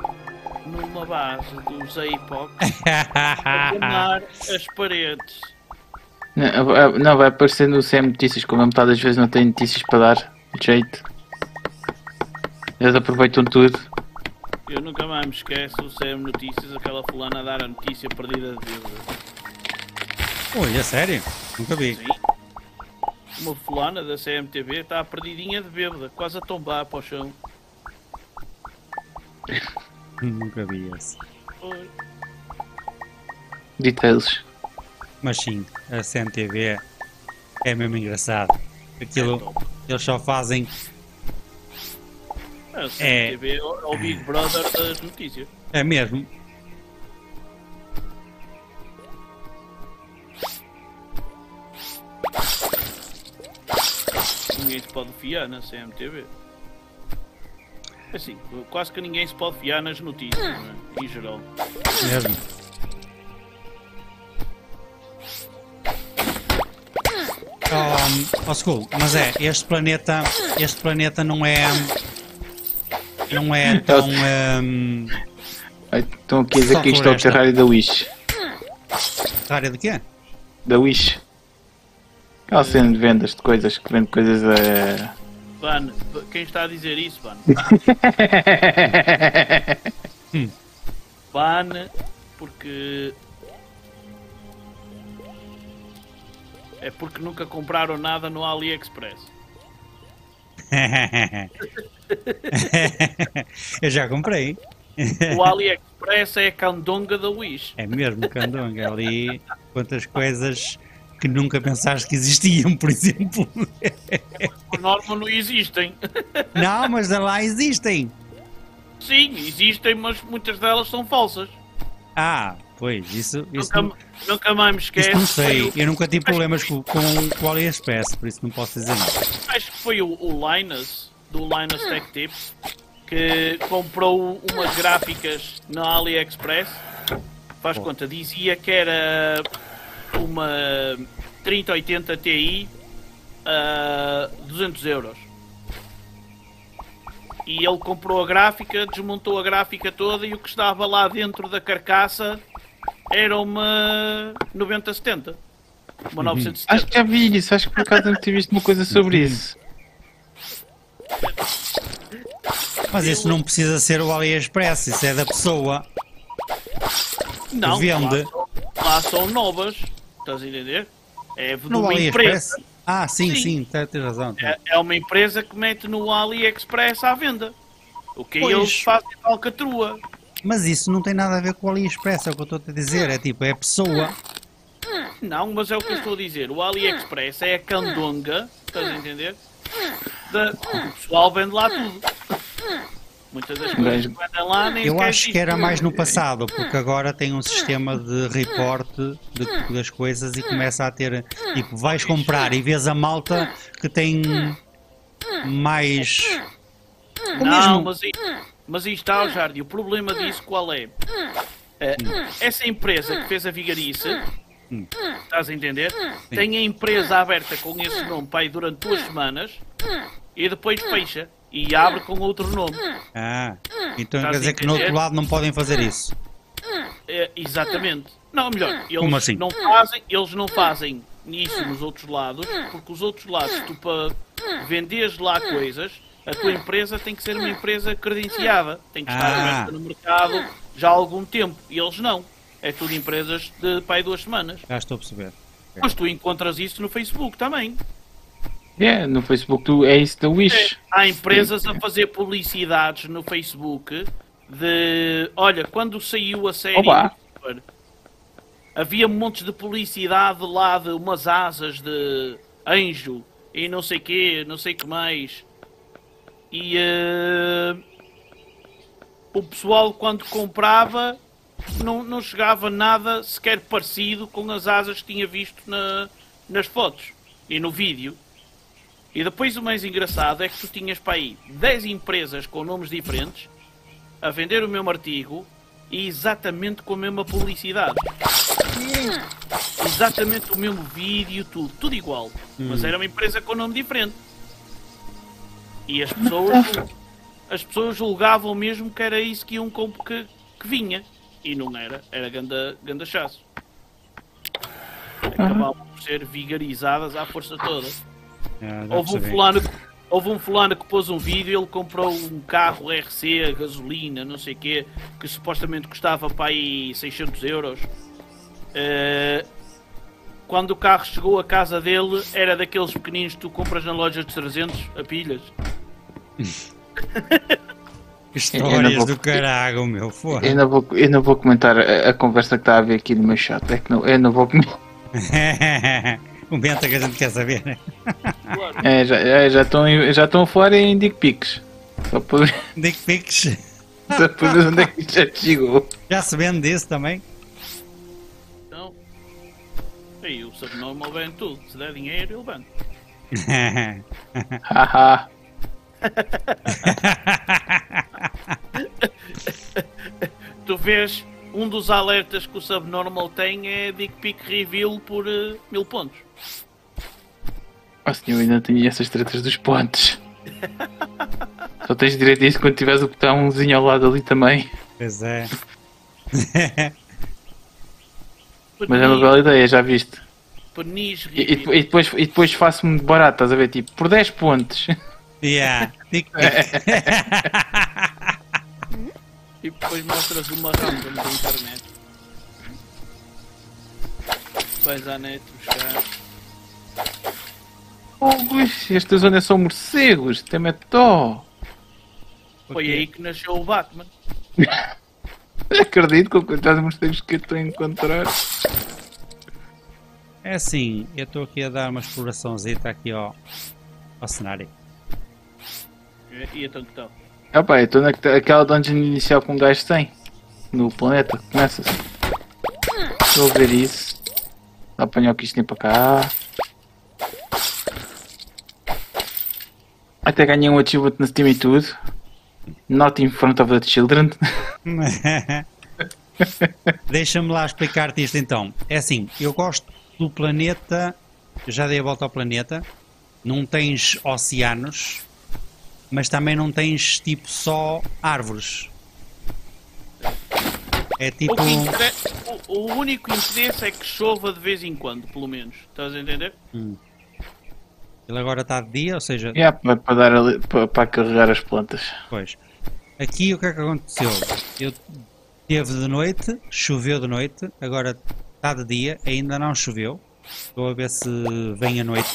numa base dos AIPOC a queimar as paredes. Não, não, vai aparecer no CM Notícias, como a metade das vezes não tem notícias para dar. de Jeito. Eles aproveitam tudo. Eu nunca mais me esqueço o CM Notícias, aquela fulana a dar a notícia perdida de vida. Oi, é sério? Nunca vi. Sim. Uma fulana da CMTV está perdidinha de bêbada, quase a tombar para o chão. Nunca vi esse. Foi. Details. Mas sim, a CNTV é mesmo engraçado. Aquilo, top. eles só fazem. A CMTV é o Big Brother das notícias. É mesmo. Ninguém se pode fiar na CMTV. Assim, quase que ninguém se pode fiar nas notícias, não é? em geral. Mesmo. Oh, oh, Skull, mas é, este planeta, este planeta não é, não é tão, hum, Ai, Estão aqui a dizer que isto é o terrário da Wish. área de quê? Da Wish. Aquela cena de vendas de coisas que vende coisas a. Van, quem está a dizer isso, Van? Van, porque. É porque nunca compraram nada no AliExpress. Eu já comprei. O AliExpress é a candonga da Wish. É mesmo, Candonga. Ali quantas coisas que nunca pensaste que existiam, por exemplo. Por norma não existem. Não, mas lá existem. Sim, existem, mas muitas delas são falsas. Ah, pois, isso, isso, Nunca, não, nunca mais me esquece. isso não sei. Eu nunca tive problemas com, com, com o AliExpress, por isso não posso dizer nada. Acho que foi o, o Linus, do Linus Tech Tips, que comprou umas gráficas na AliExpress. Faz conta, dizia que era uma 3080 Ti a 200 euros. E ele comprou a gráfica, desmontou a gráfica toda e o que estava lá dentro da carcaça era uma 9070. Uma 970. Acho que já vi isso, acho que por acaso não tinha visto uma coisa sobre isso. Mas isso não precisa ser o AliExpress, isso é da pessoa. Não, vende. Lá, são- lá são novas, estás a entender? É de No uma AliExpress? empresa. Ah, sim, Sim. sim, tá- tens razão. É, é uma empresa que mete no AliExpress à venda. O que Pois. eles fazem falcatrua. Mas isso não tem nada a ver com o AliExpress, é o que eu estou a dizer. É tipo, é a pessoa. Não, mas é o que eu estou a dizer. O AliExpress é a candonga, estás a entender? Da, o pessoal vende lá tudo. Muitas das coisas que vendem lá nem Eu acho que era mais no passado, porque agora tem um sistema de reporte de- das coisas e começa a ter. Tipo, vais comprar e vês a malta que tem mais. o Não, mesmo. mas mas aí está Jardim. O problema disso qual é? Eh, essa empresa que fez a vigarice, estás a entender? Tem a empresa aberta com esse nome para aí durante duas semanas e depois fecha e abre com outro nome. Ah, então Estás quer dizer que no outro lado não podem fazer isso. É, exatamente. Não, melhor, eles Como assim? não fazem, eles não fazem isso nos outros lados, porque os outros lados, tu para venderes lá coisas, a tua empresa tem que ser uma empresa credenciada, tem que estar Ah. no mercado já há algum tempo, e eles não. É tudo empresas de pai duas semanas. Já estou a perceber. Mas tu encontras isso no Facebook também. É, no Facebook tu, é isso da Wish. Há empresas a fazer publicidades no Facebook de. Olha, quando saiu a série. Opa. Havia montes de publicidade lá de umas asas de anjo e não sei quê, não sei que mais. E eh, o pessoal quando comprava não, não chegava nada sequer parecido com as asas que tinha visto na- nas fotos e no vídeo. E depois o mais engraçado é que tu tinhas para aí 10 empresas com nomes diferentes a vender o mesmo artigo e exatamente com a mesma publicidade. Exatamente o mesmo vídeo, tudo, tudo igual. Mas era uma empresa com nome diferente. E as pessoas, as pessoas julgavam mesmo que era isso que iam comp- que, que vinha. E não era, era ganda, ganda chasso. Acabavam por ser vigarizadas à força toda. Ah, Houve um, fulano, que- houve um fulano que pôs um vídeo, ele comprou um carro RC, a gasolina, não sei o quê, que supostamente custava para aí 600 euros. Eh, quando o carro chegou à casa dele, era daqueles pequeninos que tu compras na loja de 300, a pilhas. Histórias vou- do caralho, meu. Foda. Eu não vou, eu não vou comentar a, a conversa que está a haver aqui no meu chat. É que não, eu não vou comentar. Comenta que a gente quer saber, né? É, já, é, já, estão, já estão a falar em dick pics. Só Dick Pics. só ver onde é que já chegou. Já se vende desse também? Aí o subnormal vende tudo. Se der dinheiro, ele vende. Haha. Tu vês, um dos alertas que o subnormal tem é Dick Pic Reveal por eh, mil pontos. Oh senhor, ainda tenho essas tretas dos pontos. Só tens direito a isso quando tiveres o botãozinho ao lado ali também. pois é. Mas é uma bela ideia, já viste. Penis E, e e depois, e depois faço-me barato, estás a ver? Tipo, por 10 pontos. yeah. E depois mostras uma rampa na internet. Vais à net buscar. Oh, ui, esta zona é só morcegos, tem é dó. Foi aí que nasceu o Batman. Acredito com a quantidade de morcegos que eu estou a encontrar. É assim, eu estou aqui a dar uma exploraçãozita aqui ao, ao cenário. E- então que tal? Pá, eu estou naquela dungeon inicial que um gajo tem. No planeta, começa assim. Vou ver isso. Apanhar o que isto tem para cá. Até ganhei um achievement na Steam e tudo. Not in front of the children. Deixa-me lá explicar-te isto então. É assim, eu gosto do planeta, eu já dei a volta ao planeta, não tens oceanos, mas também não tens tipo só árvores. É tipo. O, o- o único interesse é que chova de vez em quando, pelo menos. Estás a entender? Ele agora está de dia, ou seja, Yeah, para, para, dar ali, para, para carregar as plantas. Pois. Aqui o que é que aconteceu? Eu teve de noite, choveu de noite, agora está de dia, ainda não choveu. Estou a ver se vem à noite.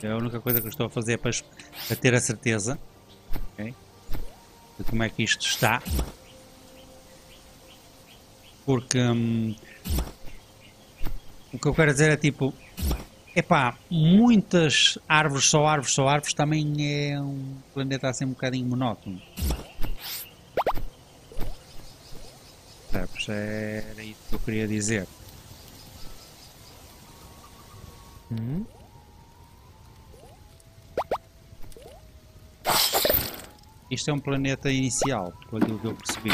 É a única coisa que estou a fazer para, para ter a certeza ok, de como é que isto está. Porque hum, o que eu quero dizer é tipo, epá, muitas árvores, só árvores, só árvores, também é um planeta assim um bocadinho monótono. Percebes? Era isso que eu queria dizer. Isto é um planeta inicial, por aquilo que eu percebi.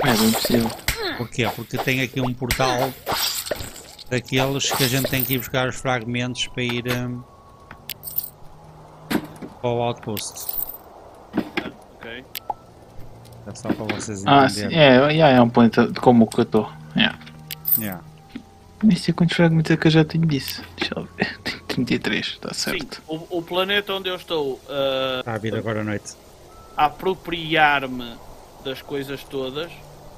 É bem possível. Porquê? Porque tem aqui um portal daqueles que a gente tem que ir buscar os fragmentos para ir hum, para o outpost. Ok. É só para vocês Ah, sim, entenderem. é, yeah, é um planeta de como o que eu estou. Yeah. Yeah. Nem sei quantos fragmentos é que eu já tenho disso. Deixa eu ver. Tenho 33, está Sim, certo. o, o planeta onde eu estou ah, Está a vir agora à noite. a apropriar-me das coisas todas.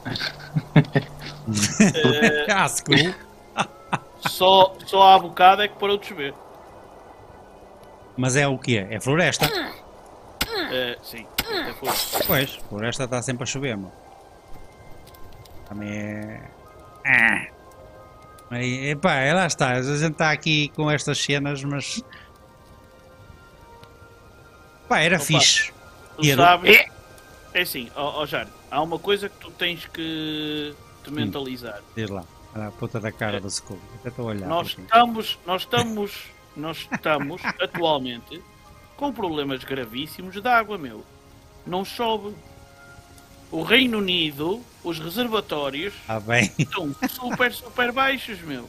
Casco! Só, só há bocado é que parou de chover. Mas é o quê? É floresta? Eh, sim, até foi. Pois, floresta está sempre a chover, meu. Também é. Ah. Epá, é lá está. A gente está aqui com estas cenas, mas. Pá, era Opa. fixe. Tu E era- sabes. É assim, ó ó, Jardim, há uma coisa que tu tens que te mentalizar. Diz lá. Olha a puta da cara do Skull. Até estou a olhar. Nós ti. estamos, nós estamos, nós estamos atualmente com problemas gravíssimos de água, meu. Não chove. O Reino Unido, os reservatórios Ah, bem. estão super, super baixos, meu.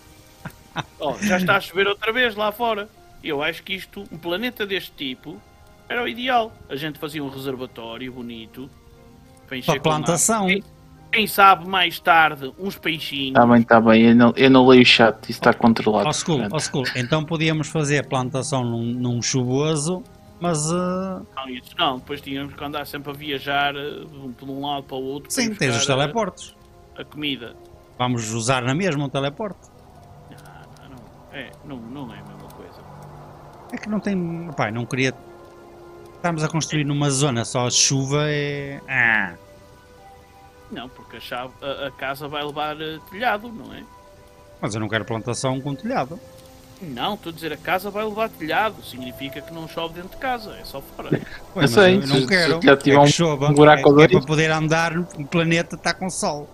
Ó, já está a chover outra vez lá fora. Eu acho que isto, um planeta deste tipo, era o ideal. A gente fazia um reservatório bonito. para plantação. Quem, quem sabe mais tarde uns peixinhos. Está bem, está bem. Eu não, eu não leio o chat, isso está controlado. Portanto. ó Skull. Então podíamos fazer plantação num, num chuvoso, mas. ah, Não, isso não, depois tínhamos que andar sempre a viajar de um lado para o outro. sim, tens os eh, teleportes. A, comida. Vamos usar na mesma um teleporte. Ah, não, é, não, não é a mesma coisa. É que não tem. Pai, não queria. Estamos a construir numa zona só de chuva é. Ah, Não, porque a, chave, a, a casa vai levar telhado, não é? mas eu não quero plantação com telhado. Não, estou a dizer, a casa vai levar telhado. Significa que não chove dentro de casa, é só fora. Ué, Eu mas sei, eu se- não se quero. telhado tiver é que um- chova. um buraco é, é dois. para poder andar, o planeta está com sol.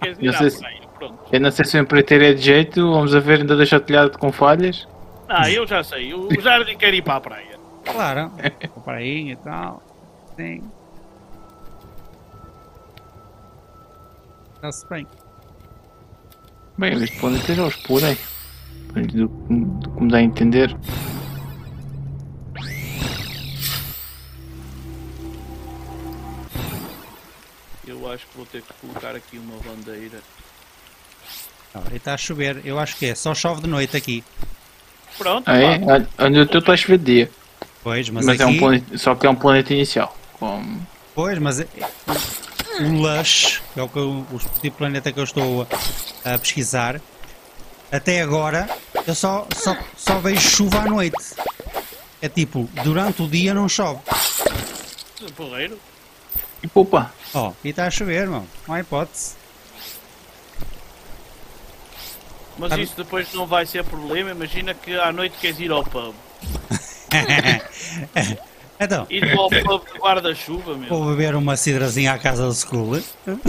Queres Eu ir à sei se-. Eu não sei se o empreiteiro é de jeito, vamos a ver, ainda deixa o telhado com falhas. Ah, eu já sei, o Jardim quer ir para a praia. Claro. Para aí e tal. Sim. Está-se bem. Bem, este planeta já os explorei. Do, do que me dá a entender. Eu acho que vou ter que colocar aqui uma bandeira. Aí está a chover. Eu acho que é. Só chove de noite aqui. Pronto, Ah, é? Olha, Onde eu estou está a chover de dia. Pois, mas, Mas, é aqui. um planeta, só que é um planeta inicial. Com... Pois, mas é- o Lush, que é o, que eu- o tipo de planeta que eu estou a, a pesquisar, até agora eu só, só, só vejo chuva à noite. É tipo, durante o dia não chove. Porreiro. E poupa. Ó, e está a chover, irmão. Não há hipótese. Mas Sabe- isso depois não vai ser problema. Imagina que à noite queres ir ao pub. então, Ir ao pub de guarda-chuva, meu. vou beber uma cidrazinha à casa do school.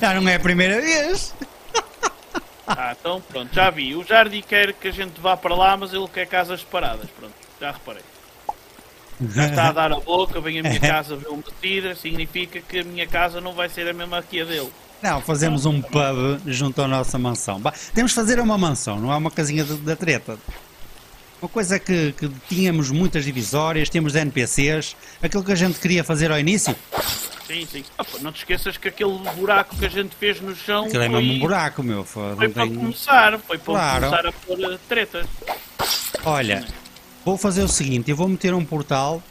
Já não é a primeira vez. Ah, então pronto, já vi. O Jardim quer que a gente vá para lá, mas ele quer casas separadas. Pronto, já reparei. Já está a dar a boca, vem a minha casa ver uma cidra, significa que a minha casa não vai ser a mesma que a dele. Não, fazemos um pub junto à nossa mansão. Bah, temos de fazer uma mansão, não é uma casinha da treta. Uma coisa que, que tínhamos muitas divisórias, temos NPCs, aquilo que a gente queria fazer ao início, Sim, sim. Ah, não te esqueças que aquele buraco que a gente fez no chão aquilo é foi, mesmo um buraco, meu. Foi, foi para tem- começar, foi para Claro. começar a pôr eh, tretas. Olha, vou fazer o seguinte, eu vou meter um portal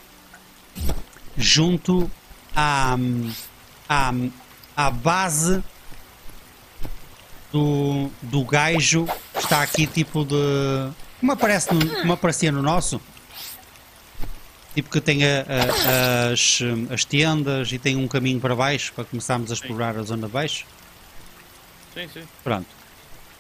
junto à, à, à base do, do gajo que está aqui tipo de. Como, aparece no, como aparecia no nosso? Tipo que tem a- a- as, as tendas e tem um caminho para baixo para começarmos a explorar a zona de baixo. Sim, sim. Pronto.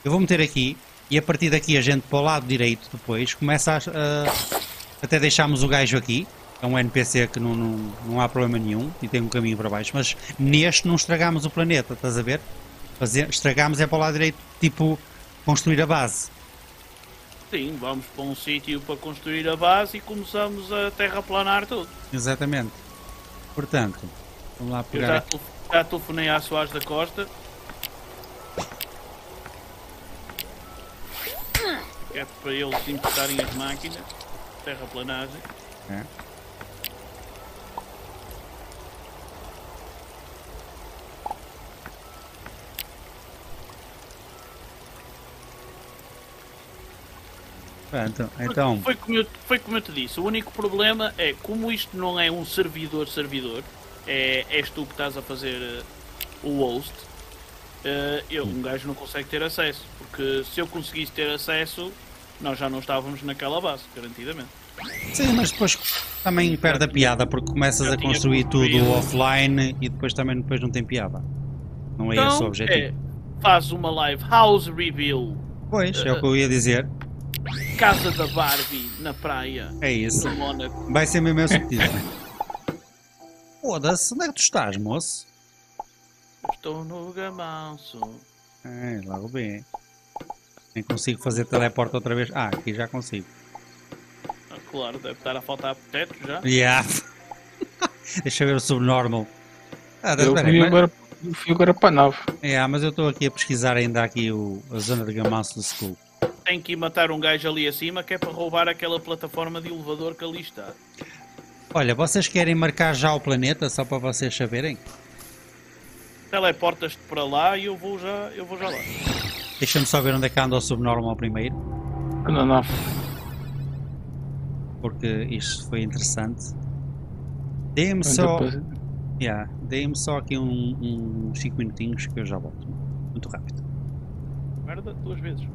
Eu vou meter aqui e a partir daqui a gente para o lado direito depois começa a. a- até deixarmos o gajo aqui. É um NPC que não, não, não há problema nenhum e tem um caminho para baixo. Mas neste não estragamos o planeta, estás a ver? Fazer, estragamos é para o lado direito, tipo construir a base. Sim, vamos para um sítio para construir a base e começamos a terraplanar tudo. Exatamente. Portanto, vamos lá Eu pegar. já, aqui. tel- já telefonei à Soares da Costa. É para eles importarem as máquinas. Terraplanagem. É. Pronto, então, Foi como, eu, foi como eu te disse, o único problema é como isto não é um servidor servidor, é, és tu que estás a fazer eh, o host, eh, eu, um gajo não consegue ter acesso. Porque se eu conseguisse ter acesso, nós já não estávamos naquela base, garantidamente. Sim, mas depois também perde a piada porque começas a construir tudo offline e depois também depois não tem piada. Não é esse o Então, objetivo. é, faz uma live house reveal, Pois, é o que eu ia dizer. Casa da Barbie na praia, É isso. no Mónaco. Vai ser mesmo esse título. Foda-se, onde é que tu estás, moço? Estou no gamanço. Ai, logo bem. Nem consigo fazer teleporte outra vez. Ah, aqui já consigo. Ah, claro, deve estar a faltar teto já. Yeah. Deixa eu ver o subnormal. Ah, Eu espera aí, fui agora, eu fui agora para a nave. Yeah, mas eu estou aqui a pesquisar ainda aqui o, a zona de Gamanço do School. Tem que ir matar um gajo ali acima que é para roubar aquela plataforma de elevador que ali está. Olha, vocês querem marcar já o planeta só para vocês saberem? Teleportas-te para lá e eu vou já, eu vou já lá. Deixa-me só ver onde é que anda o subnormal primeiro, Na nave. porque isto foi interessante. Dê-me Onde só, yeah, dê-me só aqui um- uns 5 minutinhos que eu já volto. Muito rápido. Merda, duas vezes.